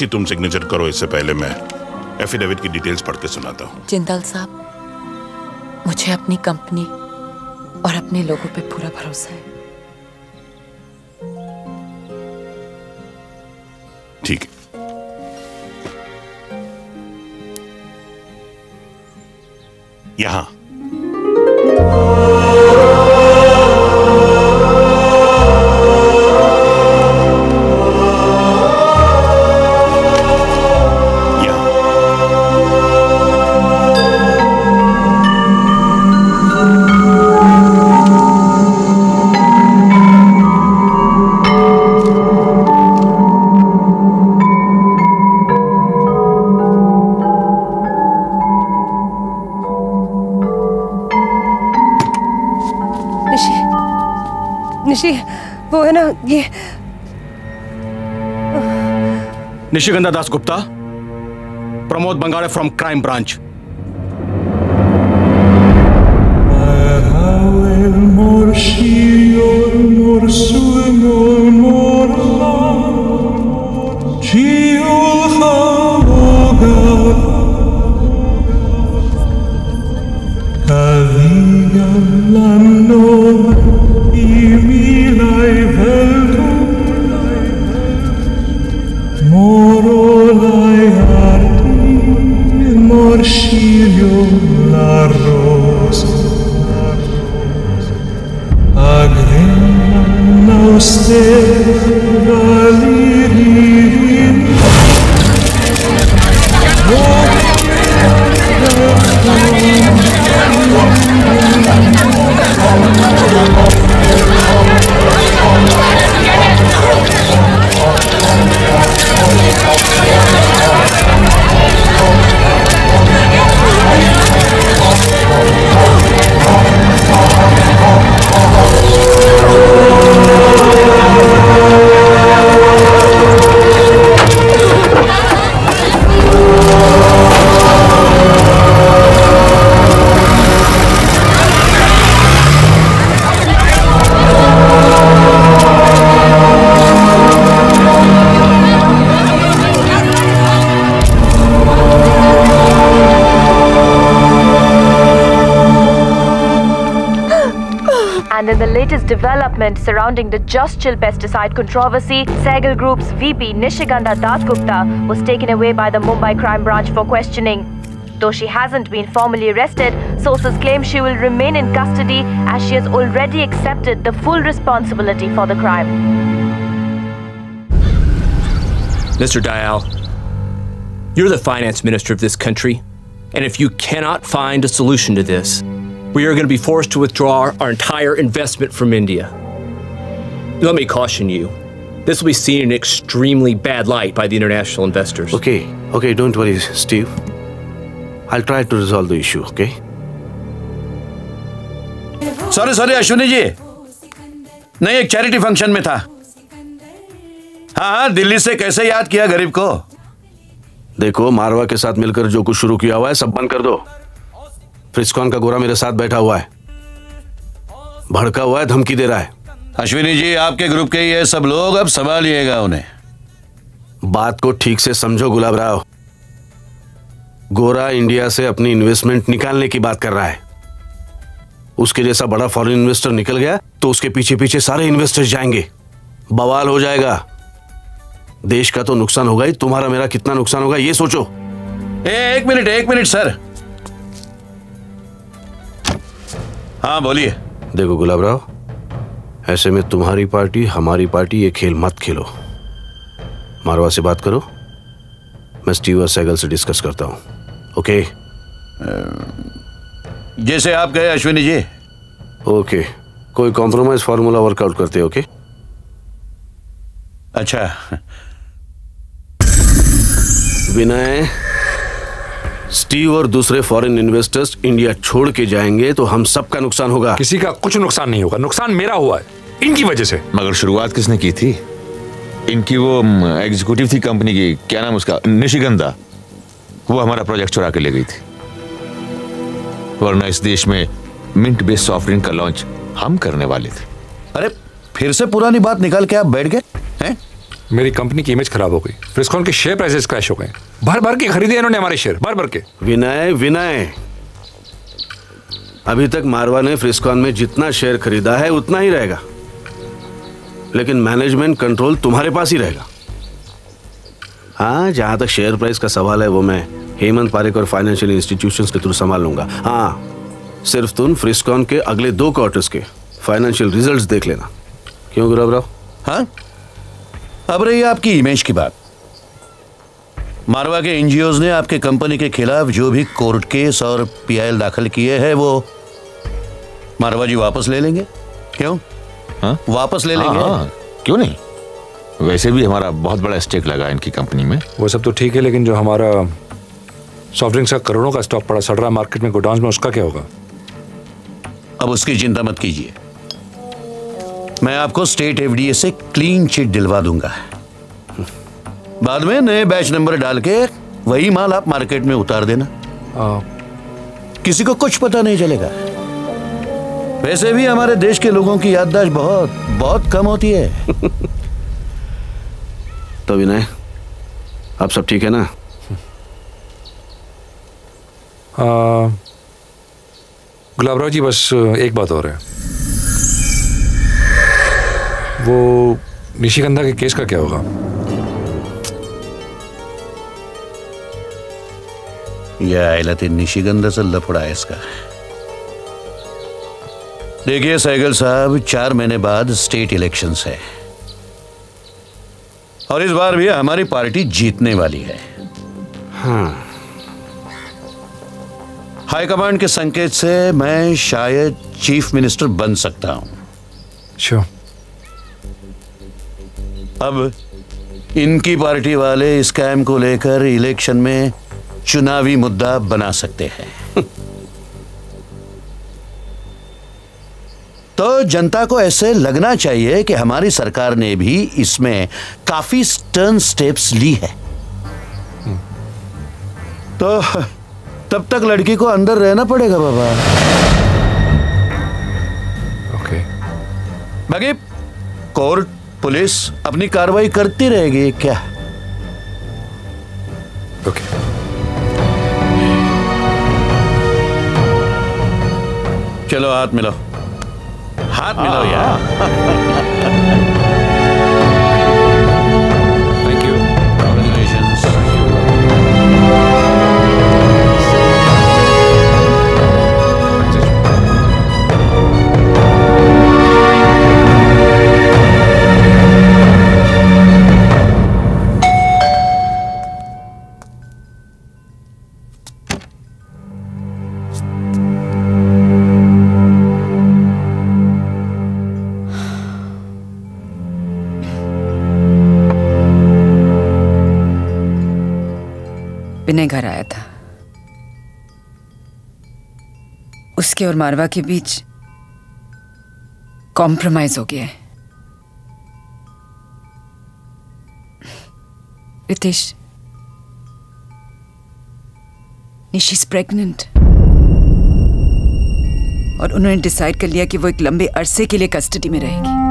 Nishi तुम सिग्नेचर करो इससे पहले मैं एफिडेविट की डिटेल्स पढ़ के सुनाता हूँ। जिंदाल साहब मुझे अपनी कंपनी और अपने लोगों पे पूरा भरोसा है। ठीक। है यहाँ। Nishigandha Das Gupta Pramod Bangade from crime branch development surrounding the Just Chill pesticide controversy, Sehgal Group's VP Nishigandha Dasgupta was taken away by the Mumbai crime branch for questioning. Though she hasn't been formally arrested, sources claim she will remain in custody as she has already accepted the full responsibility for the crime. Mr. Dial, you're the finance minister of this country, and if you cannot find a solution to this, we are going to be forced to withdraw our entire investment from India. Let me caution you. This will be seen in extremely bad light by the international investors. Okay, okay, don't worry, Steve. I'll try to resolve the issue, okay? Sorry sorry Ashwini ji नहीं एक charity function में था हाँ हाँ दिल्ली से कैसे याद किया गरीब को देखो मारवा के साथ मिलकर जो कुछ शुरू किया हुआ है सब बंद कर दो फ्रिस्कॉन का गोरा मेरे साथ बैठा हुआ है भड़का हुआ है धमकी दे रहा है अश्विनी जी आपके ग्रुप के ये सब लोग अब संभालिएगा उन्हें। बात को ठीक से समझो गुलाब राव गोरा इंडिया से अपनी इन्वेस्टमेंट निकालने की बात कर रहा है। उसके जैसा बड़ा फॉरेन इन्वेस्टर निकल गया तो उसके पीछे पीछे सारे इन्वेस्टर्स जाएँगे। बवाल हो जाएगा। देश का तो नुकसान होगा ही तुम्हारा मेरा कितना नुकसान होगा ये सोचो। ए, एक मिनट एक मिनट सर। हाँ बोलिए। देखो गुलाब राव ऐसे में तुम्हारी पार्टी हमारी पार्टी ये खेल मत खेलो। मारवा से बात करो। मैं स्टीव और सैगल से डिस्कस करता हूँ। ओके? जैसे आप गए अश्विनी जी। ओके। कोई कॉम्प्रोमाइज फार्मूला वर्कआउट करते ओके? अच्छा। विनय स्टीव और दूसरे फॉरेन इन्वेस्टर्स इंडिया छोड़ के जाएँगे तो हम सबका नुकसान होगा। किसी का कुछ नुकसान नहीं होगा। नुकसान मेरा हुआ है। इनकी वजह से। मगर शुरुआत किसने की थी? इनकी वो एग्जीक्यूटिव थी कंपनी की क्या नाम उसका? निशिगंधा। वो हमारा प्रोजेक्ट चुरा के ले गई थी। वरना इस देश में मिंट बेस्ड सॉफ्ट ड्रिंक का लॉन्च हम करने वाले थे। अरे फिर से पुरानी बात निकाल के आप बैठ गए हैं? मेरी कंपनी की इमेज खराब हो गई। फ्रिस्कॉन के शेयर प्राइसेस क्रैश हो गए। भर भर के खरीदे इन्होंने हमारे शेयर भर भर के। विनय विनय। अभी तक मारवा ने फ्रिस्कॉन में जितना शेयर खरीदा है उतना ही रहेगा। लेकिन मैनेजमेंट कंट्रोल तुम्हारे पास ही रहेगा। हाँ जहाँ तक शेयर प्राइस का सवाल है, वो मैं हेमंत पारेख और फाइनेंशियल इंस्टीट्यूशन के थ्रू संभाल लूँगा। हाँ सिर्फ़ तुम फ्रिस्कॉन के अगले दो क्वार्टर्स के फाइनेंशियल रिजल्ट्स देख लेना। क्यों गुलाब राव? हाँ? अब रही आपकी इमेज की बात। मारवा के एनजीओ ने आपके कंपनी के खिलाफ जो भी कोर्ट केस और पीआईएल दाखिल किए हैं, वो मारवा जी वापस ले लेंगे? क्यों? हाँ? वापस ले हाँ, लेंगे। हाँ, क्यों नहीं? वैसे भी हमारा बहुत बड़ा स्टेक लगा इनकी कंपनी में। वो सब तो ठीक है लेकिन जो हमारा सॉफ्ट ड्रिंक्स का करोड़ों का स्टॉक पड़ा सड़ रहा मार्केट में गोडाउन में उसका क्या होगा? अब उसकी चिंता मत कीजिए। मैं आपको स्टेट एफडीए से क्लीन चिट दिलवा दूँगा। बाद में नए बैच नंबर डाल के वही माल आप मार्केट में उतार देना। किसी को कुछ पता नहीं चलेगा। वैसे भी हमारे देश के लोगों की याददाश्त बहुत बहुत कम होती है। तो विनय आप सब ठीक है ना? गुलाबराव जी बस एक बात और है। वो निशिगंधा के केस का क्या होगा? यह आयलत निशिगंधा से लफड़ा है इसका। देखिए सैगल साहब चार महीने बाद स्टेट इलेक्शंस है। और इस बार भी हमारी पार्टी जीतने वाली है। हाँ। हाईकमांड के संकेत से मैं शायद चीफ मिनिस्टर बन सकता हूँ। श्योर अब इनकी पार्टी वाले इस स्कैम को लेकर इलेक्शन में चुनावी मुद्दा बना सकते हैं। तो जनता को ऐसे लगना चाहिए कि हमारी सरकार ने भी इसमें काफ़ी स्टर्न स्टेप्स ली है। तो तब तक लड़की को अंदर रहना पड़ेगा बाबा। ओके। बाकी कोर्ट पुलिस अपनी कार्रवाई करती रहेगी क्या? ओके। चलो हाथ मिलो हाथ मिलाओ यार। विनय घर आया था। उसके और मारवा के बीच कॉम्प्रोमाइज हो गया है। रितेश निशी इज़ प्रेग्नेंट और उन्होंने डिसाइड कर लिया कि वो एक लंबे अरसे के लिए कस्टडी में रहेगी।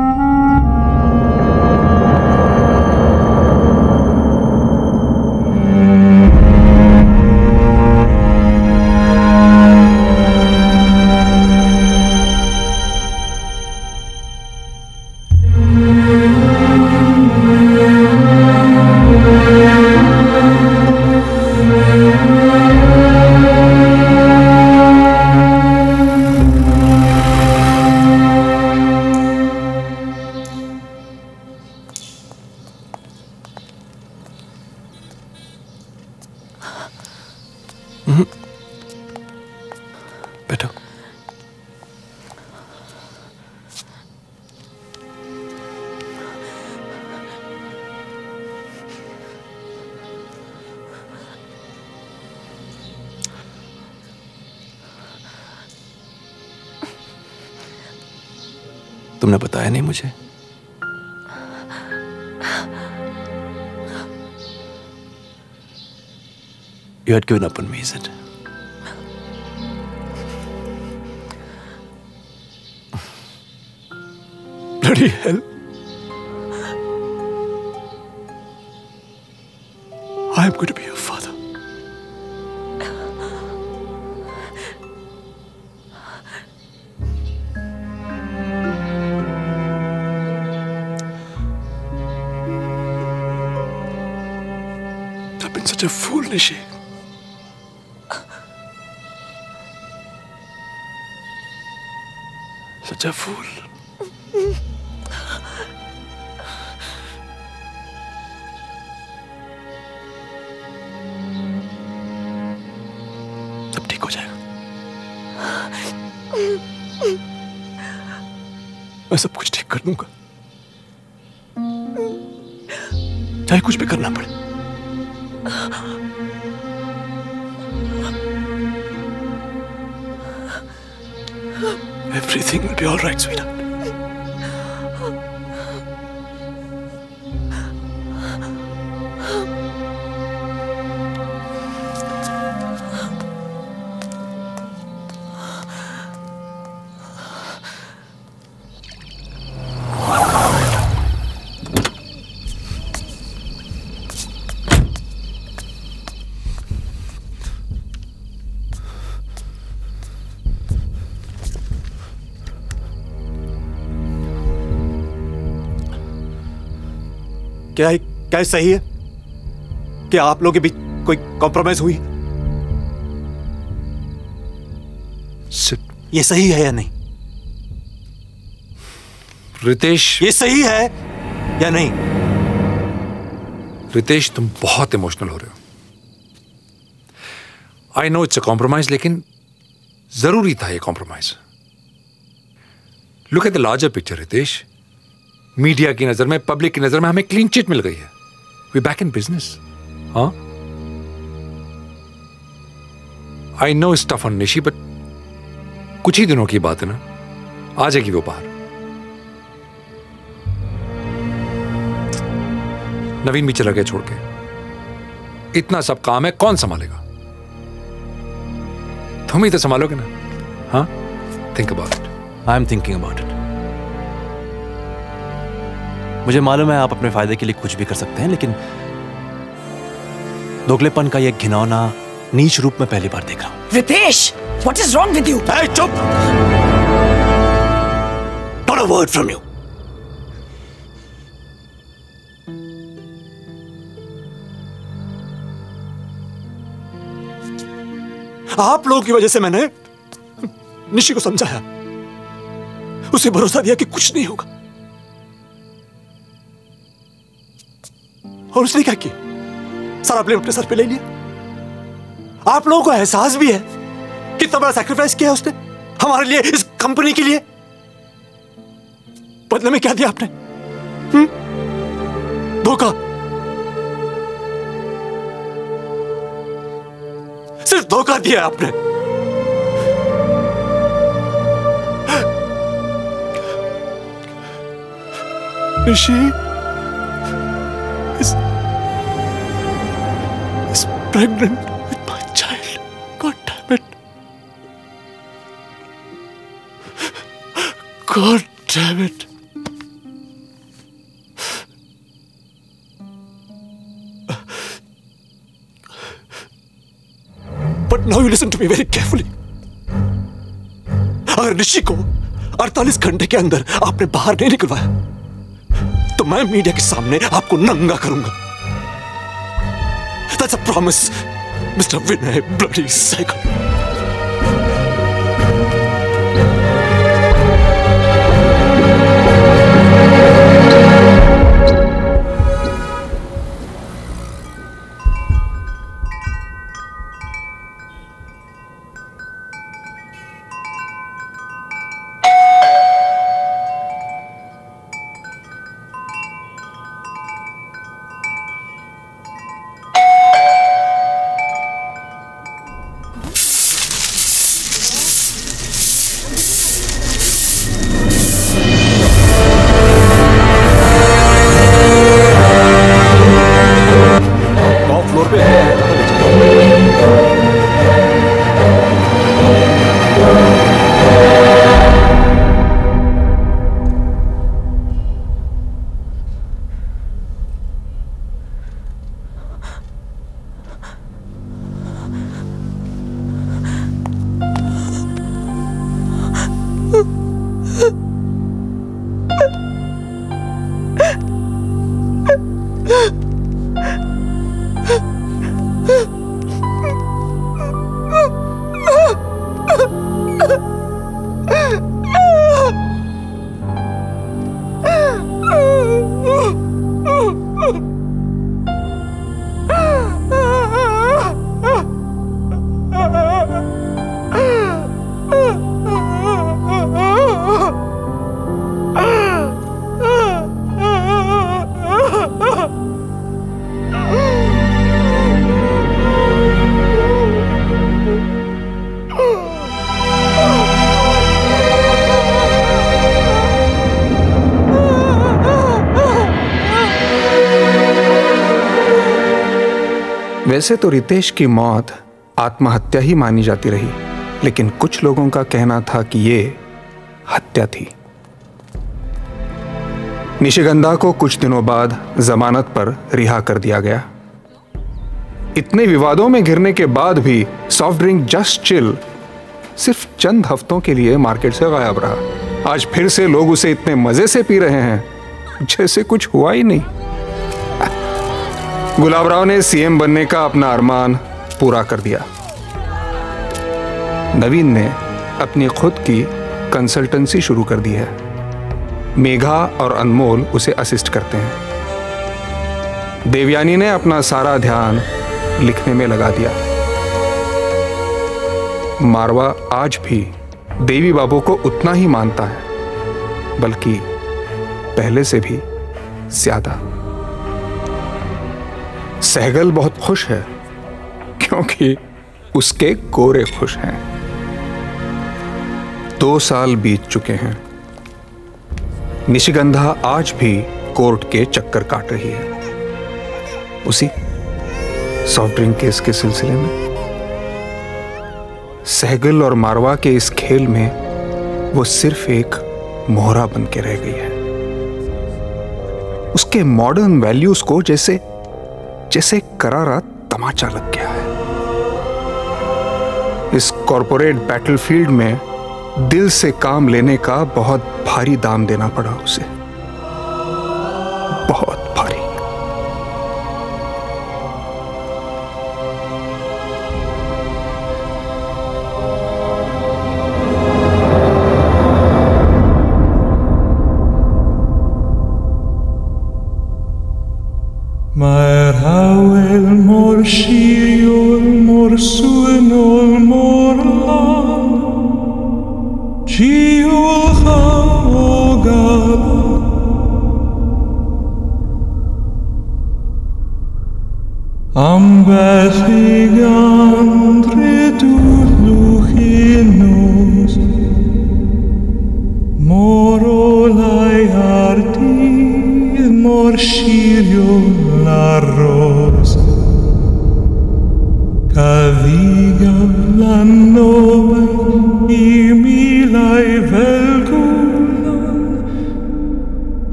You had given up on me, is it? क्या क्या सही है? क्या आप लोगों के बीच कोई कॉम्प्रोमाइज हुई? सिर्फ़ ये सही है या नहीं? रितेश। ये सही है या नहीं? रितेश तुम बहुत इमोशनल हो रहे हो। I know it's a compromise लेकिन ज़रूरी था ये compromise look at the larger picture Ritesh. Media की नज़र में पब्लिक की नज़र में हमें क्लीन चिट मिल गई है। वी बैक इन बिज़नेस हाँ? I know stuff on Nishi but कुछ ही दिनों की बात है ना। आ जाएगी वो बाहर। नवीन भी चला गया छोड़ के। इतना सब काम है, कौन संभालेगा? तुम ही तो संभालोगे ना हाँ? Think about it I am thinking about it मुझे मालूम है आप अपने फ़ायदे के लिए कुछ भी कर सकते हैं लेकिन दोगलेपन का यह घिनौना नीच रूप में पहली बार देख रहा हूँ। Ritesh what is wrong with you चुप! Not a word from you आप लोगों की वजह से मैंने निशी को समझाया। उसे भरोसा दिया कि कुछ नहीं होगा। और उसने क्या किया? सारा ब्लेम अपने सर पे ले लिया। आप लोगों को एहसास भी है कितना बड़ा सैक्रिफाइस किया उसने हमारे लिए, इस कंपनी के लिए। बदले में क्या दिया आपने? हम्म? धोखा। सिर्फ़ धोखा दिया आपने। ऋषि is, is pregnant with my child. God damn it. God damn it. But now you listen to me very carefully. अगर ऋषि को 48 घंटे के अंदर आपने बाहर नहीं निकलवाया तो मैं मीडिया के सामने आपको नंगा करूँगा That's a promise, Mr. Vinay Bloody Cycle. वैसे तो रितेश की मौत, आत्महत्या ही मानी जाती रही, लेकिन कुछ लोगों का कहना था कि ये हत्या थी। निशिगंधा को कुछ दिनों बाद जमानत पर रिहा कर दिया गया। इतने विवादों में घिरने के बाद भी सॉफ्ट ड्रिंक जस्ट चिल सिर्फ़ चंद हफ्तों के लिए मार्केट से गायब रहा। आज फिर से लोग उसे इतने मज़े से पी रहे हैं, जैसे कुछ हुआ ही नहीं। गुलाब राव ने सीएम बनने का अपना अरमान पूरा कर दिया। नवीन ने अपनी खुद की कंसल्टेंसी शुरू कर दी है। मेघा और अनमोल उसे असिस्ट करते हैं। देवयानी ने अपना सारा ध्यान लिखने में लगा दिया। मारवा आज भी देवी बाबू को उतना ही मानता है, बल्कि पहले से भी ज़्यादा। सहगल बहुत खुश है, क्योंकि उसके गोरे खुश हैं। दो साल बीत चुके हैं। निशिगंधा आज भी कोर्ट के चक्कर काट रही है। उसी सॉफ्ट ड्रिंक केस के सिलसिले में। सहगल और मारवा के इस खेल में वो सिर्फ़ एक मोहरा बन के रह गई है। उसके मॉडर्न वैल्यूज़ को जैसे जैसे करारा तमाचा लग गया है। इस कॉरपोरेट बैटलफील्ड में दिल से काम लेने का बहुत भारी दाम देना पड़ा उसे।